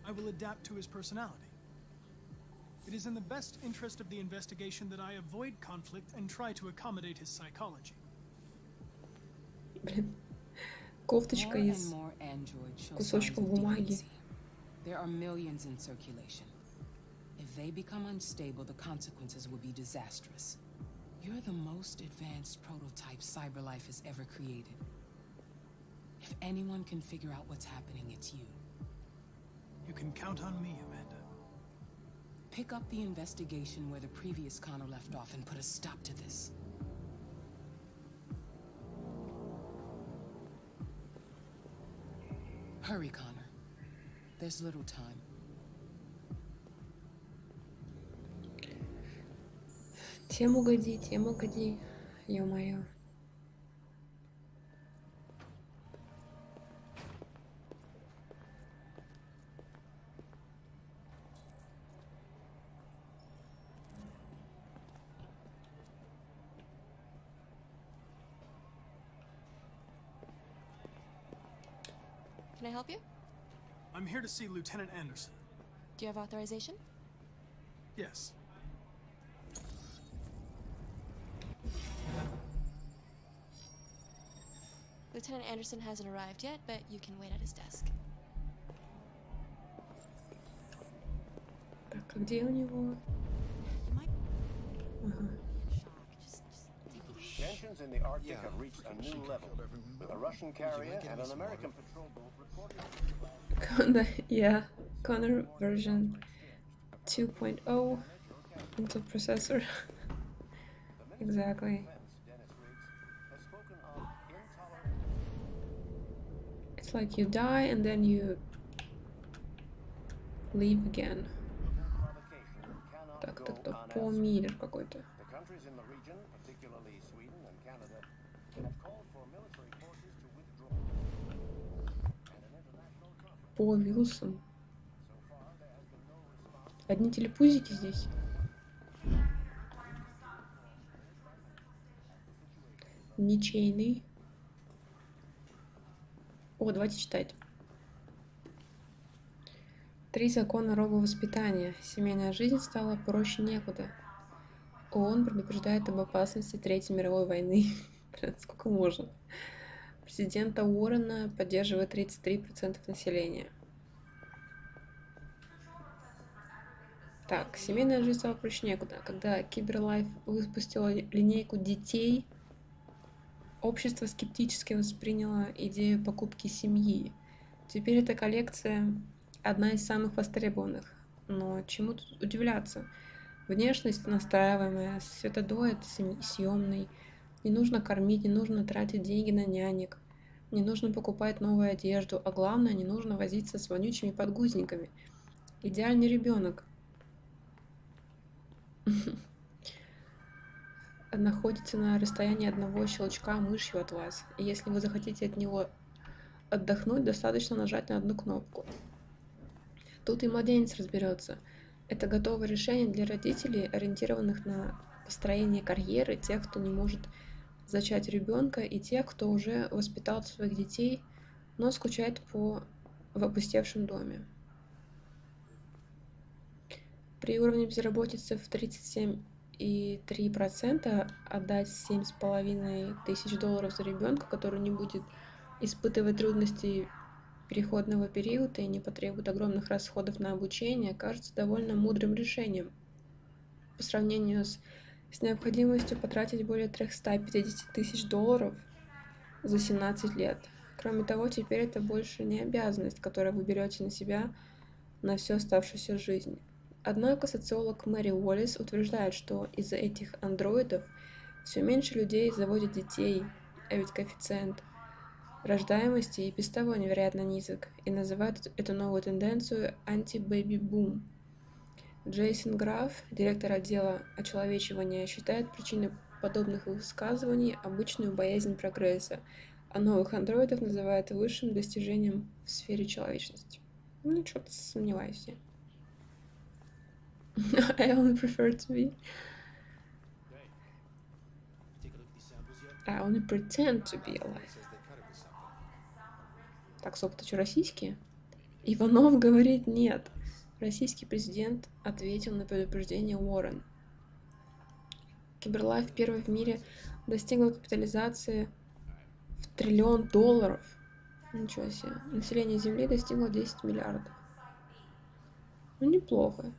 I will adapt to his personality. It is in the best interest of the investigation that I avoid conflict and try to accommodate his psychology. Блин. Кофточка More из and more androids show signs кусочков of бумаги. deviancy. There are millions in circulation. If they become unstable, the consequences will be disastrous. You're the most advanced prototype CyberLife has ever created. If anyone can figure out what's happening, it's you. You can count on me, Amanda. Pick up the investigation where the previous Connor left off and put a stop to this. Hurry, Connor. There's little time. Тем угоди, тем угоди. Ё-моё. here to see Lieutenant Anderson. Do you have authorization? Yes. Lieutenant Anderson hasn't arrived yet, but you can wait at his desk. Так, а где у него? Ага. Tensions in the Arctic yeah, have reached a new level, with a Russian carrier and an American patrol boat recording... Yeah, Connor version 2.0 Intel processor. exactly. It's like you die and then you leave again. Так, так, так, полмиллер какой-то. По Вилсон. Одни телепузики здесь. Ничейный. О, давайте читать. Три закона робовоспитания. Семейная жизнь стала проще некуда. ООН предупреждает об опасности Третьей мировой войны. Блин, сколько можно? Президента Уоррена поддерживает 33% населения. Так, семейная жизнь стала проще некуда. Когда Киберлайф выпустила линейку детей, общество скептически восприняло идею покупки семьи. Теперь эта коллекция одна из самых востребованных. Но чему тут удивляться? Внешность настраиваемая, светодует съемный. Не нужно кормить, не нужно тратить деньги на нянек. Не нужно покупать новую одежду, а главное, не нужно возиться с вонючими подгузниками. Идеальный ребенок. находится на расстоянии одного щелчка мышью от вас. И если вы захотите от него отдохнуть, достаточно нажать на одну кнопку. Тут и младенец разберется. Это готовое решение для родителей, ориентированных на построение карьеры, тех, кто не может зачать ребенка, и тех, кто уже воспитал своих детей, но скучает по в опустевшем доме. При уровне безработицы в 37,3% отдать 7,5 тысяч долларов за ребенка, который не будет испытывать трудности переходного периода и не потребует огромных расходов на обучение, кажется довольно мудрым решением по сравнению с, с необходимостью потратить более 350 тысяч долларов за 17 лет. Кроме того, теперь это больше не обязанность, которую вы берете на себя на всю оставшуюся жизнь. Однако социолог Мэри Уоллес утверждает, что из-за этих андроидов все меньше людей заводят детей, а ведь коэффициент рождаемости и без того невероятно низок, и называют эту новую тенденцию анти-бэби-бум. Джейсон Граф, директор отдела очеловечивания, считает причиной подобных высказываний обычную боязнь прогресса, а новых андроидов называет высшим достижением в сфере человечности. Ну, что-то сомневаюсь я. I only prefer to be. I only pretend to be alive. Так, стоп, это что, российские? Иванов говорит нет. Российский президент ответил на предупреждение Уоррен. Киберлайф первый в мире достигла капитализации в триллион долларов. Ничего себе. Население Земли достигло 10 миллиардов. Ну, неплохо.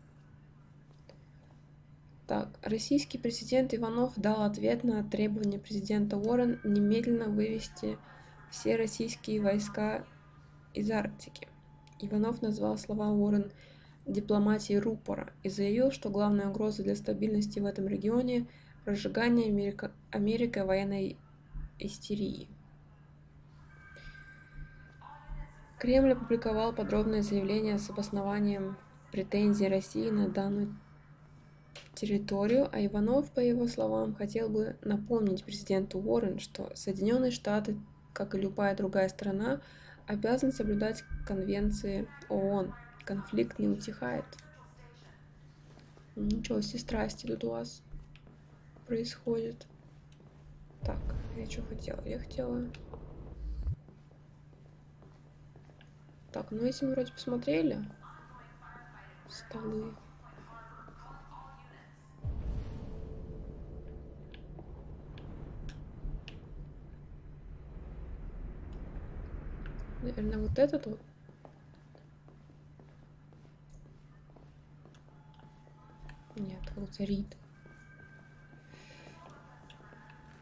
Так, российский президент Иванов дал ответ на требование президента Уоррен немедленно вывести все российские войска из Арктики. Иванов назвал слова Уоррен дипломатией рупора и заявил, что главная угроза для стабильности в этом регионе – разжигание Америка... Америкой военной истерии. Кремль опубликовал подробное заявление с обоснованием претензий России на данную территорию, а Иванов, по его словам, хотел бы напомнить президенту Уоррен, что Соединенные Штаты, как и любая другая страна, обязаны соблюдать конвенции ООН. Конфликт не утихает. Ничего себе страсти тут у вас происходит. Так, я что хотела? Я хотела... Так, ну мы вроде посмотрели. Столы. Наверное, вот этот вот. Нет, вот Рид.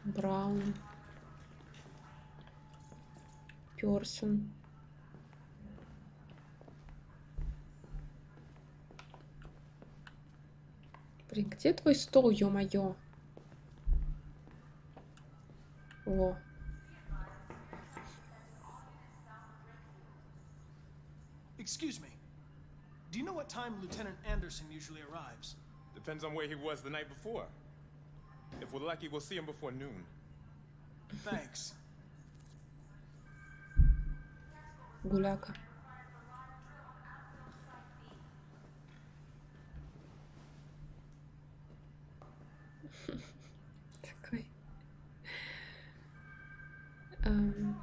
Браун. Персон. Блин, где твой стол, ё-моё? Во. Excuse me. Do you know what time Lieutenant Anderson usually arrives? Depends on where he was the night before. If we're lucky, we'll see him before noon. Thanks. Гуляка. Такой. Эм,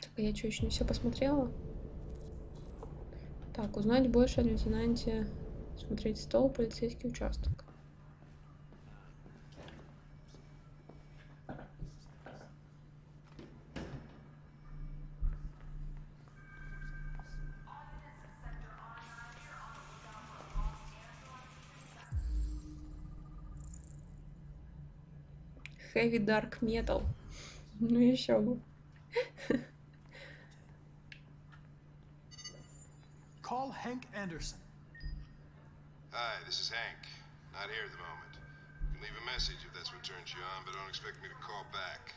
Так, а я что, еще не все посмотрела? Так, узнать больше о лейтенанте. Смотреть стол, полицейский участок. Heavy Dark Metal. Ну еще бы. Call Hank Anderson. Hi, this is Hank. Not here at the moment. You can leave a message if that's what turns you on, but don't expect me to call back.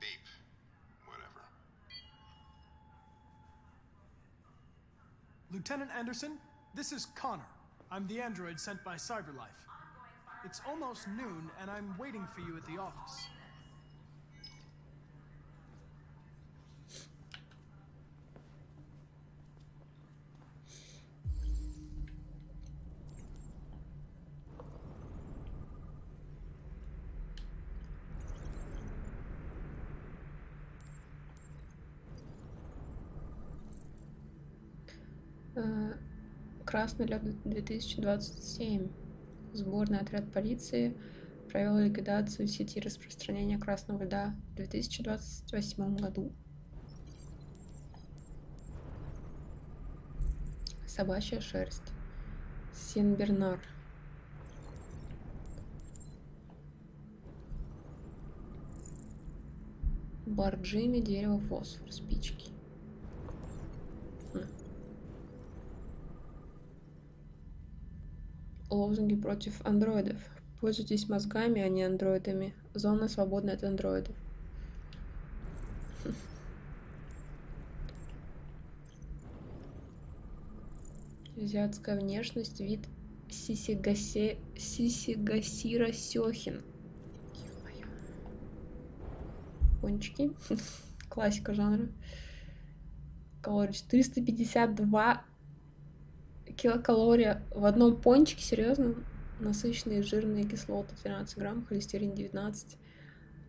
Beep. Whatever. Lieutenant Anderson, this is Connor. I'm the android sent by CyberLife. It's almost noon, and I'm waiting for you at the office. Красный лед 2027. Сборный отряд полиции провел ликвидацию сети распространения красного льда в 2028 году. Собачья шерсть. Сен-Бернар. Бар дерево, фосфор, спички. Хм. Лозунги против андроидов. Пользуйтесь мозгами, а не андроидами. Зона свободна от андроидов. Азиатская внешность, вид Сисигасе... Сисигасира Сёхин. Ё-моё. Пончики. Классика жанра. Калорий 452 килокалория в одном пончике, серьезно? Насыщенные жирные кислоты 12 грамм, холестерин 19,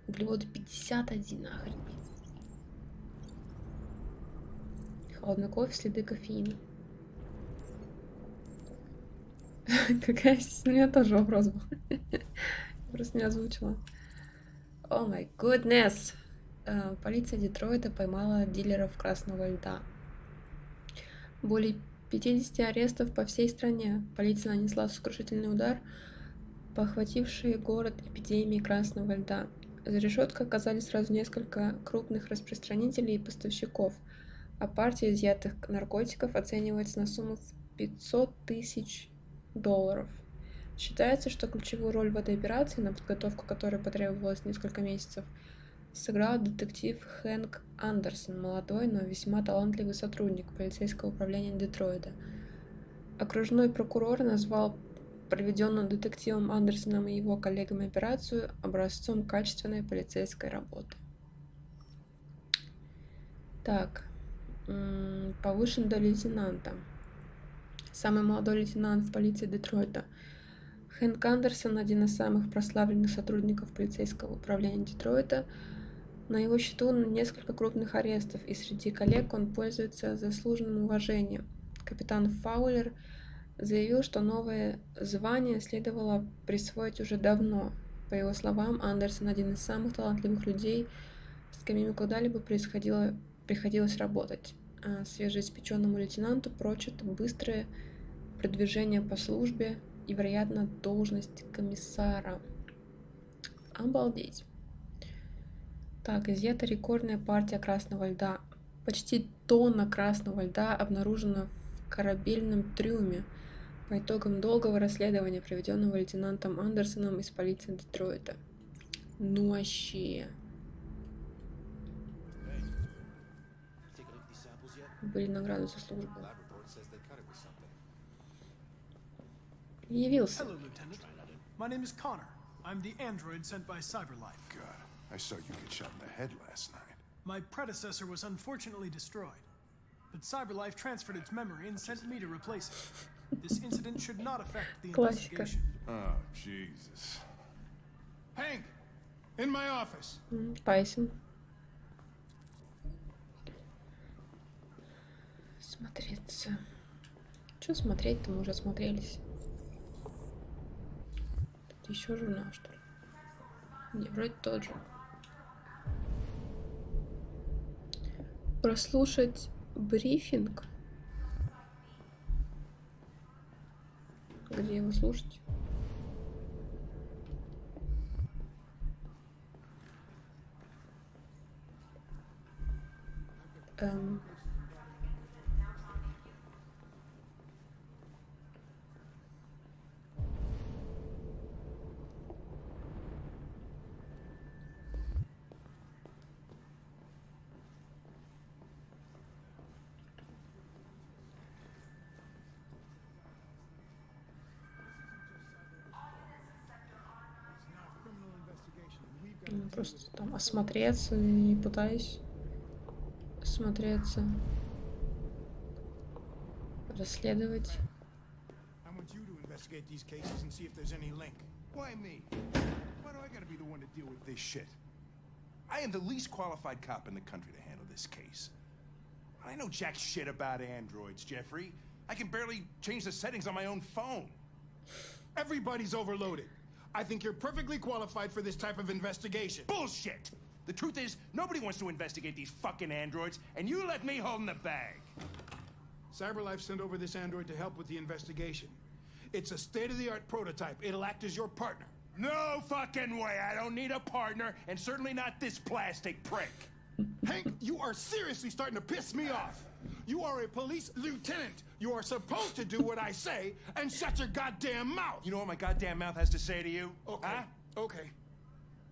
углеводы 51, охренеть. Холодный кофе, следы кофеина. Какая? У меня тоже вопрос был. Просто не озвучила. О май goodness. Э, Полиция Детройта поймала дилеров красного льда. Более 50 арестов по всей стране. Полиция нанесла сокрушительный удар, похвативший город эпидемии красного льда. За решеткой оказались сразу несколько крупных распространителей и поставщиков, а партия изъятых наркотиков оценивается на сумму в 500 тысяч долларов. Считается, что ключевую роль в этой операции, на подготовку которой потребовалось несколько месяцев, сыграл детектив Хэнк Андерсон, молодой, но весьма талантливый сотрудник полицейского управления Детройта. Окружной прокурор назвал проведенную детективом Андерсоном и его коллегами операцию образцом качественной полицейской работы. Так, повышен до лейтенанта. Самый молодой лейтенант в полиции Детройта. Хэнк Андерсон, один из самых прославленных сотрудников полицейского управления Детройта, на его счету несколько крупных арестов, и среди коллег он пользуется заслуженным уважением. Капитан Фаулер заявил, что новое звание следовало присвоить уже давно. По его словам, Андерсон один из самых талантливых людей, с ему когда-либо происходило, приходилось работать. А свежеиспеченному лейтенанту прочат быстрое продвижение по службе и, вероятно, должность комиссара. Обалдеть. Так, изъята рекордная партия красного льда. Почти тонна красного льда обнаружена в корабельном трюме по итогам долгого расследования, проведенного лейтенантом Андерсоном из полиции Детройта. Ну а вообще. Были награды за службу. Явился. My name is Connor. I'm the android sent by Cyberlife. God, I saw you get shot in the head last night. My predecessor was unfortunately destroyed, but CyberLife transferred its memory and sent me to replace it. This incident should not affect the Классика. investigation. Oh, Jesus. Hank, in my office. М, Пайсин. Смотреться. Что смотреть-то? Мы уже смотрелись. Тут еще журнал, что ли? Не, вроде тот же. Прослушать брифинг. Где его слушать? Эм, осмотреться и пытаюсь осмотреться. Расследовать. I want you to investigate these cases and see if there's any link. Why me? Why do I gotta be the one to deal with this shit? I am the least qualified cop in the country to handle this case. I know jack shit about androids, Jeffrey. I can barely change the settings on my own phone. Everybody's overloaded. I think you're perfectly qualified for this type of investigation. Bullshit! The truth is, nobody wants to investigate these fucking androids, and you let me hold in the bag. CyberLife sent over this android to help with the investigation. It's a state-of-the-art prototype. It'll act as your partner. No fucking way! I don't need a partner, and certainly not this plastic prick. Hank, you are seriously starting to piss me off. You are a police lieutenant. You are supposed to do what I say and shut your goddamn mouth. You know what my goddamn mouth has to say to you? Okay. Okay.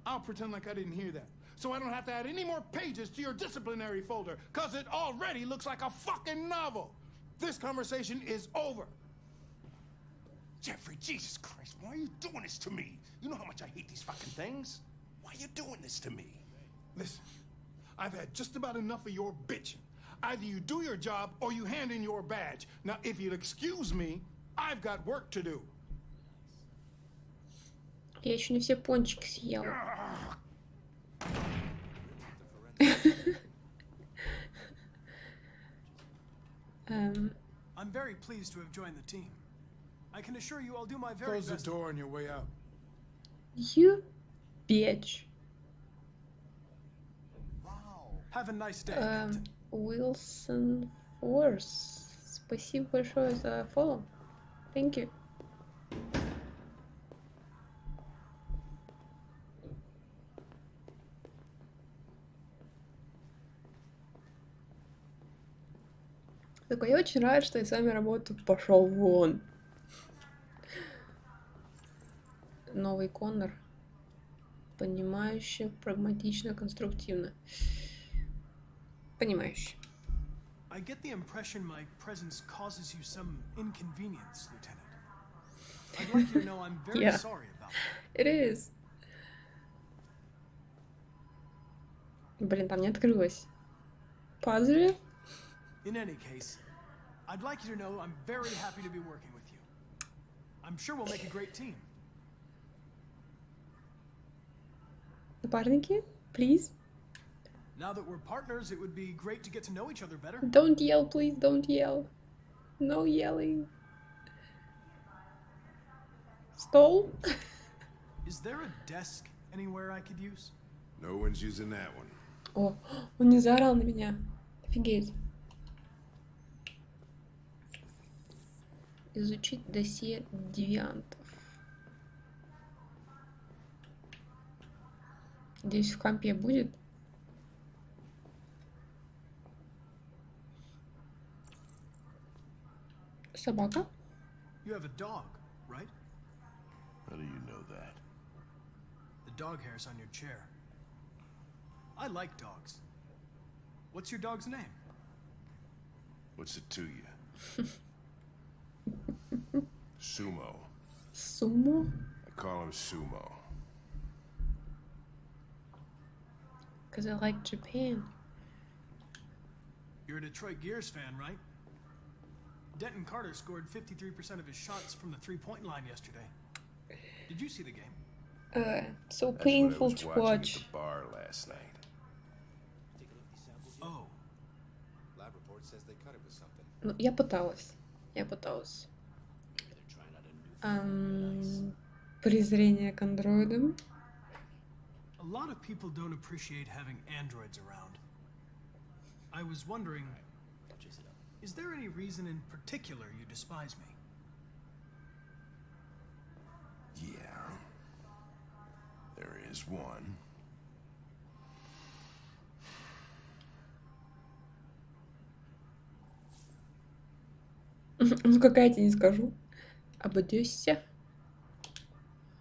I'll pretend like I didn't hear that. So I don't have to add any more pages to your disciplinary folder, because it already looks like a fucking novel. This conversation is over. Jeffrey, Jesus Christ, why are you doing this to me? You know how much I hate these fucking things. Why are you doing this to me? Listen, I've had just about enough of your bitching. Either you do your job or you hand in your badge. Now, if you'll excuse me, I've got work to do. Я еще не все пончики съела. Эм, I'm very pleased to have joined the team. I can assure you I'll do my very Close the best. door on your way out. You bitch. Have a nice day. Эм, Wilson Force. Спасибо большое за фоллоу. Thank you. Такой, я очень рад, что я с вами работаю. Пошел вон. Новый Коннор. Понимающе, прагматично, конструктивно. Понимающе. I get the impression my presence causes you some inconvenience, Lieutenant. I'd like you to know I'm very Yeah. sorry about that. It is. Блин, там не открылось. Пазли? In any case, I'd like you to know I'm very happy to be working with you. I'm sure we'll make a great team. Напарники? Please? Now that we're partners, it would be great to get to know each other better. Don't yell, please, don't yell. No yelling. Stole? Is there a desk anywhere I could use? No one's using that one. О, он не заорал на меня. Офигеть. Изучить досье девиантов. Надеюсь, в компе будет. Собака? You have a dog, right? How do you know that? The dog hair's on your chair. I like dogs. What's your dog's name? What's it to you? Sumo. Sumo? I call him Sumo. Because I like Japan. You're a Detroit Gears fan, right? Denton Carter scored 53% of his shots from the three-point line yesterday. Did you see the game? Uh, so That's painful what I was to watching watch. At the bar last night. Oh. Lab report says they cut it with something. Ну, я пыталась. Я пыталась. Ам, презрение к андроидам. A lot of people don't appreciate having androids around. I was wondering, is there any reason in particular you despise me? Yeah. There is one. Ну, какая тебе не скажу. Обойдешься.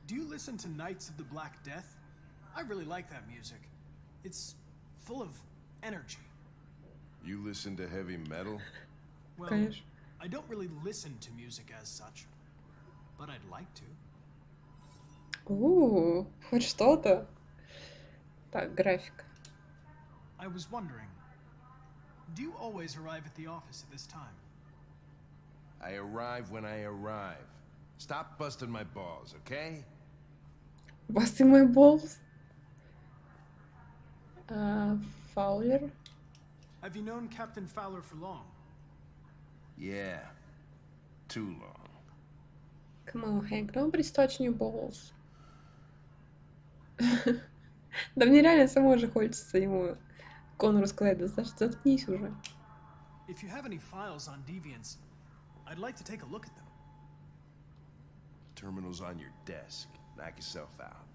Do you listen to Knights of the Black Death? I really like that music. It's full of energy. You listen to heavy metal? Well, Конечно. I don't really listen to music as such, but I'd like to. У, хоть что-то. Так, график. I was wondering, do you always arrive at the office at this time? I arrive when I arrive. Stop busting my balls, okay? Busting my balls. А, Фаулер. Have you known Captain Fowler for long? Yeah. Too long. Come on, Hank, don't be touching your balls. Да мне реально самой же хочется ему Конору сказать, да Саша, заткнись уже. If you have any files on Deviants, I'd like to take a look at them. Terminal's on your desk. Knock yourself out.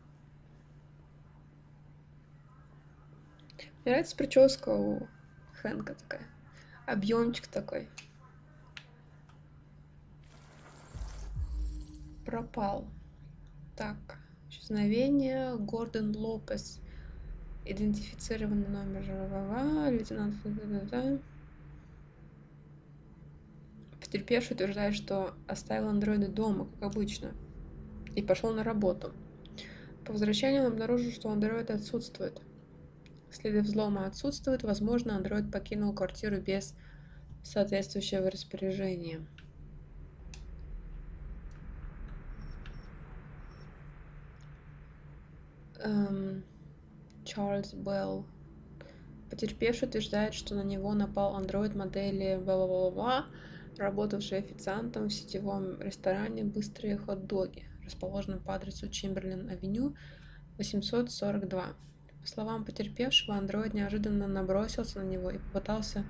Мне нравится прическа у Хэнка такая. Объемчик такой. Пропал. Так, исчезновение. Гордон Лопес. Идентифицированный номер ВВ. Лейтенант. Потерпевший утверждает, что оставил андроида дома, как обычно, и пошел на работу. По возвращению он обнаружил, что андроид отсутствует. Следы взлома отсутствуют. Возможно, андроид покинул квартиру без соответствующего распоряжения. Эм, Чарльз Белл. Потерпевший утверждает, что на него напал андроид модели бла-бла-бла-бла, работавший официантом в сетевом ресторане «Быстрые хот-доги», расположенном по адресу Чемберлин-авеню, 842. По словам потерпевшего, андроид неожиданно набросился на него и попытался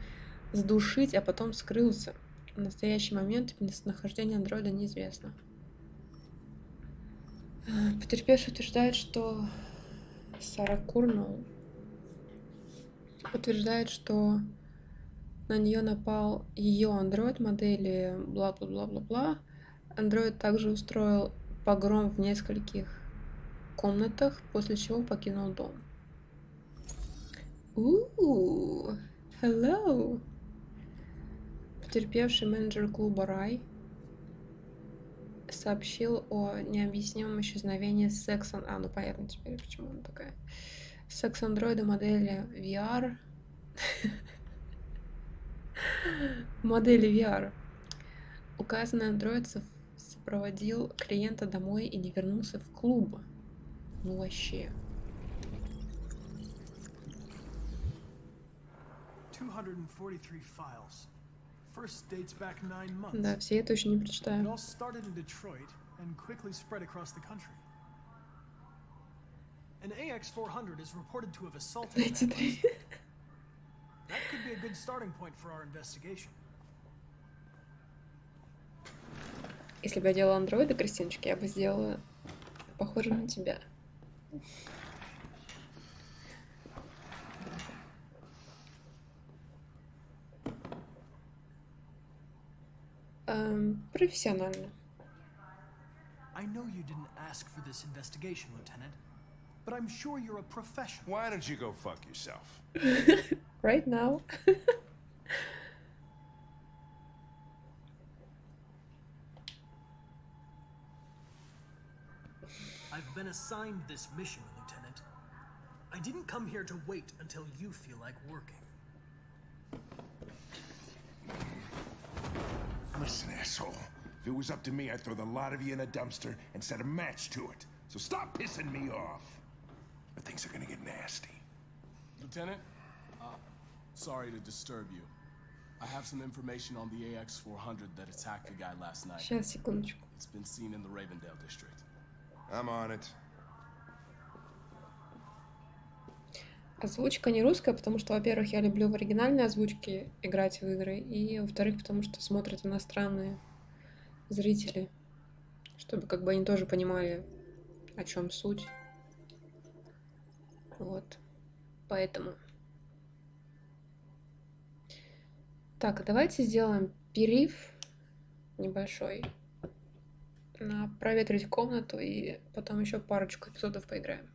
сдушить, а потом скрылся. В настоящий момент местонахождение андроида неизвестно. Потерпевший утверждает, что Сара Курнул утверждает, что на нее напал ее андроид модели бла-бла-бла-бла-бла. Андроид также устроил погром в нескольких комнатах, после чего покинул дом. Ooh, hello. Потерпевший менеджер клуба Рай сообщил о необъяснимом исчезновении секс А, ну понятно теперь, почему она такая. Секс-андроида модели VR. модели VR. Указанный андроид со- сопроводил клиента домой и не вернулся в клуб. Ну вообще. 243 files. Да, все это еще не прочитаю. all started in Detroit and quickly spread across the country. An AX-400 is reported to have assaulted an Эти три. That could be a good starting point for our investigation. Если бы я делала андроида, Кристиночка, я бы сделала похоже на тебя. Эм, профессионально. I know you didn't ask for this investigation, Lieutenant, but I'm sure you're a professional. Why don't you go fuck yourself? right now. I've been assigned this mission, Lieutenant. I didn't come here to wait until you feel like working. Listen, asshole. If it was up to me, I'd throw the lot of you in a dumpster and set a match to it. So stop pissing me off. But things are gonna get nasty. Lieutenant, uh, sorry to disturb you. I have some information on the AX-400 that attacked a guy last night. Сейчас, секундочку. It's been seen in the Ravendale district. I'm on it. Озвучка не русская, потому что, во-первых, я люблю в оригинальной озвучке играть в игры, и, во-вторых, потому что смотрят иностранные зрители, чтобы как бы они тоже понимали, о чем суть. Вот. Поэтому. Так, давайте сделаем перерыв небольшой на проветрить комнату и потом еще парочку эпизодов поиграем.